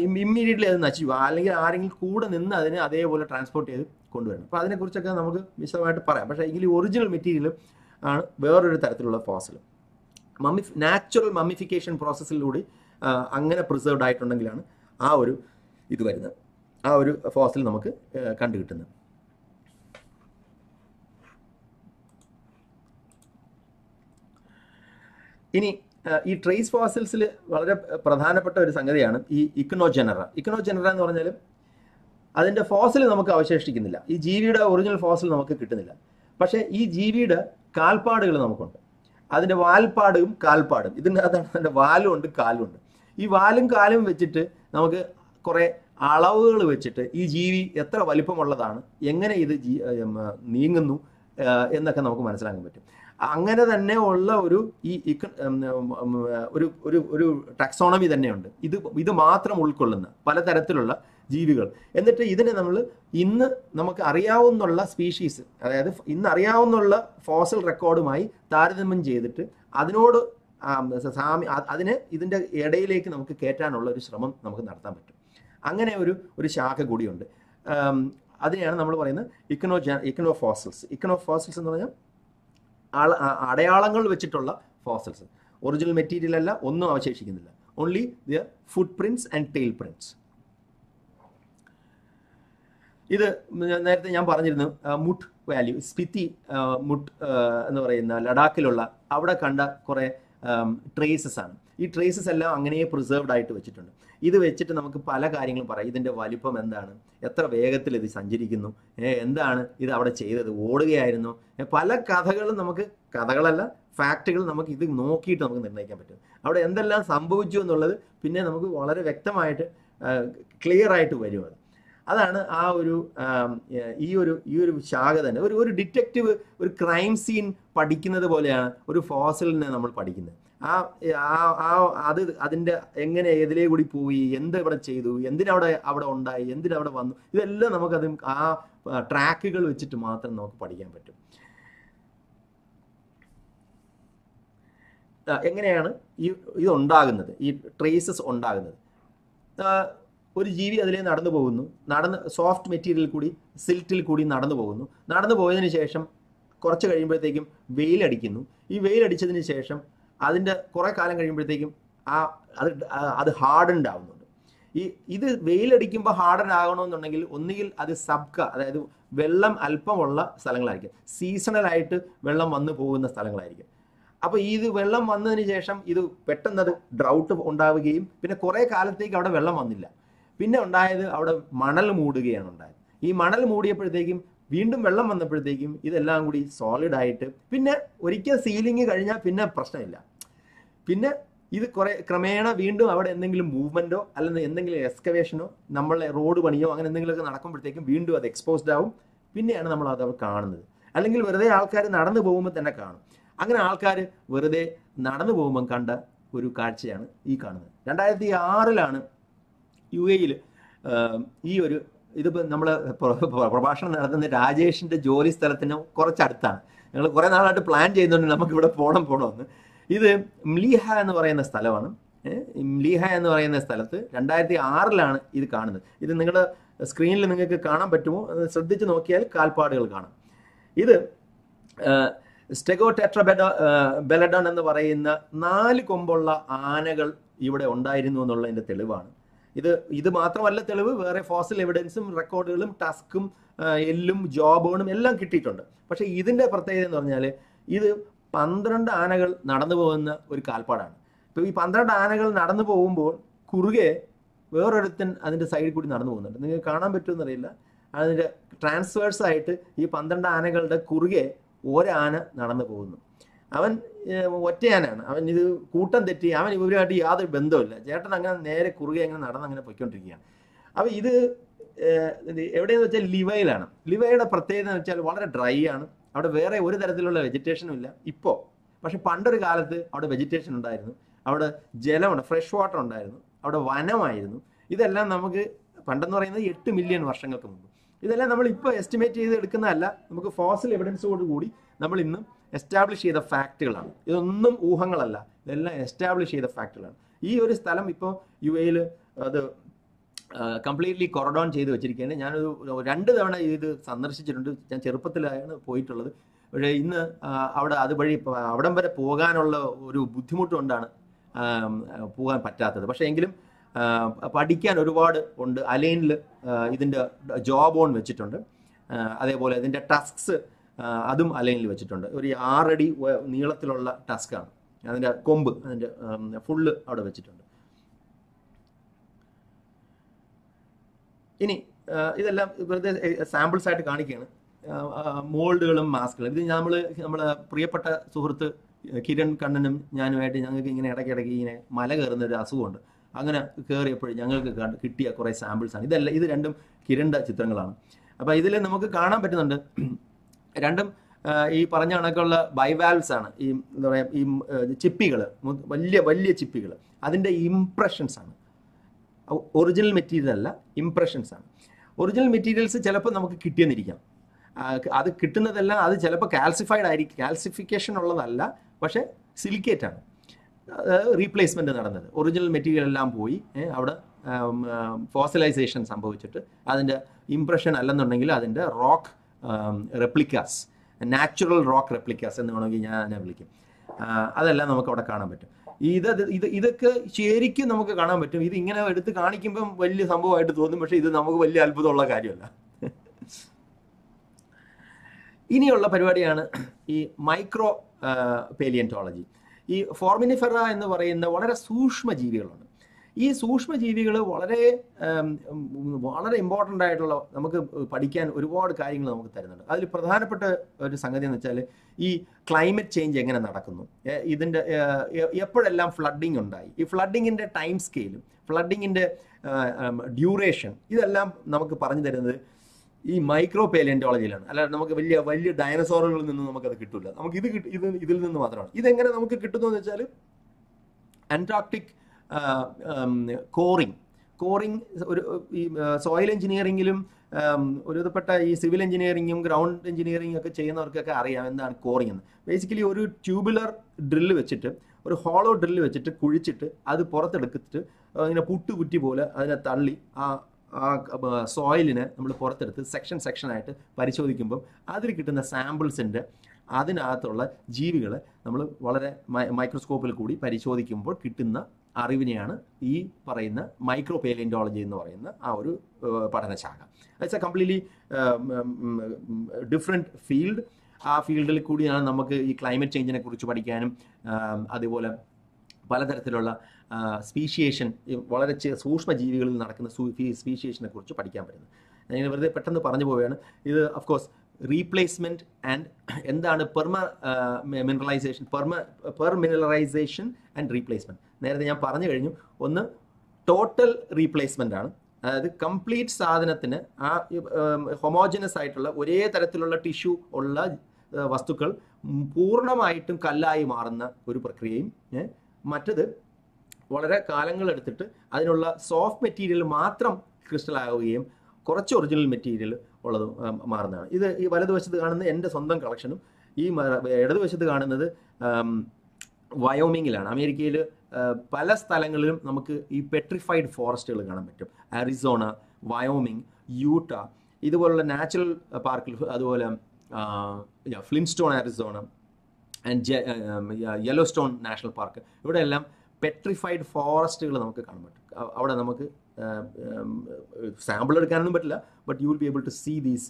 ഇമ്മീഡിയറ്റ്ലി അത് നശിച്ചു. അല്ലെങ്കിൽ ആരെങ്കിലും കൂടെ നിന്ന് അതിനെ അതേപോലെ ട്രാൻസ്പോർട്ട് ചെയ്ത് കൊണ്ടുവരണം. അപ്പോൾ അതിനെക്കുറിച്ചൊക്കെ നമുക്ക് വിശദമായിട്ട് പറയാം. പക്ഷേ എങ്കിൽ ഒറിജിനൽ മെറ്റീരിയൽ ആണ് വേറൊരു തരത്തിലുള്ള ഫോസൽ മമ്മി നാച്ചുറൽ മമ്മിഫിക്കേഷൻ പ്രോസസ്സിലൂടെ അങ്ങനെ പ്രിസർവ്ഡ് ആയിട്ടുണ്ടെങ്കിലാണ് ആ ഒരു ഇത് വരുന്നത്. ആ ഒരു ഫോസൽ നമുക്ക് കണ്ടുകിട്ടുന്നത് കണ്ടു കിട്ടുന്നത്. ഇനി ഈ ട്രേസ് ഫോസിൽസിൽ വളരെ പ്രധാനപ്പെട്ട ഒരു സംഗതിയാണ് ഈ ഇക്കണോ ജനറ ഇക്കണോ ജനറ എന്ന് പറഞ്ഞാൽ അതിന്റെ ഫോസിൽ നമുക്ക് അവശേഷിക്കുന്നില്ല. ഈ ജീവിയുടെ ഒറിജിനൽ ഫോസിൽ നമുക്ക് കിട്ടുന്നില്ല. പക്ഷേ ഈ ജീവിയുടെ കാൽപ്പാടുകൾ നമുക്കുണ്ട്. അതിന്റെ വാൽപ്പാടും കാൽപ്പാടും. ഇതിനകത്താണ് അതിന്റെ വാലും ഉണ്ട് കാലും ഉണ്ട്. ഈ വാലും കാലും വെച്ചിട്ട് നമുക്ക് കുറേ അളവുകൾ വെച്ചിട്ട് ഈ ജീവി എത്ര വലിപ്പമുള്ളതാണ് എങ്ങനെ ഇത് നീങ്ങുന്നു എന്നൊക്കെ നമുക്ക് മനസ്സിലാക്കാൻ പറ്റും. അങ്ങനെ തന്നെ ഉള്ള ഒരു ഈ ഒരു ഒരു ഒരു ടാക്സോണമി തന്നെയുണ്ട്. ഇത് ഇത് മാത്രം ഉൾക്കൊള്ളുന്ന പലതരത്തിലുള്ള ജീവികൾ. എന്നിട്ട് ഇതിനെ നമ്മൾ ഇന്ന് നമുക്ക് അറിയാവുന്നുള്ള സ്പീഷീസ് അതായത് ഇന്ന് അറിയാവുന്നുള്ള ഫോസൽ റെക്കോർഡുമായി താരതമ്യം ചെയ്തിട്ട് അതിനോട് സാമി അതിന് ഇതിന്റെ ഇടയിലേക്ക് നമുക്ക് കയറ്റാനുള്ള ഒരു ശ്രമം നമുക്ക് നടത്താൻ പറ്റും. അങ്ങനെ ഒരു ഒരു ശാഖ കൂടിയുണ്ട്. അതിനെയാണ് നമ്മൾ പറയുന്നത് ഇക്കണോ ഇക്കണോ ഫോസൽസ് ഇക്കണോ ഫോസൽസ് എന്ന് പറഞ്ഞാൽ അടയാളങ്ങൾ വെച്ചിട്ടുള്ള ഫോസൽസ് ഒറിജിനൽ മെറ്റീരിയൽ അല്ല ഒന്നും അവശേഷിക്കുന്നില്ല. Only their footprints and tail prints ഇത് നേരത്തെ ഞാൻ പറഞ്ഞിരുന്നു മുട്ട് വാല്യൂ സ്പിത്തി മുട്ട് എന്ന് പറയുന്ന ലഡാക്കിലുള്ള അവിടെ കണ്ട കുറേ ട്രേസസ് ആണ്. ഈ ട്രേസസ് എല്ലാം അങ്ങനെ പ്രിസർവ്ഡ് ആയിട്ട് വെച്ചിട്ടുണ്ട്. ഇത് വെച്ചിട്ട് നമുക്ക് പല കാര്യങ്ങളും പറയാം. ഇതിന്റെ വലിപ്പം എന്താണ്? എത്ര വേഗത്തിൽ ഇത് സഞ്ചരിക്കുന്നു? എന്താണ് ഇത് അവിടെ ചെയ്തത്? ഓടുകയായിരുന്നു. പല കഥകളും നമുക്ക് കഥകളല്ല ഫാക്റ്റുകൾ നമുക്ക് ഇത് നോക്കിയിട്ട് നമുക്ക് നിർണയിക്കാൻ പറ്റും. അവിടെ എന്തെല്ലാം സംഭവിച്ചു എന്നുള്ളത് പിന്നെ നമുക്ക് വളരെ വ്യക്തമായിട്ട് ക്ലിയർ ആയിട്ട് വരും അത്. അതാണ് ആ ഒരു ഈ ഒരു ഈ ഒരു ശാഖ തന്നെ. ഒരു ഒരു ഡിറ്റക്റ്റീവ് ഒരു ക്രൈം സീൻ പഠിക്കുന്നത് പോലെയാണ് ഒരു ഫോസലിനെ നമ്മൾ പഠിക്കുന്നത്. ആ ആ അത് അതിന്റെ എങ്ങനെ ഏതിലേ കൂടി പോയി എന്ത് ഇവിടെ ചെയ്തു എന്തിനവിടെ അവിടെ ഉണ്ടായി എന്തിനവിടെ വന്നു ഇതെല്ലാം നമുക്ക് നമുക്കത് ആ ട്രാക്കുകൾ വെച്ചിട്ട് മാത്രം നമുക്ക് പഠിക്കാൻ പറ്റും. എങ്ങനെയാണ് ഈ ഇത് ഉണ്ടാകുന്നത് ഈ ട്രേസസ് ഉണ്ടാകുന്നത്? ഒരു ജീവി അതിലേ നടന്നു പോകുന്നു നടന്ന് സോഫ്റ്റ് മെറ്റീരിയൽ കൂടി സിൽറ്റിൽ കൂടി നടന്നു പോകുന്നു. നടന്നു പോയതിനു ശേഷം കുറച്ച് കഴിയുമ്പോഴത്തേക്കും വെയിലടിക്കുന്നു ഈ വെയിലടിച്ചതിന് ശേഷം അതിന്റെ കുറേ കാലം കഴിയുമ്പോഴത്തേക്കും ആ അത് അത് ഹാർഡൻഡ് ആവുന്നുണ്ട് ഈ ഇത് വെയിലടിക്കുമ്പോൾ ഹാർഡൻ ആകണമെന്നുണ്ടെങ്കിൽ ഒന്നുകിൽ അത് സബ്ക അതായത് വെള്ളം അല്പമുള്ള സ്ഥലങ്ങളായിരിക്കും. സീസണലായിട്ട് വെള്ളം വന്നു പോകുന്ന സ്ഥലങ്ങളായിരിക്കും. അപ്പോൾ ഇത് വെള്ളം വന്നതിന് ശേഷം ഇത് പെട്ടെന്ന് അത് ഡ്രൗട്ട് ഉണ്ടാവുകയും പിന്നെ കുറേ കാലത്തേക്ക് അവിടെ വെള്ളം വന്നില്ല. പിന്നെ ഉണ്ടായത് അവിടെ മണൽ മൂടുകയാണ് ഉണ്ടായത്. ഈ മണൽ മൂടിയപ്പോഴത്തേക്കും വീണ്ടും വെള്ളം വന്നപ്പോഴത്തേക്കും ഇതെല്ലാം കൂടി സോളിഡ് ആയിട്ട് പിന്നെ ഒരിക്കൽ സീലിംഗ് കഴിഞ്ഞാൽ പിന്നെ പ്രശ്നമില്ല. പിന്നെ ഇത് കുറെ ക്രമേണ വീണ്ടും അവിടെ എന്തെങ്കിലും മൂവ്മെന്റോ അല്ലെങ്കിൽ എന്തെങ്കിലും എക്സ്കവേഷനോ നമ്മളെ റോഡ് പണിയോ അങ്ങനെ എന്തെങ്കിലുമൊക്കെ നടക്കുമ്പോഴത്തേക്കും വീണ്ടും അത് എക്സ്പോസ്ഡ് ആവും. പിന്നെയാണ് നമ്മൾ അത് കാണുന്നത്. അല്ലെങ്കിൽ വെറുതെ ആൾക്കാർ നടന്നു പോകുമ്പോൾ തന്നെ കാണും. അങ്ങനെ ആൾക്കാർ വെറുതെ നടന്നു പോകുമ്പോൾ കണ്ട ഒരു കാഴ്ചയാണ് ഈ കാണുന്നത്. രണ്ടായിരത്തി ആറിലാണ് യു എയിൽ ഈ ഒരു ഇതിപ്പോൾ നമ്മൾ പ്രഭാഷണം നടത്തുന്ന രാജേഷിന്റെ ജോലി സ്ഥലത്തിന് കുറച്ചടുത്താണ്. ഞങ്ങൾ കുറേ നാളായിട്ട് പ്ലാൻ ചെയ്യുന്നുണ്ട് നമുക്ക് ഇവിടെ പോകണം പോകണമെന്ന് ഇത് മ്ലീഹ എന്ന് പറയുന്ന സ്ഥലമാണ്. മ്ലീഹ എന്ന് പറയുന്ന സ്ഥലത്ത് രണ്ടായിരത്തി ആറിലാണ് ഇത് കാണുന്നത്. ഇത് നിങ്ങളുടെ സ്ക്രീനിൽ നിങ്ങൾക്ക് കാണാൻ പറ്റുമോ? ശ്രദ്ധിച്ച് നോക്കിയാൽ കാൽപ്പാടുകൾ കാണാം. ഇത് സ്റ്റെഗോ ടെട്രബെഡ ബെലഡൺ എന്ന് പറയുന്ന നാല് കൊമ്പുള്ള ആനകൾ ഇവിടെ ഉണ്ടായിരുന്നു എന്നുള്ളതിന്റെ തെളിവാണ്. ഇത് ഇത് മാത്രമല്ല തെളിവ് വേറെ ഫോസിൽ എവിഡൻസും റെക്കോർഡുകളും ടസ്കും എല്ലും ജോബോണും എല്ലാം കിട്ടിയിട്ടുണ്ട്. പക്ഷേ ഇതിന്റെ പ്രത്യേകത എന്ന് പറഞ്ഞാൽ ഇത് പന്ത്രണ്ട് ആനകൾ നടന്നു പോകുന്ന ഒരു കാൽപ്പാടാണ്. ഇപ്പോൾ ഈ പന്ത്രണ്ട് ആനകൾ നടന്നു പോകുമ്പോൾ കുറുകെ വേറൊരുത്തൻ അതിന്റെ സൈഡിൽ കൂടി നടന്നു പോകുന്നുണ്ട്. നിങ്ങൾക്ക് കാണാൻ പറ്റുമെന്നറിയില്ല. അതിന്റെ ട്രാൻസ്വേഴ്സ് ആയിട്ട് ഈ പന്ത്രണ്ട് ആനകളുടെ കുറുകെ ഒരാന നടന്നു പോകുന്നു. അവൻ ഒറ്റയാനാണ്. അവൻ ഇത് കൂട്ടം തെറ്റി അവൻ ഇവരുമായിട്ട് യാതൊരു ബന്ധവുമില്ല. ചേട്ടൻ അങ്ങനെ നേരെ കുറുകെ അങ്ങനെ നടന്ന് അങ്ങനെ പൊയ്ക്കൊണ്ടിരിക്കുകയാണ്. അപ്പോൾ ഇത് എവിടെയെന്ന് വെച്ചാൽ ലിവയിലാണ്. ലിവയുടെ പ്രത്യേകത എന്ന് വെച്ചാൽ വളരെ ഡ്രൈ ആണ്. അവിടെ വേറെ ഒരു തരത്തിലുള്ള വെജിറ്റേഷനും ഇല്ല. ഇപ്പോൾ പക്ഷെ പണ്ടൊരു കാലത്ത് അവിടെ വെജിറ്റേഷൻ ഉണ്ടായിരുന്നു. അവിടെ ജലമുണ്ട് ഫ്രഷ് വാട്ടർ ഉണ്ടായിരുന്നു. അവിടെ വനമായിരുന്നു. ഇതെല്ലാം നമുക്ക് പണ്ടെന്ന് പറയുന്നത് എട്ട് മില്യൺ വർഷങ്ങൾക്ക് മുമ്പ്. ഇതെല്ലാം നമ്മൾ ഇപ്പോൾ എസ്റ്റിമേറ്റ് ചെയ്ത് എടുക്കുന്നതല്ല. നമുക്ക് ഫോസിൽ എവിഡൻസോട് കൂടി നമ്മൾ ഇന്ന് എസ്റ്റാബ്ലിഷ് ചെയ്ത ഫാക്റ്റുകളാണ് ഇതൊന്നും ഊഹങ്ങളല്ല. ഇതെല്ലാം എസ്റ്റാബ്ലിഷ് ചെയ്ത ഫാക്റ്റുകളാണ് ഈ ഒരു സ്ഥലം ഇപ്പോൾ യു എയിൽ അത് കംപ്ലീറ്റ്ലി കൊറഡോൺ ചെയ്ത് വെച്ചിരിക്കുകയാണ് ഞാനൊരു രണ്ട് തവണ ഇത് സന്ദർശിച്ചിട്ടുണ്ട്. ഞാൻ ചെറുപ്പത്തിലാണ് പോയിട്ടുള്ളത്. പക്ഷേ ഇന്ന് അവിടെ അതുവഴി അവിടം വരെ പോകാനുള്ള ഒരു ബുദ്ധിമുട്ട് കൊണ്ടാണ് പോകാൻ പറ്റാത്തത്. പക്ഷേ എങ്കിലും പഠിക്കാൻ ഒരുപാട് ഉണ്ട്. അലൈനിൽ ഇതിന്റെ ജോബ് ഓൺ വെച്ചിട്ടുണ്ട്. അതേപോലെ ഇതിന്റെ ടസ്ക്സ് അതും അലൈനിൽ വെച്ചിട്ടുണ്ട്. ഒരു ആറടി നീളത്തിലുള്ള ടസ്ക്കാണ്. അതിന്റെ കൊമ്പ് അതിന്റെ ഫുള്ള് അവിടെ വെച്ചിട്ടുണ്ട്. ഇനി ഇതെല്ലാം വെറുതെ സാമ്പിൾസ് ആയിട്ട് കാണിക്കുകയാണ്. മോൾഡുകളും മാസ്കുകളും. ഇത് നമ്മൾ നമ്മളെ പ്രിയപ്പെട്ട സുഹൃത്ത് കിരൺ കണ്ണനും ഞാനുമായിട്ട് ഞങ്ങൾക്ക് ഇങ്ങനെ ഇടയ്ക്കിടയ്ക്ക് ഇങ്ങനെ മല കയറുന്ന ഒരു അസുഖമുണ്ട്. അങ്ങനെ കയറിയപ്പോൾ ഞങ്ങൾക്ക് കിട്ടിയ കുറേ സാമ്പിൾസ് ആണ്. ഇതല്ല ഇത് രണ്ടും കിരണ്ട ചിത്രങ്ങളാണ്. അപ്പോൾ ഇതിൽ നമുക്ക് കാണാൻ പറ്റുന്നുണ്ട് രണ്ടും ഈ പറഞ്ഞ കണക്കുള്ള ബൈവാൽവ്സ് ആണ്. ഈ എന്താ പറയുക ഈ ചിപ്പികൾ വലിയ വലിയ ചിപ്പികൾ അതിന്റെ ഇംപ്രഷൻസ് ആണ്. ഒറിജിനൽ മെറ്റീരിയൽ അല്ല ഇംപ്രഷൻസ് ആണ്. ഒറിജിനൽ മെറ്റീരിയൽസ് ചിലപ്പോൾ നമുക്ക് കിട്ടിയെന്നിരിക്കാം. അത് കിട്ടുന്നതെല്ലാം അത് ചിലപ്പോൾ കാൽസിഫൈഡ് ആയിരിക്കും കാൽസിഫിക്കേഷൻ ഉള്ളതല്ല പക്ഷേ സിലിക്കേറ്റ് ആണ്. റീപ്ലേസ്മെന്റ് നടന്നത്. ഒറിജിനൽ മെറ്റീരിയൽ എല്ലാം പോയി അവിടെ ഫോസലൈസേഷൻ സംഭവിച്ചിട്ട് അതിന്റെ ഇംപ്രഷൻ അല്ലെന്നുണ്ടെങ്കിൽ അതിന്റെ rock replicas natural rock replicas എന്ന് വേണമെങ്കിൽ ഞാൻ അതിനെ വിളിക്കും. അതെല്ലാം നമുക്ക് അവിടെ കാണാൻ പറ്റും. ഇത് ഇത് ഇതൊക്കെ ശരിക്കും നമുക്ക് കാണാൻ പറ്റും. ഇത് ഇങ്ങനെ എടുത്ത് കാണിക്കുമ്പം വലിയ സംഭവമായിട്ട് തോന്നും. പക്ഷെ ഇത് നമുക്ക് വലിയ അത്ഭുതമുള്ള കാര്യമല്ല. ഇനിയുള്ള പരിപാടിയാണ് ഈ മൈക്രോ പേലിയന്റോളജി ഈ ഫോർമിനിഫെറ എന്ന് പറയുന്ന വളരെ സൂക്ഷ്മ ജീവികളുണ്ട് ഈ സൂക്ഷ്മ ജീവികൾ വളരെ വളരെ ഇമ്പോർട്ടന്റ് ആയിട്ടുള്ള നമുക്ക് പഠിക്കാൻ ഒരുപാട് കാര്യങ്ങൾ നമുക്ക് തരുന്നുണ്ട്. അതിൽ പ്രധാനപ്പെട്ട ഒരു സംഗതി എന്ന് വെച്ചാൽ ഈ ക്ലൈമറ്റ് ചേഞ്ച് എങ്ങനെ നടക്കുന്നു? ഇതിന്റെ എപ്പോഴെല്ലാം ഫ്ലഡിങ് ഉണ്ടായി? ഈ ഫ്ലഡിങ്ങിന്റെ ടൈം സ്കെയിലും ഫ്ലഡിങ്ങിന്റെ ഡ്യൂറേഷൻ ഇതെല്ലാം നമുക്ക് പറഞ്ഞു തരുന്നത് ഈ മൈക്രോ പേലിയന്റോളജിയിലാണ് അല്ലാതെ നമുക്ക് വലിയ വലിയ ഡയനസോറുകളിൽ നിന്ന് നമുക്കത് കിട്ടില്ല നമുക്ക് ഇത് ഇത് ഇതിൽ നിന്ന് മാത്രമാണ്. ഇതെങ്ങനെ നമുക്ക് കിട്ടുന്നു എന്ന് വെച്ചാൽ അന്റാർട്ടിക് കോറിങ് കോറിങ് ഒരു ഈ സോയിൽ എഞ്ചിനീയറിംഗിലും ഒരുവിധപ്പെട്ട ഈ സിവിൽ എഞ്ചിനീയറിങ്ങും ഗ്രൗണ്ട് എഞ്ചിനീയറിങ്ങും ഒക്കെ ചെയ്യുന്നവർക്കൊക്കെ അറിയാം എന്താണ് കോറിങ് എന്ന്. ബേസിക്കലി ഒരു ട്യൂബുലർ ഡ്രില്ല് വെച്ചിട്ട് ഒരു ഹോളോ ഡ്രില്ല് വെച്ചിട്ട് കുഴിച്ചിട്ട് അത് പുറത്തെടുത്തിട്ട് ഇങ്ങനെ പുട്ടുകുറ്റി പോലെ അതിനെ തള്ളി ആ ആ സോയിലിനെ നമ്മൾ പുറത്തെടുത്ത് സെക്ഷൻ സെക്ഷനായിട്ട് പരിശോധിക്കുമ്പം അതിൽ കിട്ടുന്ന സാമ്പിൾസിന്റെ അതിനകത്തുള്ള ജീവികളെ നമ്മൾ വളരെ മൈക്രോസ്കോപ്പിൽ കൂടി പരിശോധിക്കുമ്പോൾ കിട്ടുന്ന അറിവിനെയാണ് ഈ പറയുന്ന മൈക്രോ പേലിയന്റോളജി എന്ന് പറയുന്ന ആ ഒരു പഠനശാഖ. It's a completely different field ആ ഫീൽഡിൽ കൂടിയാണ് നമുക്ക് ഈ ക്ലൈമറ്റ് ചേഞ്ചിനെ കുറിച്ച് പഠിക്കാനും അതുപോലെ പലതരത്തിലുള്ള സ്പീഷിയേഷൻ വളരെ സൂക്ഷ്മ ജീവികളിൽ നടക്കുന്ന സ്പീഷിയേഷനെ കുറിച്ച് പഠിക്കാൻ പറ്റുന്നത്. ഞാൻ വെറുതെ പെട്ടെന്ന് പറഞ്ഞു പോവുകയാണ്. ഇത് ഓഫ് കോഴ്സ് റീപ്ലേസ്മെന്റ് ആൻഡ് എന്താണ് permineralization perma permineralization and replacement നേരത്തെ ഞാൻ പറഞ്ഞു കഴിഞ്ഞു. ഒന്ന് ടോട്ടൽ റീപ്ലേസ്മെന്റ് ആണ്. അതായത് കംപ്ലീറ്റ് സാധനത്തിന് ആ ഹൊമോജനസ് ആയിട്ടുള്ള ഒരേ തരത്തിലുള്ള ടിഷ്യൂ ഉള്ള വസ്തുക്കൾ പൂർണമായിട്ടും കല്ലായി മാറുന്ന ഒരു പ്രക്രിയയും മറ്റത് വളരെ കാലങ്ങളെടുത്തിട്ട് അതിനുള്ള സോഫ്റ്റ് മെറ്റീരിയൽ മാത്രം ക്രിസ്റ്റലാകുകയും കുറച്ച് ഒറിജിനൽ മെറ്റീരിയൽ ഉള്ളത് മാറുന്നതാണ്. ഇത് ഈ വലതുവശത്ത് കാണുന്നത് എന്റെ സ്വന്തം കളക്ഷനും ഈ ഇടതുവശത്ത് കാണുന്നത് വയോമിങ്ങിലാണ്. അമേരിക്കയിൽ പല സ്ഥലങ്ങളിലും നമുക്ക് ഈ പെട്രിഫൈഡ് ഫോറസ്റ്റുകൾ കാണാൻ പറ്റും. അരിസോണ വയോമിങ് യൂട്ട ഇതുപോലുള്ള നാച്ചുറൽ പാർക്കിൽ അതുപോലെ Flintstone Arizona and Yellowstone national park. ഇവിടെ എല്ലാം പെട്രിഫൈഡ് ഫോറസ്റ്റുകൾ നമുക്ക് കാണാൻ പറ്റും. അവിടെ നമുക്ക് സാമ്പിൾ എടുക്കാനൊന്നും പറ്റില്ല but you will be able to see these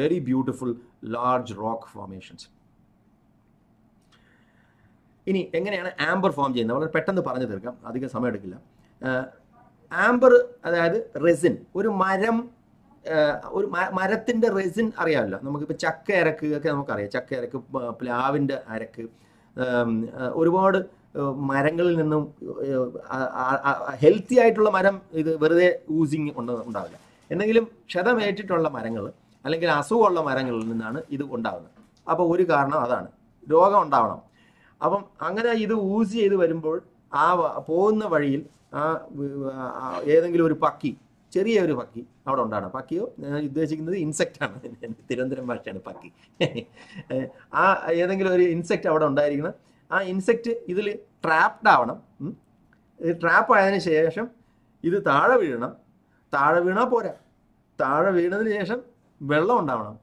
very beautiful large rock formations. ഇനി എങ്ങനെയാണ് ആംബർ ഫോം ചെയ്യുന്നത്? വളരെ പെട്ടെന്ന് പറഞ്ഞു തീർക്കാം. അധികം സമയം എടുക്കില്ല ആംബർ അതായത് റെസിൻ ഒരു മരം ഒരു മരത്തിന്റെ റെസിൻ അറിയാമല്ലോ. നമുക്കിപ്പോൾ ചക്ക അരക്ക് ഒക്കെ നമുക്കറിയാം. ചക്ക അരക്ക് പ്ലാവിന്റെ അരക്ക്. ഒരുപാട് മരങ്ങളിൽ നിന്നും ഹെൽത്തി ആയിട്ടുള്ള മരം ഇത് വെറുതെ ഊസിങ് ഉണ്ടാവില്ല. എന്തെങ്കിലും ക്ഷതമേറ്റിട്ടുള്ള മരങ്ങൾ അല്ലെങ്കിൽ അസുഖമുള്ള മരങ്ങളിൽ നിന്നാണ് ഇത് ഉണ്ടാകുന്നത് അപ്പോൾ ഒരു കാരണം അതാണ്. രോഗം ഉണ്ടാവണം. അപ്പം അങ്ങനെ ഇത് ഊസ് ചെയ്ത് വരുമ്പോൾ ആ പോകുന്ന വഴിയിൽ ആ ഏതെങ്കിലും ഒരു പക്കി ചെറിയ ഒരു പക്കി അവിടെ ഉണ്ടാണ് പക്കിയോ? ഞാൻ ഉദ്ദേശിക്കുന്നത് ഇൻസെക്റ്റ് ആണ്. *laughs* തിരുവനന്തപുരം ഭാഷയാണ് പക്കി. *laughs* ആ ഏതെങ്കിലും ഒരു ഇൻസെക്റ്റ് അവിടെ ഉണ്ടായിരിക്കണം. ആ ഇൻസെക്റ്റ് ഇതിൽ ട്രാപ്ഡ് ആവണം. ട്രാപ്പ് ആയതിനു ശേഷം ഇത് താഴെ വീഴണം. താഴെ വീണാൽ പോരാ. താഴെ വീണതിന് ശേഷം വെള്ളം ഉണ്ടാവണം.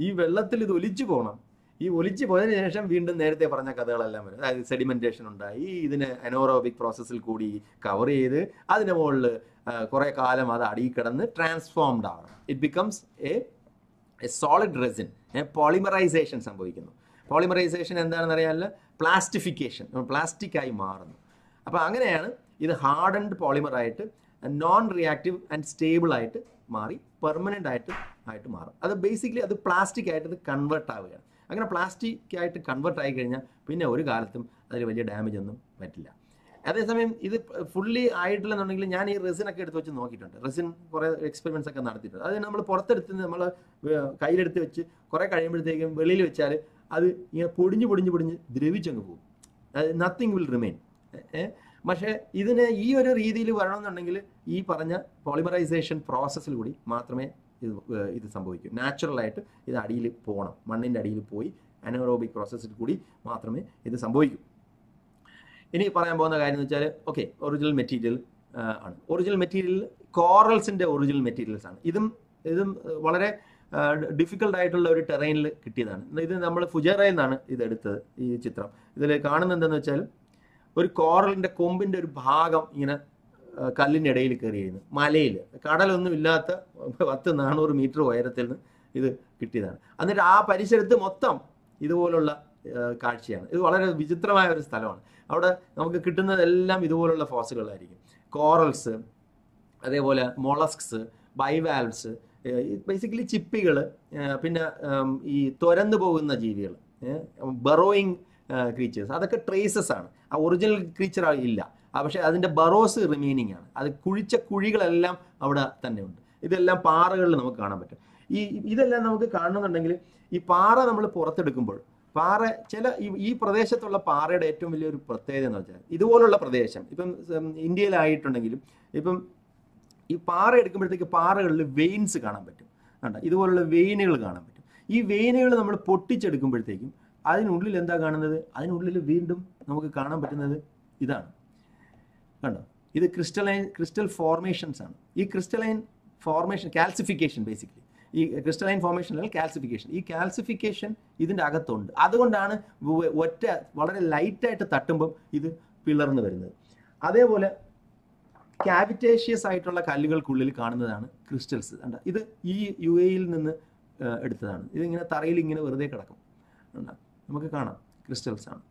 ഈ വെള്ളത്തിൽ ഇത് ഒലിച്ചു പോകണം. ഈ ഒലിച്ചു പോയതിനു ശേഷം വീണ്ടും നേരത്തെ പറഞ്ഞ കഥകളെല്ലാം വരും. അതായത് സെഡിമെന്റേഷൻ ഉണ്ടായി ഇതിന് അനോറോബിക് പ്രോസസ്സിൽ കൂടി കവർ ചെയ്ത് അതിന് മുകളിൽ കുറെ കാലം അത് അടിയിൽ കിടന്ന് ട്രാൻസ്ഫോംഡ് ആവണം it becomes a a solid resin polymerization സംഭവിക്കുന്നു. പോളിമറൈസേഷൻ എന്താണെന്ന് അറിയാമല്ലോ? പ്ലാസ്റ്റിഫിക്കേഷൻ പ്ലാസ്റ്റിക് ആയി മാറുന്നു. അപ്പോൾ അങ്ങനെയാണ് ഇത് ഹാർഡൻഡ് പോളിമറായിട്ട് നോൺ റിയാക്റ്റീവ് ആൻഡ് സ്റ്റേബിൾ ആയിട്ട് മാറി പെർമനന്റ് ആയിട്ട് ആയിട്ട് മാറും. അത് ബേസിക്കലി അത് പ്ലാസ്റ്റിക് ആയിട്ട് ഇത് കൺവേർട്ട് ആവുകയാണ്. അങ്ങനെ പ്ലാസ്റ്റിക് ആയിട്ട് കൺവേർട്ട് ആയി കഴിഞ്ഞാൽ പിന്നെ ഒരു കാലത്തും അതിൽ വലിയ ഡാമേജ് ഒന്നും പറ്റില്ല. അതേസമയം ഇത് ഫുള്ളി ആയിട്ടില്ലെന്നുണ്ടെങ്കിൽ ഞാൻ ഈ റെസിനൊക്കെ എടുത്ത് വെച്ച് നോക്കിയിട്ടുണ്ട്. റെസിൻ കുറേ എക്സ്പെരിമെന്റ്സ് ഒക്കെ നടത്തിയിട്ടുണ്ട്. അത് നമ്മൾ പുറത്തെടുത്ത് നമ്മൾ കയ്യിലെടുത്ത് വെച്ച് കുറേ കഴിയുമ്പോഴത്തേക്കും വെളിയിൽ വെച്ചാൽ അത് ഇങ്ങനെ പൊടിഞ്ഞ് പൊടിഞ്ഞ് പൊടിഞ്ഞ് ദ്രവിച്ചങ്ങ് പോകും. നത്തിങ് വിൽ റിമെയിൻ പക്ഷേ ഇതിന് ഈ ഒരു രീതിയിൽ വരണമെന്നുണ്ടെങ്കിൽ ഈ പറഞ്ഞ പോളിമറൈസേഷൻ പ്രോസസ്സിൽ കൂടി മാത്രമേ ഇത് ഇത് സംഭവിക്കും. നാച്ചുറലായിട്ട് ഇത് അടിയിൽ പോകണം മണ്ണിന്റെ അടിയിൽ പോയി അനോറോബിക് പ്രോസസ്സിൽ കൂടി മാത്രമേ ഇത് സംഭവിക്കൂ. ഇനി പറയാൻ പോകുന്ന കാര്യം എന്ന് വെച്ചാൽ ഓക്കെ ഒറിജിനൽ മെറ്റീരിയൽ ആണ്. ഒറിജിനൽ മെറ്റീരിയൽ കോറൽസിന്റെ ഒറിജിനൽ മെറ്റീരിയൽസ് ആണ്. ഇതും ഇതും വളരെ ഡിഫിക്കൽട്ട് ആയിട്ടുള്ള ഒരു ടെറൈനിൽ കിട്ടിയതാണ്. ഇത് നമ്മൾ ഫുജറയിൽ നിന്നാണ് ഇതെടുത്തത് ഈ ചിത്രം. ഇതിൽ കാണുന്നത് എന്താണെന്ന് വെച്ചാൽ ഒരു കോറലിന്റെ കൊമ്പിന്റെ ഒരു ഭാഗം ഇങ്ങനെ ഇടയിൽ കയറിയിരുന്നു. മലയിൽ കടലൊന്നും ഇല്ലാത്ത പത്ത് നാനൂറ് മീറ്റർ ഉയരത്തിൽ നിന്ന് ഇത് കിട്ടിയതാണ്. എന്നിട്ട് ആ പരിസരത്ത് മൊത്തം ഇതുപോലുള്ള കാഴ്ചയാണ്. ഇത് വളരെ വിചിത്രമായ ഒരു സ്ഥലമാണ്. അവിടെ നമുക്ക് കിട്ടുന്നതെല്ലാം ഇതുപോലുള്ള ഫോസുകളായിരിക്കും കോറൽസ് അതേപോലെ മൊളസ്ക്സ് ബൈവാൽവ്സ് ബേസിക്കലി ചിപ്പികൾ പിന്നെ ഈ തുരന്നു പോകുന്ന ജീവികൾ ബറോയിങ് ക്രീച്ചേഴ്സ് അതൊക്കെ ട്രേസസ് ആണ്. ആ ഒറിജിനൽ ക്രീച്ചർ ഇല്ല. പക്ഷേ അതിന്റെ ബറോസ് റിമൈനിങ് ആണ്. അത് കുഴിച്ച കുഴികളെല്ലാം അവിടെ തന്നെ ഉണ്ട്. ഇതെല്ലാം പാറകളിൽ നമുക്ക് കാണാൻ പറ്റും. ഈ ഇതെല്ലാം നമുക്ക് കാണണമെന്നുണ്ടെങ്കിൽ ഈ പാറ നമ്മൾ പുറത്തെടുക്കുമ്പോൾ പാറ ചില ഈ- പ്രദേശത്തുള്ള പാറയുടെ ഏറ്റവും വലിയൊരു പ്രത്യേകത എന്ന് വെച്ചാൽ ഇതുപോലുള്ള പ്രദേശം ഇപ്പം ഇന്ത്യയിലായിട്ടുണ്ടെങ്കിലും ഇപ്പം ഈ പാറ എടുക്കുമ്പോഴത്തേക്ക് പാറകളിൽ വെയിൻസ് കാണാൻ പറ്റും. കണ്ട? ഇതുപോലുള്ള വെയിനുകൾ കാണാൻ പറ്റും. ഈ വെയിനുകൾ നമ്മൾ പൊട്ടിച്ചെടുക്കുമ്പോഴത്തേക്കും അതിനുള്ളിൽ എന്താ കാണുന്നത്? അതിനുള്ളിൽ വീണ്ടും നമുക്ക് കാണാൻ പറ്റുന്നത് ഇതാണ്. കണ്ടോ? ഇത് ക്രിസ്റ്റലൈൻ ക്രിസ്റ്റൽ ഫോർമേഷൻസ് ആണ്. ഈ ക്രിസ്റ്റലൈൻ ഫോർമേഷൻ കാൽസിഫിക്കേഷൻ ബേസിക്കലി ഈ ക്രിസ്റ്റലൈൻ ഫോർമേഷൻ അല്ലെങ്കിൽ കാൽസിഫിക്കേഷൻ ഈ കാൽസിഫിക്കേഷൻ ഇതിന്റെ അകത്തുണ്ട്. അതുകൊണ്ടാണ് ഒറ്റ വളരെ ലൈറ്റായിട്ട് തട്ടുമ്പം ഇത് പിളർന്നു വരുന്നത്. അതേപോലെ ക്യാവിറ്റേഷ്യസ് ആയിട്ടുള്ള കല്ലുകൾക്കുള്ളിൽ കാണുന്നതാണ് ക്രിസ്റ്റൽസ് കണ്ട? ഇത് ഈ യു എയിൽ നിന്ന് എടുത്തതാണ്. ഇതിങ്ങനെ തറയിൽ ഇങ്ങനെ വെറുതെ കിടക്കും. നമുക്ക് കാണാം. ക്രിസ്റ്റൽസ് ആണ്.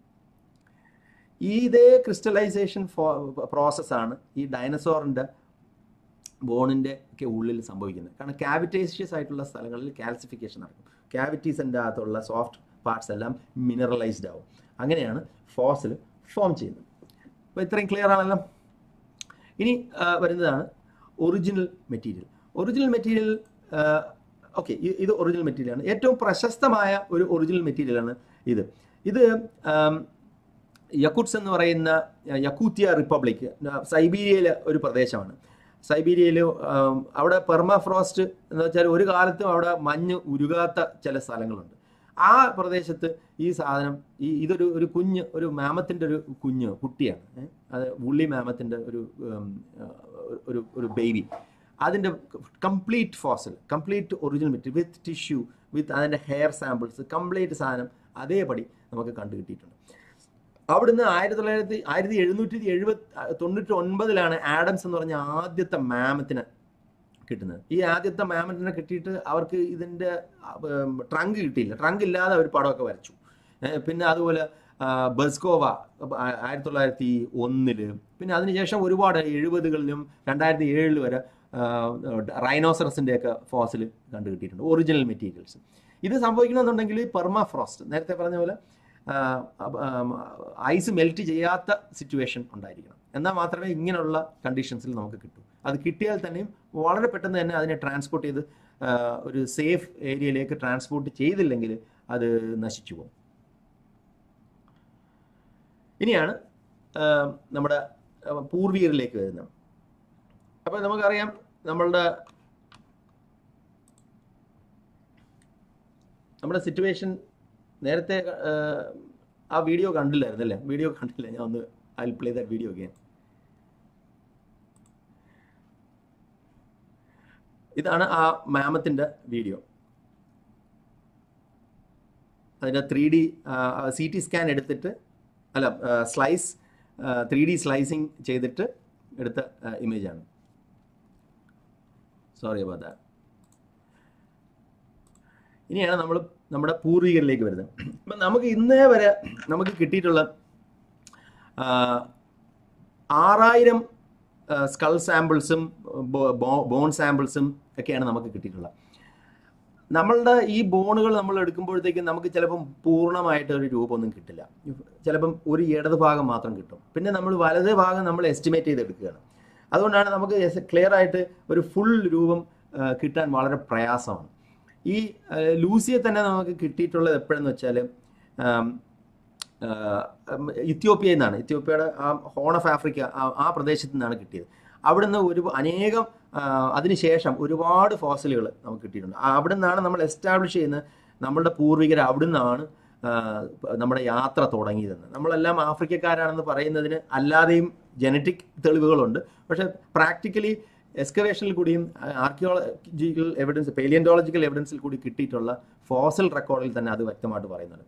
ഈ ഇതേ ക്രിസ്റ്റലൈസേഷൻ പ്രോസസ്സാണ് ഈ ഡൈനസോറിന്റെ ബോണിന്റെ ഒക്കെ ഉള്ളിൽ സംഭവിക്കുന്നത്. കാരണം ക്യാവിറ്റേഷ്യസ് ആയിട്ടുള്ള സ്ഥലങ്ങളിൽ കാൽസിഫിക്കേഷൻ നടക്കും. ക്യാവിറ്റീസിന്റെ അകത്തുള്ള സോഫ്റ്റ് പാർട്സ് എല്ലാം മിനറലൈസ്ഡ് ആവും. അങ്ങനെയാണ് ഫോസിൽ ഫോം ചെയ്യുന്നത്. അപ്പോൾ ഇത്രയും ക്ലിയർ ആണല്ലോ? ഇനി വരുന്നതാണ് original material. Original material okay ഇത് ഒറിജിനൽ മെറ്റീരിയലാണ്. ഏറ്റവും പ്രശസ്തമായ ഒരു ഒറിജിനൽ മെറ്റീരിയലാണ് ഇത്. ഇത് യക്കുട്സ് എന്ന് പറയുന്ന യക്കൂത്തിയ റിപ്പബ്ലിക് സൈബീരിയയിലെ ഒരു പ്രദേശമാണ്. സൈബീരിയയിൽ അവിടെ പെർമാഫ്രോസ്റ്റ് എന്ന് വെച്ചാൽ ഒരു കാലത്തും അവിടെ മഞ്ഞ് ഉരുകാത്ത ചില സ്ഥലങ്ങളുണ്ട്. ആ പ്രദേശത്ത് ഈ സാധനം ഈ ഇതൊരു ഒരു കുഞ്ഞ് ഒരു മാമത്തിന്റെ ഒരു കുഞ്ഞ് കുട്ടിയാണ്. അത് ഉള്ളി മാമത്തിന്റെ ഒരു ഒരു ഒരു ബേബി. അതിന്റെ complete fossil complete original material with tissue with അതിന്റെ ഹെയർ സാമ്പിൾസ് കംപ്ലീറ്റ് സാധനം അതേപടി നമുക്ക് കണ്ടു കിട്ടിയിട്ടുണ്ട് അവിടുന്ന് ആയിരത്തി തൊള്ളായിരത്തി ആയിരത്തി എഴുന്നൂറ്റി എഴുപത്തി തൊണ്ണൂറ്റി ഒൻപതിലാണ് ആഡംസ് എന്ന് പറഞ്ഞ ആദ്യത്തെ മാമത്തിന് കിട്ടുന്നത്. ഈ ആദ്യത്തെ മാമത്തിനെ കിട്ടിയിട്ട് അവർക്ക് ഇതിന്റെ ട്രങ്ക് കിട്ടിയില്ല. ട്രങ്ക് ഇല്ലാതെ അവർ പടമൊക്കെ വരച്ചു. പിന്നെ അതുപോലെ ബസ്കോവ ആയിരത്തി തൊള്ളായിരത്തി ഒന്നിൽ പിന്നെ അതിനുശേഷം ഒരുപാട് എഴുപതുകളിലും രണ്ടായിരത്തി ഏഴിൽ വരെ റൈനോസറസിന്റെ ഒക്കെ ഫോസിൽ കണ്ടു കിട്ടിയിട്ടുണ്ട് ഒറിജിനൽ മെറ്റീരിയൽസ് ഇത് സംഭവിക്കണമെന്നുണ്ടെങ്കിൽ പെർമാ ഫ്രോസ്റ്റ് നേരത്തെ പറഞ്ഞ പോലെ ഐസ് മെൽറ്റ് ചെയ്യാത്ത സിറ്റുവേഷൻ ഉണ്ടായിരിക്കണം. എന്നാൽ മാത്രമേ ഇങ്ങനെയുള്ള കണ്ടീഷൻസിൽ നമുക്ക് കിട്ടൂ. അത് കിട്ടിയാൽ തന്നെയും വളരെ പെട്ടെന്ന് തന്നെ അതിനെ ട്രാൻസ്പോർട്ട് ചെയ്ത് ഒരു സേഫ് ഏരിയയിലേക്ക് ട്രാൻസ്പോർട്ട് ചെയ്തില്ലെങ്കിൽ അത് നശിച്ചു പോകും. ഇനിയാണ് നമ്മുടെ പൂർവീകരിലേക്ക് വരുന്നത്. അപ്പോൾ നമുക്കറിയാം നമ്മളുടെ നമ്മുടെ സിറ്റുവേഷൻ നേരത്തെ ആ, വീഡിയോ കണ്ടില്ലായിരുന്നു അല്ലേ? വീഡിയോ കണ്ടില്ല. ഞാൻ ഒന്ന് I play that video game ഇതാണ് ആ മാമത്തിന്റെ വീഡിയോ. അതിന്റെ three D C T scan എടുത്തിട്ട് അല്ല സ്ലൈസ് ത്രീ ഡി സ്ലൈസിങ് ചെയ്തിട്ട് എടുത്ത ഇമേജാണ് സോറി അബൌട്ട് ദാറ്റ് ഇനിയാണ് നമ്മൾ നമ്മുടെ പൂർവികരിലേക്ക് വരുന്നത്. അപ്പം നമുക്ക് ഇന്നേ വരെ നമുക്ക് കിട്ടിയിട്ടുള്ള ആറായിരം സ്കൾ സാമ്പിൾസും ബോൺ സാമ്പിൾസും ഒക്കെയാണ് നമുക്ക് കിട്ടിയിട്ടുള്ളത്. നമ്മളുടെ ഈ ബോണുകൾ നമ്മൾ എടുക്കുമ്പോഴത്തേക്കും നമുക്ക് ചിലപ്പം പൂർണമായിട്ട് ഒരു രൂപമൊന്നും കിട്ടില്ല. ചിലപ്പം ഒരു ഇടത് ഭാഗം മാത്രം കിട്ടും. പിന്നെ നമ്മൾ വലത് ഭാഗം നമ്മൾ എസ്റ്റിമേറ്റ് ചെയ്തെടുക്കുകയാണ്. അതുകൊണ്ടാണ് നമുക്ക് ക്ലിയർ ആയിട്ട് ഒരു ഫുൾ രൂപം കിട്ടാൻ വളരെ പ്രയാസമാണ്. ഈ ലൂസിയെ തന്നെ നമുക്ക് കിട്ടിയിട്ടുള്ളത് എപ്പോഴെന്ന് വെച്ചാൽ ഇത്യോപ്യയിൽ നിന്നാണ്. ഇത്യോപ്യയുടെ ആ ഹോൺ ഓഫ് ആഫ്രിക്ക ആ- പ്രദേശത്തു നിന്നാണ് കിട്ടിയത്. അവിടുന്ന് ഒരു അനേകം അതിനുശേഷം ഒരുപാട് ഫോസിലുകൾ നമുക്ക് കിട്ടിയിട്ടുണ്ട്. അവിടെ നിന്നാണ് നമ്മൾ എസ്റ്റാബ്ലിഷ് ചെയ്യുന്ന നമ്മളുടെ പൂർവികർ അവിടെ നിന്നാണ് നമ്മുടെ യാത്ര തുടങ്ങിയതെന്ന്. നമ്മളെല്ലാം ആഫ്രിക്കക്കാരാണെന്ന് പറയുന്നതിന് അല്ലാതെയും ജനറ്റിക് തെളിവുകളുണ്ട്. പക്ഷേ പ്രാക്ടിക്കലി എക്സ്കവേഷനിൽ കൂടിയും ആർക്കിയോളജിക്കൽ എവിഡൻസ് പേലിയന്റോളജിക്കൽ എവിഡൻസിൽ കൂടി കിട്ടിയിട്ടുള്ള ഫോസൽ റെക്കോർഡിൽ തന്നെ അത് വ്യക്തമായിട്ട് പറയുന്നുണ്ട്.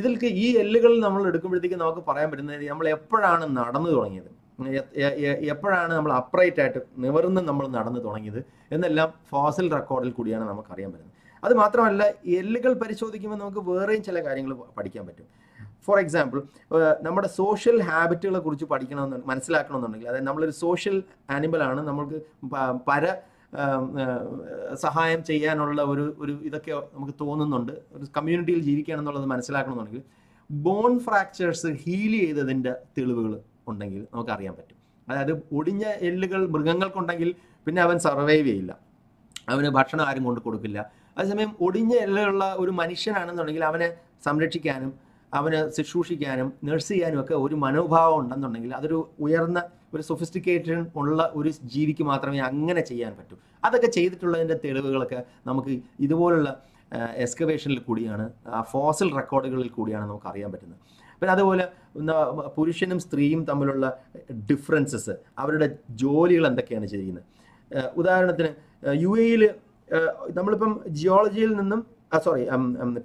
ഇതിൽക്ക് ഈ എല്ലുകൾ നമ്മൾ എടുക്കുമ്പോഴത്തേക്ക് നമുക്ക് പറയാൻ പറ്റുന്നത് നമ്മൾ എപ്പോഴാണ് നടന്നു തുടങ്ങിയത്? എപ്പോഴാണ് നമ്മൾ അപ്രൈറ്റ് ആയിട്ട് നിവർന്ന് നമ്മൾ നടന്നു തുടങ്ങിയത്? എന്നെല്ലാം ഫോസൽ റെക്കോർഡിൽ കൂടിയാണ് നമുക്ക് അറിയാൻ പറ്റുന്നത്. അത് മാത്രമല്ല എല്ലുകൾ പരിശോധിക്കുമ്പോൾ നമുക്ക് വേറെയും ചില കാര്യങ്ങൾ പഠിക്കാൻ പറ്റും. ഫോർ എക്സാമ്പിൾ നമ്മുടെ സോഷ്യൽ ഹാബിറ്റുകളെ കുറിച്ച് പഠിക്കണമെന്ന് മനസ്സിലാക്കണമെന്നുണ്ടെങ്കിൽ അതായത് നമ്മളൊരു സോഷ്യൽ ആനിമലാണ് നമ്മൾക്ക് പര സഹായം ചെയ്യാനുള്ള ഒരു ഒരു ഇതൊക്കെ നമുക്ക് തോന്നുന്നുണ്ട് ഒരു കമ്മ്യൂണിറ്റിയിൽ ജീവിക്കണം എന്നുള്ളത് മനസ്സിലാക്കണമെന്നുണ്ടെങ്കിൽ ബോൺ ഫ്രാക്ചേഴ്സ് ഹീൽ ചെയ്തതിന്റെ തെളിവുകൾ ഉണ്ടെങ്കിൽ നമുക്ക് അറിയാൻ പറ്റും. അതായത് ഒടിഞ്ഞ എല്ലുകൾ മൃഗങ്ങൾക്കുണ്ടെങ്കിൽ പിന്നെ അവൻ സർവൈവ് ചെയ്യില്ല. അവന് ഭക്ഷണം ആരും കൊണ്ട് കൊടുക്കില്ല. അതേസമയം ഒടിഞ്ഞ എല്ലുള്ള ഒരു മനുഷ്യനാണെന്നുണ്ടെങ്കിൽ അവനെ സംരക്ഷിക്കാനും അവന് ശുശ്രൂഷിക്കാനും നഴ്സ് ചെയ്യാനും ഒക്കെ ഒരു മനോഭാവം ഉണ്ടെന്നുണ്ടെങ്കിൽ അതൊരു ഉയർന്ന ഒരു സൊഫിസ്റ്റിക്കേറ്റഡ് ഉള്ള ഒരു ജീവിക്ക് മാത്രമേ അങ്ങനെ ചെയ്യാൻ പറ്റൂ. അതൊക്കെ ചെയ്തിട്ടുള്ളതിന്റെ തെളിവുകളൊക്കെ നമുക്ക് ഇതുപോലുള്ള എക്സ്കവേഷനിൽ കൂടിയാണ് ഫോസിൽ റെക്കോർഡുകളിൽ കൂടിയാണ് നമുക്ക് അറിയാൻ പറ്റുന്നത്. പിന്നെ അതുപോലെ പുരുഷനും സ്ത്രീയും തമ്മിലുള്ള ഡിഫറൻസസ് അവരുടെ ജോലികൾ എന്തൊക്കെയാണ് ചെയ്യുന്നത്? ഉദാഹരണത്തിന് യു എയിൽ നമ്മളിപ്പം ജിയോളജിയിൽ നിന്നും സോറി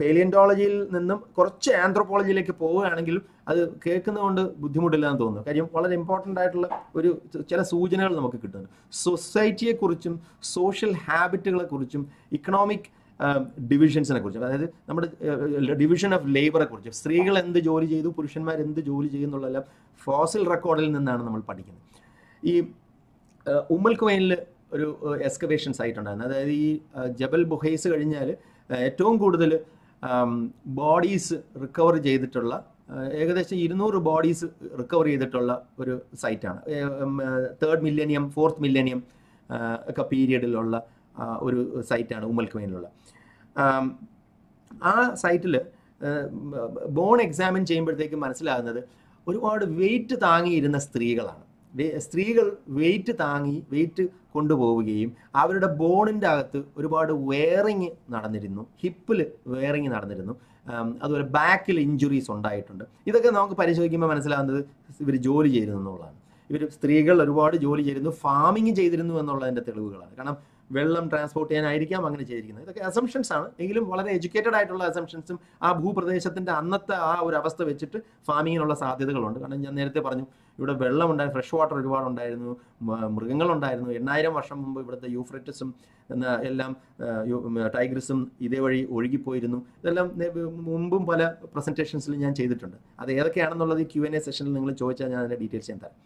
പേലിയന്റോളജിയിൽ നിന്നും കുറച്ച് ആന്ത്രോപോളജിയിലേക്ക് പോവുകയാണെങ്കിലും അത് കേൾക്കുന്നതുകൊണ്ട് ബുദ്ധിമുട്ടില്ല എന്ന് തോന്നുന്നു. കാര്യം വളരെ ഇമ്പോർട്ടന്റ് ആയിട്ടുള്ള ഒരു ചില സൂചനകൾ നമുക്ക് കിട്ടുന്നുണ്ട്. സൊസൈറ്റിയെക്കുറിച്ചും സോഷ്യൽ ഹാബിറ്റുകളെ കുറിച്ചും ഇക്കണോമിക് ഡിവിഷൻസിനെ കുറിച്ചും അതായത് നമ്മുടെ ഡിവിഷൻ ഓഫ് ലേബറെ കുറിച്ചും സ്ത്രീകൾ എന്ത് ജോലി ചെയ്തു പുരുഷന്മാർ എന്ത് ജോലി ചെയ്യുന്നുള്ളതെല്ലാം ഫോസിൽ റെക്കോർഡിൽ നിന്നാണ് നമ്മൾ പഠിക്കുന്നത്. ഈ ഉമ്മൽ കുവൈനിൽ ഒരു എക്സ്കവേഷൻ സൈറ്റ് ഉണ്ടായിരുന്നു. അതായത് ഈ ജബൽ ബുഹൈസ് കഴിഞ്ഞാൽ ഏറ്റവും കൂടുതൽ ബോഡീസ് റിക്കവർ ചെയ്തിട്ടുള്ള ഏകദേശം ഇരുന്നൂറ് ബോഡീസ് റിക്കവർ ചെയ്തിട്ടുള്ള ഒരു സൈറ്റാണ് തേർഡ് മില്ലേനിയം ഫോർത്ത് മില്ലേനിയം ഒക്കെ പീരിയഡിലുള്ള ഒരു സൈറ്റാണ് ഉമ്മൽക്കുമേനിലുള്ള ആ സൈറ്റിൽ ബോൺ എക്സാമിൻ ചെയ്യുമ്പോഴത്തേക്ക് മനസ്സിലാകുന്നത് ഒരുപാട് വെയിറ്റ് താങ്ങിയിരുന്ന സ്ത്രീകളാണ്. സ്ത്രീകൾ വെയിറ്റ് താങ്ങി വെയിറ്റ് കൊണ്ടുപോവുകയും അവരുടെ ബോണിന്റെ അകത്ത് ഒരുപാട് വെയറിങ് നടന്നിരുന്നു. ഹിപ്പിൽ വെയറിങ് നടന്നിരുന്നു. അതുപോലെ ബാക്കിൽ ഇഞ്ചുറീസ് ഉണ്ടായിട്ടുണ്ട്. ഇതൊക്കെ നമുക്ക് പരിശോധിക്കുമ്പോൾ മനസ്സിലാകുന്നത് ഇവർ ജോലി ചെയ്തിരുന്നു എന്നുള്ളതാണ്. ഇവർ സ്ത്രീകൾ ഒരുപാട് ജോലി ചെയ്തിരുന്നു ഫാമിങ് ചെയ്തിരുന്നു എന്നുള്ളതിന്റെ തെളിവുകളാണ്. കാരണം വെള്ളം ട്രാൻസ്പോർട്ട് ചെയ്യാനായിരിക്കാം അങ്ങനെ ചെയ്തിരിക്കുന്നത്. ഇതൊക്കെ അസംഷൻസ് ആണ്. എങ്കിലും വളരെ എഡ്യൂക്കേറ്റഡ് ആയിട്ടുള്ള അസംഷൻസും ആ ഭൂപ്രദേശത്തിന്റെ അന്നത്തെ ആ ഒരു അവസ്ഥ വെച്ചിട്ട് ഫാമിങ്ങിനുള്ള സാധ്യതകളുണ്ട്. കാരണം ഞാൻ നേരത്തെ പറഞ്ഞു ഇവിടെ വെള്ളം ഉണ്ടായിരുന്നു ഫ്രഷ് വാട്ടർ ഒരുപാട് ഉണ്ടായിരുന്നു മൃഗങ്ങളുണ്ടായിരുന്നു. എണ്ണായിരം വർഷം മുമ്പ് ഇവിടുത്തെ യൂഫ്രറ്റസും എന്ന എല്ലാം ടൈഗ്രസും ഇതേ വഴി ഒഴുകിപ്പോയിരുന്നു. ഇതെല്ലാം മുമ്പും പല പ്രസന്റേഷൻസിൽ ഞാൻ ചെയ്തിട്ടുണ്ട്. അത് ഏതൊക്കെയാണെന്നുള്ളത് ക്യു എൻ എ സെഷനിൽ നിങ്ങൾ ചോദിച്ചാൽ ഞാൻ അതിന്റെ ഡീറ്റെയിൽസ് ഞാൻ തരാം.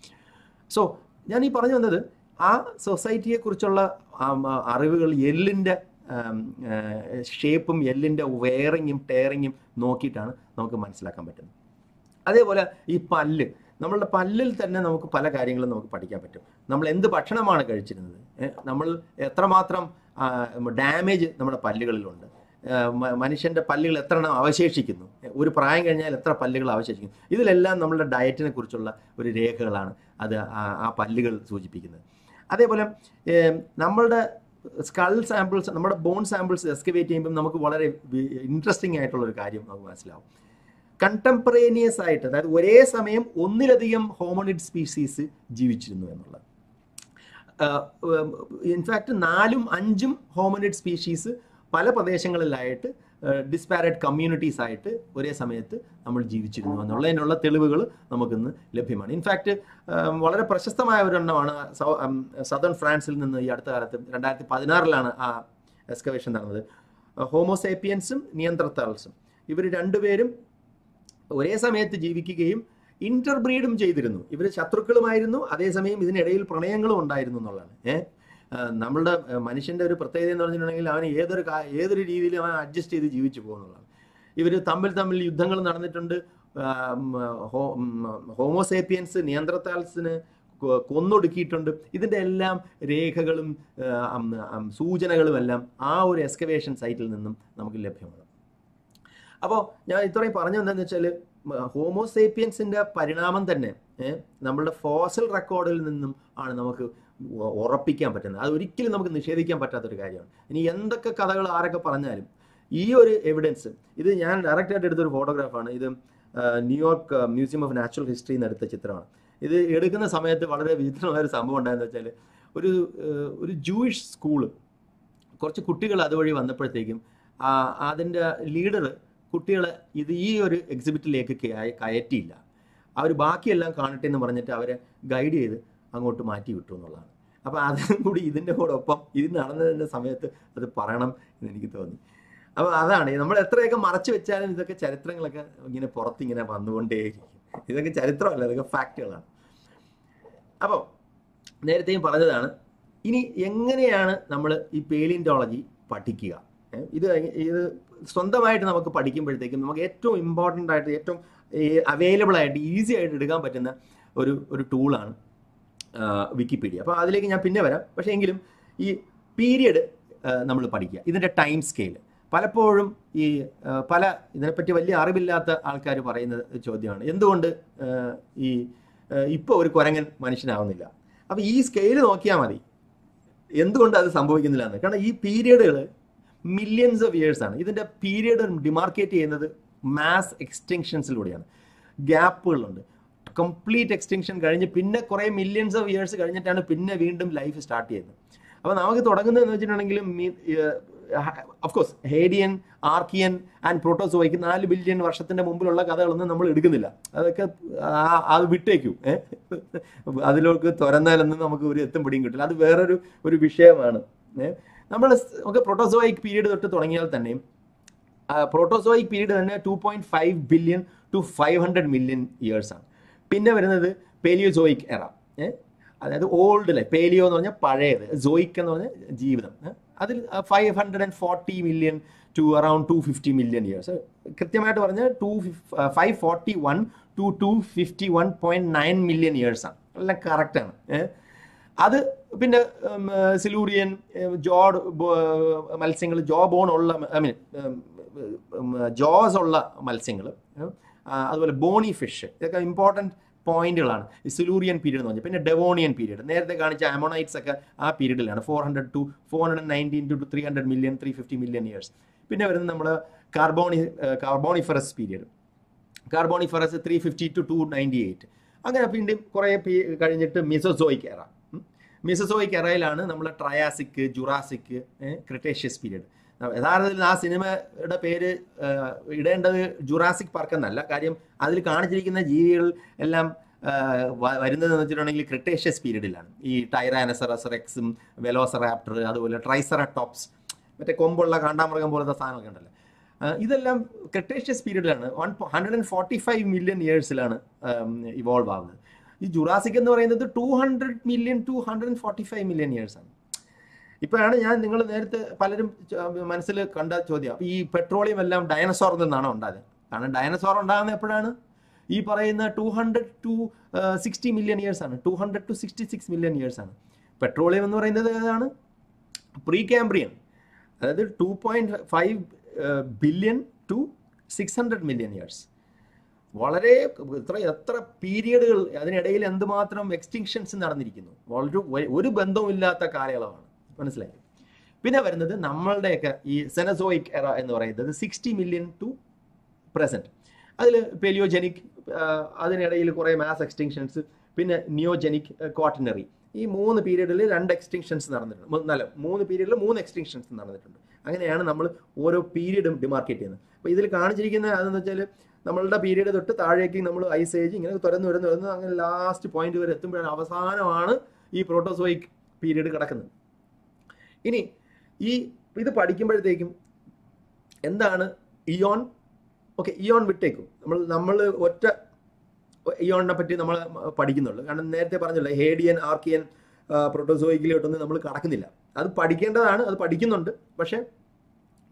സോ ഞാൻ ഈ പറഞ്ഞു വന്നത് ആ സൊസൈറ്റിയെ കുറിച്ചുള്ള അറിവുകൾ എല്ലിന്റെ ഷേപ്പും എല്ലിന്റെ വെയറിങ്ങും ടയറിങ്ങും നോക്കിയിട്ടാണ് നമുക്ക് മനസ്സിലാക്കാൻ പറ്റുന്നത്. അതേപോലെ ഈ പല്ല് നമ്മളുടെ പല്ലിൽ തന്നെ നമുക്ക് പല കാര്യങ്ങളും നമുക്ക് പഠിക്കാൻ പറ്റും. നമ്മൾ എന്ത് ഭക്ഷണമാണ് കഴിച്ചിരുന്നത്? നമ്മൾ എത്രമാത്രം ഡാമേജ് നമ്മുടെ പല്ലുകളിലുണ്ട്? മനുഷ്യന്റെ പല്ലുകൾ എത്ര എണ്ണം അവശേഷിക്കുന്നു? ഒരു പ്രായം കഴിഞ്ഞാൽ എത്ര പല്ലുകൾ അവശേഷിക്കുന്നു? ഇതിലെല്ലാം നമ്മളുടെ ഡയറ്റിനെ കുറിച്ചുള്ള ഒരു രേഖകളാണ് അത് ആ പല്ലുകൾ സൂചിപ്പിക്കുന്നത്. അതേപോലെ നമ്മളുടെ സ്കൾ സാമ്പിൾസ് നമ്മുടെ ബോൺ സാമ്പിൾസ് എക്സ്കവേറ്റ് ചെയ്യുമ്പോൾ നമുക്ക് വളരെ ഇൻട്രസ്റ്റിംഗ് ആയിട്ടുള്ള ഒരു കാര്യം നമുക്ക് മനസ്സിലാവും. കണ്ടംപറേനിയസ് ആയിട്ട് അതായത് ഒരേ സമയം ഒന്നിലധികം ഹോമോണിഡ് സ്പീഷീസ് ജീവിച്ചിരുന്നു എന്നുള്ളത്. ഇൻഫാക്ട് നാലും അഞ്ചും ഹോമോണിഡ് സ്പീഷീസ് പല പ്രദേശങ്ങളിലായിട്ട് ഡിസ്പാരറ്റ് കമ്മ്യൂണിറ്റീസ് ആയിട്ട് ഒരേ സമയത്ത് നമ്മൾ ജീവിച്ചിരുന്നു എന്നുള്ളതിനുള്ള തെളിവുകൾ നമുക്കിന്ന് ലഭ്യമാണ്. ഇൻഫാക്ട് വളരെ പ്രശസ്തമായ ഒരെണ്ണമാണ് സദേൺ ഫ്രാൻസിൽ നിന്ന് ഈ അടുത്ത കാലത്ത് രണ്ടായിരത്തി പതിനാറിലാണ് ആ എക്സ്കവേഷൻ നടന്നത്. ഹോമോസേപ്പിയൻസും നിയന്ത്രത്താൾസും ഇവർ രണ്ടുപേരും ഒരേ സമയത്ത് ജീവിക്കുകയും ഇന്റർബ്രീഡും ചെയ്തിരുന്നു. ഇവർ ശത്രുക്കളുമായിരുന്നു അതേസമയം ഇതിനിടയിൽ പ്രണയങ്ങളും ഉണ്ടായിരുന്നു എന്നുള്ളതാണ്. ഏഹ് നമ്മളുടെ മനുഷ്യന്റെ ഒരു പ്രത്യേകത എന്ന് പറഞ്ഞിട്ടുണ്ടെങ്കിൽ അവൻ ഏതൊരു ഏതൊരു രീതിയിലും അവൻ അഡ്ജസ്റ്റ് ചെയ്ത് ജീവിച്ചു പോകുന്നുള്ളതാണ് ഇവർ തമ്മിൽ തമ്മിൽ യുദ്ധങ്ങൾ നടന്നിട്ടുണ്ട്. ഹോമോസേപ്പിയൻസ് നിയന്ത്രത്താൽസിന് കൊന്നൊടുക്കിയിട്ടുണ്ട്. ഇതിന്റെ എല്ലാം രേഖകളും സൂചനകളും എല്ലാം ആ ഒരു എക്സ്കവേഷൻ സൈറ്റിൽ നിന്നും നമുക്ക് ലഭ്യമാണ്. അപ്പോൾ ഞാൻ ഇത്രയും പറഞ്ഞു എന്താണെന്ന് വെച്ചാൽ ഹോമോസേപ്പിയൻസിന്റെ പരിണാമം തന്നെ നമ്മളുടെ ഫോസൽ റെക്കോർഡിൽ നിന്നും ആണ് നമുക്ക് ഉറപ്പിക്കാൻ പറ്റുന്നത്. അത് ഒരിക്കലും നമുക്ക് നിഷേധിക്കാൻ പറ്റാത്തൊരു കാര്യമാണ്. ഇനി എന്തൊക്കെ കഥകൾ ആരൊക്കെ പറഞ്ഞാലും ഈ ഒരു എവിഡൻസ് ഇത് ഞാൻ ഡയറക്റ്റായിട്ട് എടുത്തൊരു ഫോട്ടോഗ്രാഫാണ് ഇത് ന്യൂയോർക്ക് മ്യൂസിയം ഓഫ് നാച്ചുറൽ ഹിസ്റ്ററിയിൽ നിന്ന് എടുത്ത ചിത്രമാണ്. ഇത് എടുക്കുന്ന സമയത്ത് വളരെ വിചിത്രമായ ഒരു സംഭവം ഉണ്ടായെന്ന് വെച്ചാൽ ഒരു ഒരു ജൂയിഷ് സ്കൂൾ കുറച്ച് കുട്ടികൾ അതുവഴി വന്നപ്പോഴത്തേക്കും അതിന്റെ ലീഡർ കുട്ടികളെ ഇത് ഈ ഒരു എക്സിബിറ്റിലേക്ക് കയ- കയറ്റിയില്ല. അവർ ബാക്കിയെല്ലാം കാണട്ടെ എന്ന് പറഞ്ഞിട്ട് അവരെ ഗൈഡ് ചെയ്ത് അങ്ങോട്ട് മാറ്റി വിട്ടു എന്നുള്ളതാണ്. അപ്പോൾ അതും കൂടി ഇതിന്റെ കൂടെ ഒപ്പം ഇത് നടന്നതിന്റെ സമയത്ത് അത് പറയണം എന്ന് എനിക്ക് തോന്നി. അപ്പോൾ അതാണ് നമ്മൾ എത്രയൊക്കെ മറച്ചു വെച്ചാലും ഇതൊക്കെ ചരിത്രങ്ങളൊക്കെ ഇങ്ങനെ പുറത്തിങ്ങനെ വന്നുകൊണ്ടേയിരിക്കും. ഇതൊക്കെ ചരിത്രമല്ല ഇതൊക്കെ ഫാക്റ്റുകളാണ് അപ്പോൾ നേരത്തെയും പറഞ്ഞതാണ് ഇനി എങ്ങനെയാണ് നമ്മൾ ഈ പേലിന്റോളജി പഠിക്കുക? ഇത് ഇത് സ്വന്തമായിട്ട് നമുക്ക് പഠിക്കുമ്പോഴത്തേക്കും നമുക്ക് ഏറ്റവും ഇമ്പോർട്ടന്റ് ആയിട്ട് ഏറ്റവും അവൈലബിൾ ആയിട്ട് ഈസി ആയിട്ട് എടുക്കാൻ പറ്റുന്ന ഒരു ഒരു ടൂളാണ് വിക്കിപീഡിയ അപ്പോൾ അതിലേക്ക് ഞാൻ പിന്നെ വരാം. പക്ഷേ എങ്കിലും ഈ പീരിയഡ് നമ്മൾ പഠിക്കുക. ഇതിന്റെ ടൈം സ്കെയിൽ പലപ്പോഴും ഈ പല ഇതിനെപ്പറ്റി വലിയ അറിവില്ലാത്ത ആൾക്കാർ പറയുന്ന ചോദ്യമാണ്. എന്തുകൊണ്ട് ഈ ഇപ്പോൾ ഒരു കുരങ്ങൻ മനുഷ്യനാവുന്നില്ല? അപ്പോൾ ഈ സ്കെയിൽ നോക്കിയാൽ മതി. എന്തുകൊണ്ട് അത് സംഭവിക്കുന്നില്ല എന്ന്. കാരണം ഈ പീരിയഡുകൾ മില്യൺസ് ഓഫ് ഇയേഴ്സ് ആണ്. ഇതിന്റെ പീരിയഡ് ഡിമാർക്കേറ്റ് ചെയ്യുന്നത് മാസ് എക്സ്റ്റെൻഷൻസിലൂടെയാണ് ഗ്യാപ്പുകളുണ്ട് കംപ്ലീറ്റ് എക്സ്റ്റെൻഷൻ കഴിഞ്ഞ് പിന്നെ കുറേ മില്യൺസ് ഓഫ് ഇയേഴ്സ് കഴിഞ്ഞിട്ടാണ് പിന്നെ വീണ്ടും ലൈഫ് സ്റ്റാർട്ട് ചെയ്യുന്നത്. അപ്പോൾ നമുക്ക് തുടങ്ങുന്നതെന്ന് വെച്ചിട്ടുണ്ടെങ്കിൽ കോഴ്സ് ഹേഡിയൻ ആർക്കിയൻ ആൻഡ് പ്രോട്ടോസോയ്ക്ക് നാല് ബില്യൺ വർഷത്തിന്റെ മുമ്പിലുള്ള കഥകളൊന്നും നമ്മൾ എടുക്കുന്നില്ല. അതൊക്കെ അത് വിട്ടേക്കൂ. അതിലേക്ക് തുറന്നാലൊന്നും നമുക്ക് ഒരു എത്തും പിടിയും കിട്ടില്ല. അത് വേറൊരു ഒരു വിഷയമാണ്. ഏഹ് നമ്മൾ നമുക്ക് പ്രോട്ടോസോയിക് പീരീഡ് തൊട്ട് തുടങ്ങിയാൽ തന്നെ പ്രോട്ടോസോയിക് പീരീഡ് തന്നെ two point five billion to five hundred million years ആണ്. പിന്നെ വരുന്നത് പേലിയോസോയിക് എറ അതായത് ഓൾഡ് ലൈഫ് പേലിയോ എന്ന് പറഞ്ഞാൽ പഴയത് സോയിക് എന്ന് പറഞ്ഞാൽ ജീവിതം അതിൽ five hundred and forty million to around two fifty million years കൃത്യമായിട്ട് പറഞ്ഞാൽ two five forty one to two fifty one point nine million years ആണ്. എല്ലാം കറക്റ്റാണ് അത് പിന്നെ സിലൂറിയൻ ജോഡ് മത്സ്യങ്ങൾ ജോ ബോൺ ഉള്ള ഐ മീൻ ജോസ് ഉള്ള മത്സ്യങ്ങൾ അതുപോലെ ബോണി ഫിഷ് ഇതൊക്കെ ഇമ്പോർട്ടന്റ് പോയിന്റുകളാണ് സിലൂറിയൻ പീരീഡ് എന്ന് പറഞ്ഞാൽ പിന്നെ ഡെവോണിയൻ പീരീഡ് നേരത്തെ കാണിച്ച അമോണൈറ്റ്സ് ഒക്കെ ആ പീരീഡിലാണ് four hundred to four hundred nineteen to three hundred million three fifty million years പിന്നെ വരുന്നത് നമ്മൾ Carboni Carboniferous period Carboniferous three fifty to two ninety eight അങ്ങനെ പിന്നെ കുറേ കഴിഞ്ഞിട്ട് മിസോസോയിക് എറ മിസോസോയിക് എറയിലാണ് നമ്മൾ ട്രയാസിക് ജുറാസിക് ക്രിട്ടേഷ്യസ് പീരീഡ്. യഥാർത്ഥത്തിൽ ആ സിനിമയുടെ പേര് ഇടേണ്ടത് ജുറാസിക് പാർക്ക് എന്നല്ല. കാര്യം അതിൽ കാണിച്ചിരിക്കുന്ന ജീവികൾ എല്ലാം വരുന്നതെന്ന് വെച്ചിട്ടുണ്ടെങ്കിൽ ക്രിട്ടേഷ്യസ് പീരീഡിലാണ്. ഈ ടൈറാനസറസ് റെക്സും വെലോസറാപ്റ്റർ അതുപോലെ ട്രൈസറടോപ്സ് മറ്റേ കൊമ്പുള്ള കാണ്ടാമൃഗം പോലത്തെ സാധനങ്ങളൊക്കെ ഉണ്ടല്ലോ. ഇതെല്ലാം Cretaceous പീരീഡിലാണ്. One hundred and forty five million ഇയേഴ്സിലാണ് evolve ആവുന്നത്. ഈ ജുറാസിക് എന്ന് പറയുന്നത് two hundred million two hundred and forty five million years ആണ്. ഇപ്പോഴാണ് ഞാൻ നിങ്ങൾ നേരത്തെ പലരും മനസ്സിൽ കണ്ട ചോദ്യം. ഈ പെട്രോളിയം എല്ലാം ഡയനസോറിൽ നിന്നാണോ ഉണ്ടായത്? കാരണം ഡയനസോർ ഉണ്ടാകുന്ന എപ്പോഴാണ്? ഈ പറയുന്ന two hundred to sixty million years ആണ്. Two hundred to sixty six million years ആണ്. പെട്രോളിയം എന്ന് പറയുന്നത് ഏതാണ്? പ്രീ കാംബ്രിയൻ അതായത് two point five billion to six hundred million years വളരെ ഇത്ര എത്ര പീരിയഡുകൾ അതിനിടയിൽ എന്തുമാത്രം എക്സ്റ്റിങ്ഷൻസ് നടന്നിരിക്കുന്നു. വളരെ ഒരു ബന്ധവുമില്ലാത്ത കാലയളവാണ്. മനസ്സിലായി? പിന്നെ വരുന്നത് നമ്മളുടെയൊക്കെ ഈ സെനസോയിക് എറ എന്ന് പറയുന്നത് സിക്സ്റ്റി മില്യൺ ടു പ്രസന്റ് അതിൽ പെലിയോജനിക് അതിനിടയിൽ കുറേ മാസ് എക്സ്റ്റിങ്ഷൻസ് പിന്നെ നിയോജനിക് കോട്ടനറി ഈ മൂന്ന് പീരീഡിൽ രണ്ട് എക്സ്റ്റിങ്ഷൻസ് നടന്നിട്ടുണ്ട്. നല്ല മൂന്ന് പീരീഡിൽ മൂന്ന് എക്സ്റ്റിങ്ഷൻസ് നടന്നിട്ടുണ്ട്. അങ്ങനെയാണ് നമ്മൾ ഓരോ പീരീഡും ഡിമാർക്കേറ്റ് ചെയ്യുന്നത്. അപ്പോൾ ഇതിൽ കാണിച്ചിരിക്കുന്ന അതെന്ന് വെച്ചാൽ നമ്മളുടെ പീരീഡ് തൊട്ട് താഴേക്ക് നമ്മൾ ഐസ് ഏജ് ഇങ്ങനെ തുരന്ന് വരുന്നു തുരന്ന് അങ്ങനെ ലാസ്റ്റ് പോയിന്റ് വരെ എത്തുമ്പോഴാണ് അവസാനമാണ് ഈ പ്രോട്ടോസോയിക് പീരീഡ് കിടക്കുന്നത്. ഇനി ഈ ഇത് പഠിക്കുമ്പോഴത്തേക്കും എന്താണ് ഇയോൺ ഓക്കെ ഇയോൺ വിട്ടേക്കും. നമ്മൾ നമ്മൾ ഒറ്റ ഇയോണിനെ പറ്റി നമ്മൾ പഠിക്കുന്നുള്ളൂ. കാരണം നേരത്തെ പറഞ്ഞല്ലോ ഹേഡിയൻ ആർക്കിയൻ പ്രോട്ടോസോയിക്കിലോട്ടൊന്നും നമ്മൾ കടക്കുന്നില്ല. അത് പഠിക്കേണ്ടതാണ് അത് പഠിക്കുന്നുണ്ട്. പക്ഷേ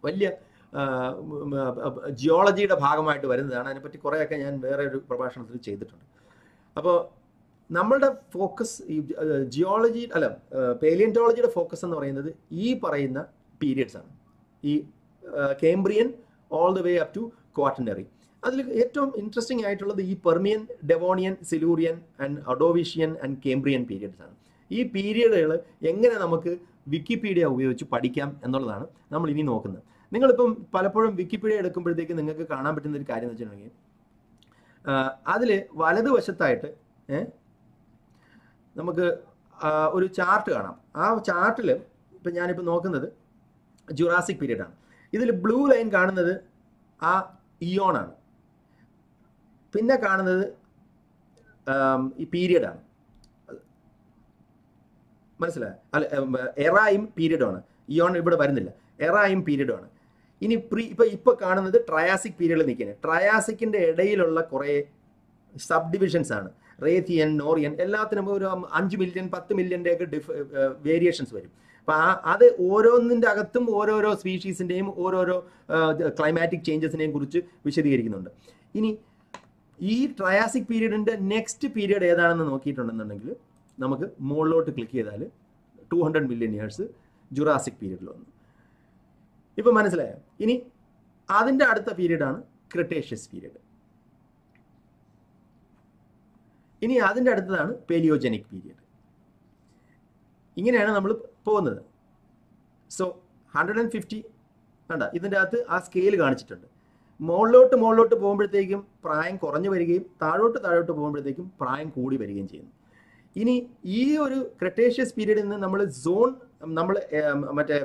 വലിയ ജിയോളജിയുടെ ഭാഗമായിട്ട് വരുന്നതാണ്. അതിനെപ്പറ്റി കുറേയൊക്കെ ഞാൻ വേറെ ഒരു പ്രഭാഷണത്തിൽ ചെയ്തിട്ടുണ്ട്. അപ്പോൾ നമ്മളുടെ ഫോക്കസ് ഈ ജിയോളജി അല്ല പേലിയന്റോളജിയുടെ ഫോക്കസ് എന്ന് പറയുന്നത് ഈ പറയുന്ന പീരിയഡ്സ് ആണ്. ഈ Cambrian all the way up to Quaternary അതിൽ ഏറ്റവും ഇൻട്രസ്റ്റിംഗ് ആയിട്ടുള്ളത് ഈ Permian Devonian Silurian and Ordovician and Cambrian periods ആണ്. ഈ പീരിയഡുകൾ എങ്ങനെ നമുക്ക് വിക്കിപീഡിയ ഉപയോഗിച്ച് പഠിക്കാം എന്നുള്ളതാണ് നമ്മൾ ഇനി നോക്കുന്നത്. നിങ്ങളിപ്പം പലപ്പോഴും വിക്കിപീഡിയ എടുക്കുമ്പോഴത്തേക്ക് നിങ്ങൾക്ക് കാണാൻ പറ്റുന്ന ഒരു കാര്യം എന്ന് വെച്ചിട്ടുണ്ടെങ്കിൽ അതിൽ വലതുവശത്തായിട്ട് നമുക്ക് ഒരു ചാർട്ട് കാണാം. ആ ചാർട്ടിൽ ഇപ്പം ഞാനിപ്പോൾ നോക്കുന്നത് ജുറാസിക് പീരീഡ് ആണ്. ഇതിൽ ബ്ലൂ ലൈൻ കാണുന്നത് ആ ഇയോൺ ആണ്. പിന്നെ കാണുന്നത് ഈ പീരിയഡ് ആണ്. മനസ്സിലായോ? അല്ല എറായും പീരീഡുമാണ് ഇയോൺ ഇവിടെ വരുന്നില്ല. എറായും പീരീഡുമാണ് ഇനി പ്രീ ഇപ്പൊ ഇപ്പൊ കാണുന്നത് ട്രയാസിക് പീരിയഡിൽ നിൽക്കുന്നത് ട്രയാസിക്കിന്റെ ഇടയിലുള്ള കുറെ സബ് ഡിവിഷൻസ് ആണ്. റേത്തിയൻ നോറിയൻ എല്ലാത്തിനും ഒരു അഞ്ച് മില്യൺ പത്ത് മില്യന്റെ ഒക്കെ ഡിഫ് വേരിയേഷൻസ് വരും. അപ്പൊ ആ അത് ഓരോന്നിന്റെ അകത്തും ഓരോരോ സ്പീഷീസിന്റെയും ഓരോരോ ക്ലൈമാറ്റിക് ചേഞ്ചസിനെയും കുറിച്ച് വിശദീകരിക്കുന്നുണ്ട്. ഇനി ഈ ട്രയാസിക് പീരീഡിന്റെ നെക്സ്റ്റ് പീരീഡ് ഏതാണെന്ന് നോക്കിയിട്ടുണ്ടെന്നുണ്ടെങ്കിൽ നമുക്ക് മുകളിലോട്ട് ക്ലിക്ക് ചെയ്താൽ two hundred million years Jurassic പീരീഡിൽ വന്നു. ഇപ്പൊ മനസ്സിലായോ? ഇനി അതിന്റെ അടുത്ത പീരീഡാണ് ക്രിട്ടേഷ്യസ് പീരീഡ് ഇനി അതിന്റെ അടുത്തതാണ് പേലിയോജനിക് പീരീഡ് ഇങ്ങനെയാണ് നമ്മൾ പോകുന്നത്. സോ ഹൺഡ്രഡ് ആൻഡ് ഫിഫ്റ്റി കണ്ട? ഇതിന്റെ അകത്ത് ആ സ്കെയിൽ കാണിച്ചിട്ടുണ്ട്. മുകളിലോട്ട് മുകളിലോട്ട് പോകുമ്പോഴത്തേക്കും പ്രായം കുറഞ്ഞു വരികയും താഴോട്ട് താഴോട്ട് പോകുമ്പോഴത്തേക്കും പ്രായം കൂടി വരികയും ചെയ്യുന്നു. ഇനി ഈ ഒരു ക്രിട്ടേഷ്യസ് പീരീഡിൽ നിന്ന് നമ്മൾ സോൺ നമ്മൾ മറ്റേ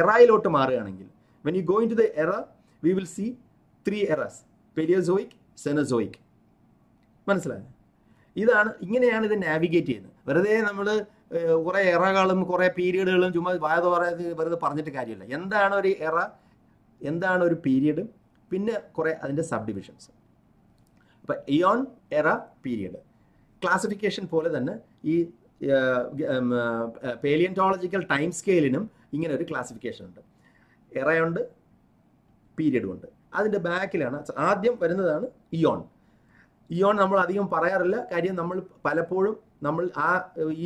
എറയിലോട്ട് മാറുകയാണെങ്കിൽ when you going to the era we will see three eras Paleozoic Cenozoic മനസ്സിലായോ? ഇതാണ് ഇങ്ങനെയാണ് ഇത് നാവിഗേറ്റ് ചെയ്യുന്നത്. വെറുതെ നമ്മൾ കുറേ എറകളും കുറേ പീരീഡുകളും ചുമ്മാ വായത വെറുതെ പറഞ്ഞിട്ട് കാര്യമില്ല. എന്താണ് ഒരു എറ എന്താണ് ഒരു പീരീഡ് പിന്നെ കുറേ അതിന്റെ സബ് ഡിവിഷൻസ് അപ്പം ഇയോൺ എറ പീരീഡ് ക്ലാസിഫിക്കേഷൻ പോലെ തന്നെ ഈ പേലിയന്റോളജിക്കൽ ടൈം സ്കെയിലിനും ഇങ്ങനെ ഒരു ക്ലാസിഫിക്കേഷൻ ഉണ്ട്. എറയുണ്ട് പീരിയഡും ഉണ്ട്. അതിന്റെ ബാക്കിലാണ് ആദ്യം വരുന്നതാണ് ഇയോൺ ഇയോൺ നമ്മൾ അധികം പറയാറില്ല. കാര്യം നമ്മൾ പലപ്പോഴും നമ്മൾ ആ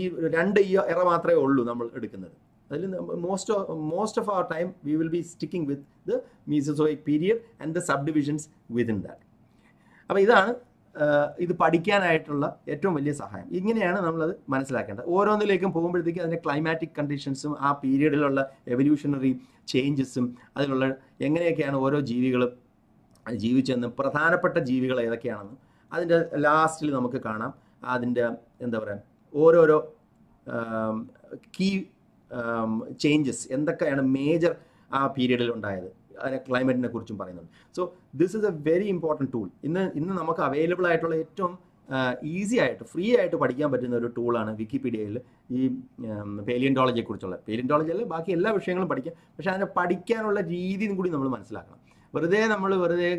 ഈ രണ്ട് ഇയോ എറ മാത്രമേ ഉള്ളൂ നമ്മൾ എടുക്കുന്നത്. അതിൽ most of most of our time we will be sticking with the Mesozoic period and the subdivisions within that അപ്പോൾ ഇതാണ് ഇത് പഠിക്കാനായിട്ടുള്ള ഏറ്റവും വലിയ സഹായം. ഇങ്ങനെയാണ് നമ്മളത് മനസ്സിലാക്കേണ്ടത്. ഓരോന്നിലേക്കും പോകുമ്പോഴത്തേക്കും അതിന്റെ ക്ലൈമാറ്റിക് കണ്ടീഷൻസും ആ പീരീഡിലുള്ള എവല്യൂഷണറി ചേഞ്ചസും അതിലുള്ള എങ്ങനെയൊക്കെയാണ് ഓരോ ജീവികളും ജീവിച്ചെന്നും പ്രധാനപ്പെട്ട ജീവികൾ ഏതൊക്കെയാണെന്നും അതിന്റെ ലാസ്റ്റിൽ നമുക്ക് കാണാം. അതിന്റെ എന്താ പറയുക ഓരോരോ കീ ചേഞ്ചസ് എന്തൊക്കെയാണ് മേജർ ആ പീരീഡിൽ ഉണ്ടായത്. ക്ലൈമറ്റിനെ കുറിച്ചും പറയുന്നുണ്ട്. So this is a very important tool ഇന്ന് ഇന്ന് നമുക്ക് അവൈലബിൾ ആയിട്ടുള്ള ഏറ്റവും ഈസി ആയിട്ട് ഫ്രീ ആയിട്ട് പഠിക്കാൻ പറ്റുന്ന ഒരു ടൂളാണ് വിക്കിപീഡിയയിൽ ഈ പേലിയന്റോളജിയെ കുറിച്ചുള്ള പേലിയന്റോളജി അല്ല ബാക്കി എല്ലാ വിഷയങ്ങളും പഠിക്കാം. പക്ഷേ അതിനെ പഠിക്കാനുള്ള രീതിയും കൂടി നമ്മൾ മനസ്സിലാക്കണം. വെറുതെ നമ്മൾ വെറുതെ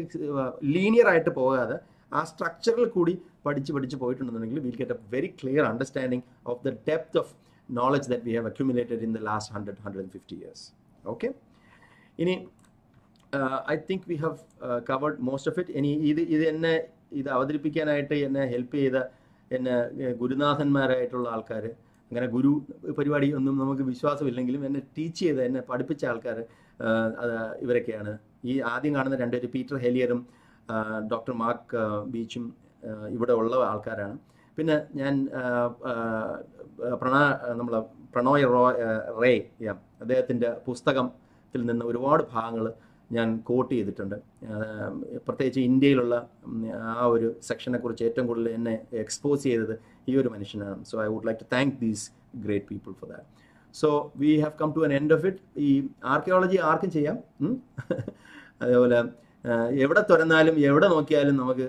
ലീനിയർ ആയിട്ട് പോകാതെ ആ സ്ട്രക്ചറിൽ കൂടി പഠിച്ച് പഠിച്ച് പോയിട്ടുണ്ടെന്നുണ്ടെങ്കിൽ will get a very clear understanding of the depth of knowledge that we have accumulated in the last hundred hundred and fifty years okay ഇനി I think we have covered most of it ഇനി ഇത് ഇത് എന്നെ ഇത് അവതരിപ്പിക്കാനായിട്ട് എന്നെ ഹെൽപ്പ് ചെയ്ത എന്നെ ഗുരുനാഥന്മാരായിട്ടുള്ള ആൾക്കാർ അങ്ങനെ ഗുരു പരിപാടി ഒന്നും നമുക്ക് വിശ്വാസമില്ലെങ്കിലും എന്നെ ടീച്ച് ചെയ്ത എന്നെ പഠിപ്പിച്ച ആൾക്കാർ ഇവരൊക്കെയാണ്. ഈ ആദ്യം കാണുന്ന രണ്ടുപേര് പീറ്റർ ഹെലിയറും ഡോക്ടർ മാർക്ക് ബീച്ചും ഇവിടെ ഉള്ള ആൾക്കാരാണ്. പിന്നെ ഞാൻ പ്രണ നമ്മളെ പ്രണോയ് റോ റേ അദ്ദേഹത്തിന്റെ പുസ്തകത്തിൽ നിന്ന് ഒരുപാട് ഭാഗങ്ങൾ ഞാൻ കോട്ട് ചെയ്തിട്ടുണ്ട്. പ്രത്യേകിച്ച് ഇന്ത്യയിലുള്ള ആ ഒരു സെക്ഷനെ കുറിച്ച് ഏറ്റവും കൂടുതൽ എന്നെ എക്സ്പോസ് ചെയ്തത് ഈ ഒരു മനുഷ്യനാണ്. So I would like to thank these great people for that so we have come to N end of it ഈ ആർക്കിയോളജി ആർക്കും ചെയ്യാം. *laughs* അതേപോലെ എവിടെ തുറന്നാലും എവിടെ നോക്കിയാലും നമുക്ക്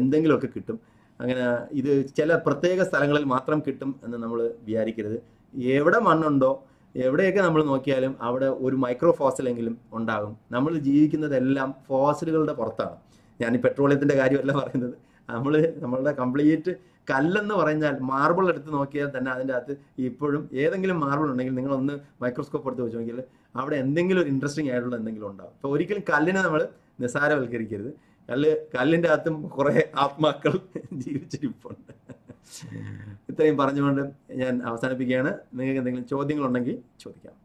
എന്തെങ്കിലുമൊക്കെ കിട്ടും. അങ്ങനെ ഇത് ചില പ്രത്യേക സ്ഥലങ്ങളിൽ മാത്രം കിട്ടും എന്ന് നമ്മൾ വിചാരിക്കരുത്. എവിടെ മണ്ണുണ്ടോ എവിടെയൊക്കെ നമ്മൾ നോക്കിയാലും അവിടെ ഒരു മൈക്രോ ഫോസിലെങ്കിലും ഉണ്ടാകും. നമ്മൾ ജീവിക്കുന്നതെല്ലാം ഫോസിലുകളുടെ പുറത്താണ്. ഞാൻ ഈ പെട്രോളിയത്തിന്റെ കാര്യമല്ല പറയുന്നത്. നമ്മൾ നമ്മളുടെ കംപ്ലീറ്റ് കല്ലെന്ന് പറഞ്ഞാൽ മാർബിൾ എടുത്ത് നോക്കിയാൽ തന്നെ അതിന്റെ അകത്ത് ഇപ്പോഴും ഏതെങ്കിലും മാർബിൾ ഉണ്ടെങ്കിൽ നിങ്ങളൊന്ന് മൈക്രോസ്കോപ്പ് എടുത്ത് വെച്ച് നോക്കിയാൽ അവിടെ എന്തെങ്കിലും ഒരു ഇൻട്രസ്റ്റിംഗ് ആയിട്ടുള്ള എന്തെങ്കിലും ഉണ്ടാകും അപ്പോൾ ഒരിക്കലും കല്ലിനെ നമ്മൾ നിസ്സാരവൽക്കരിക്കരുത്. കല്ല് കല്ലിന്റെ അകത്തും കുറേ ആത്മാക്കൾ *laughs* ജീവിച്ചിരിപ്പുണ്ട്. ഇത്രയും പറഞ്ഞുകൊണ്ട് ഞാൻ അവസാനിപ്പിക്കുകയാണ്. നിങ്ങൾക്ക് എന്തെങ്കിലും ചോദ്യങ്ങളുണ്ടെങ്കിൽ ചോദിക്കാം.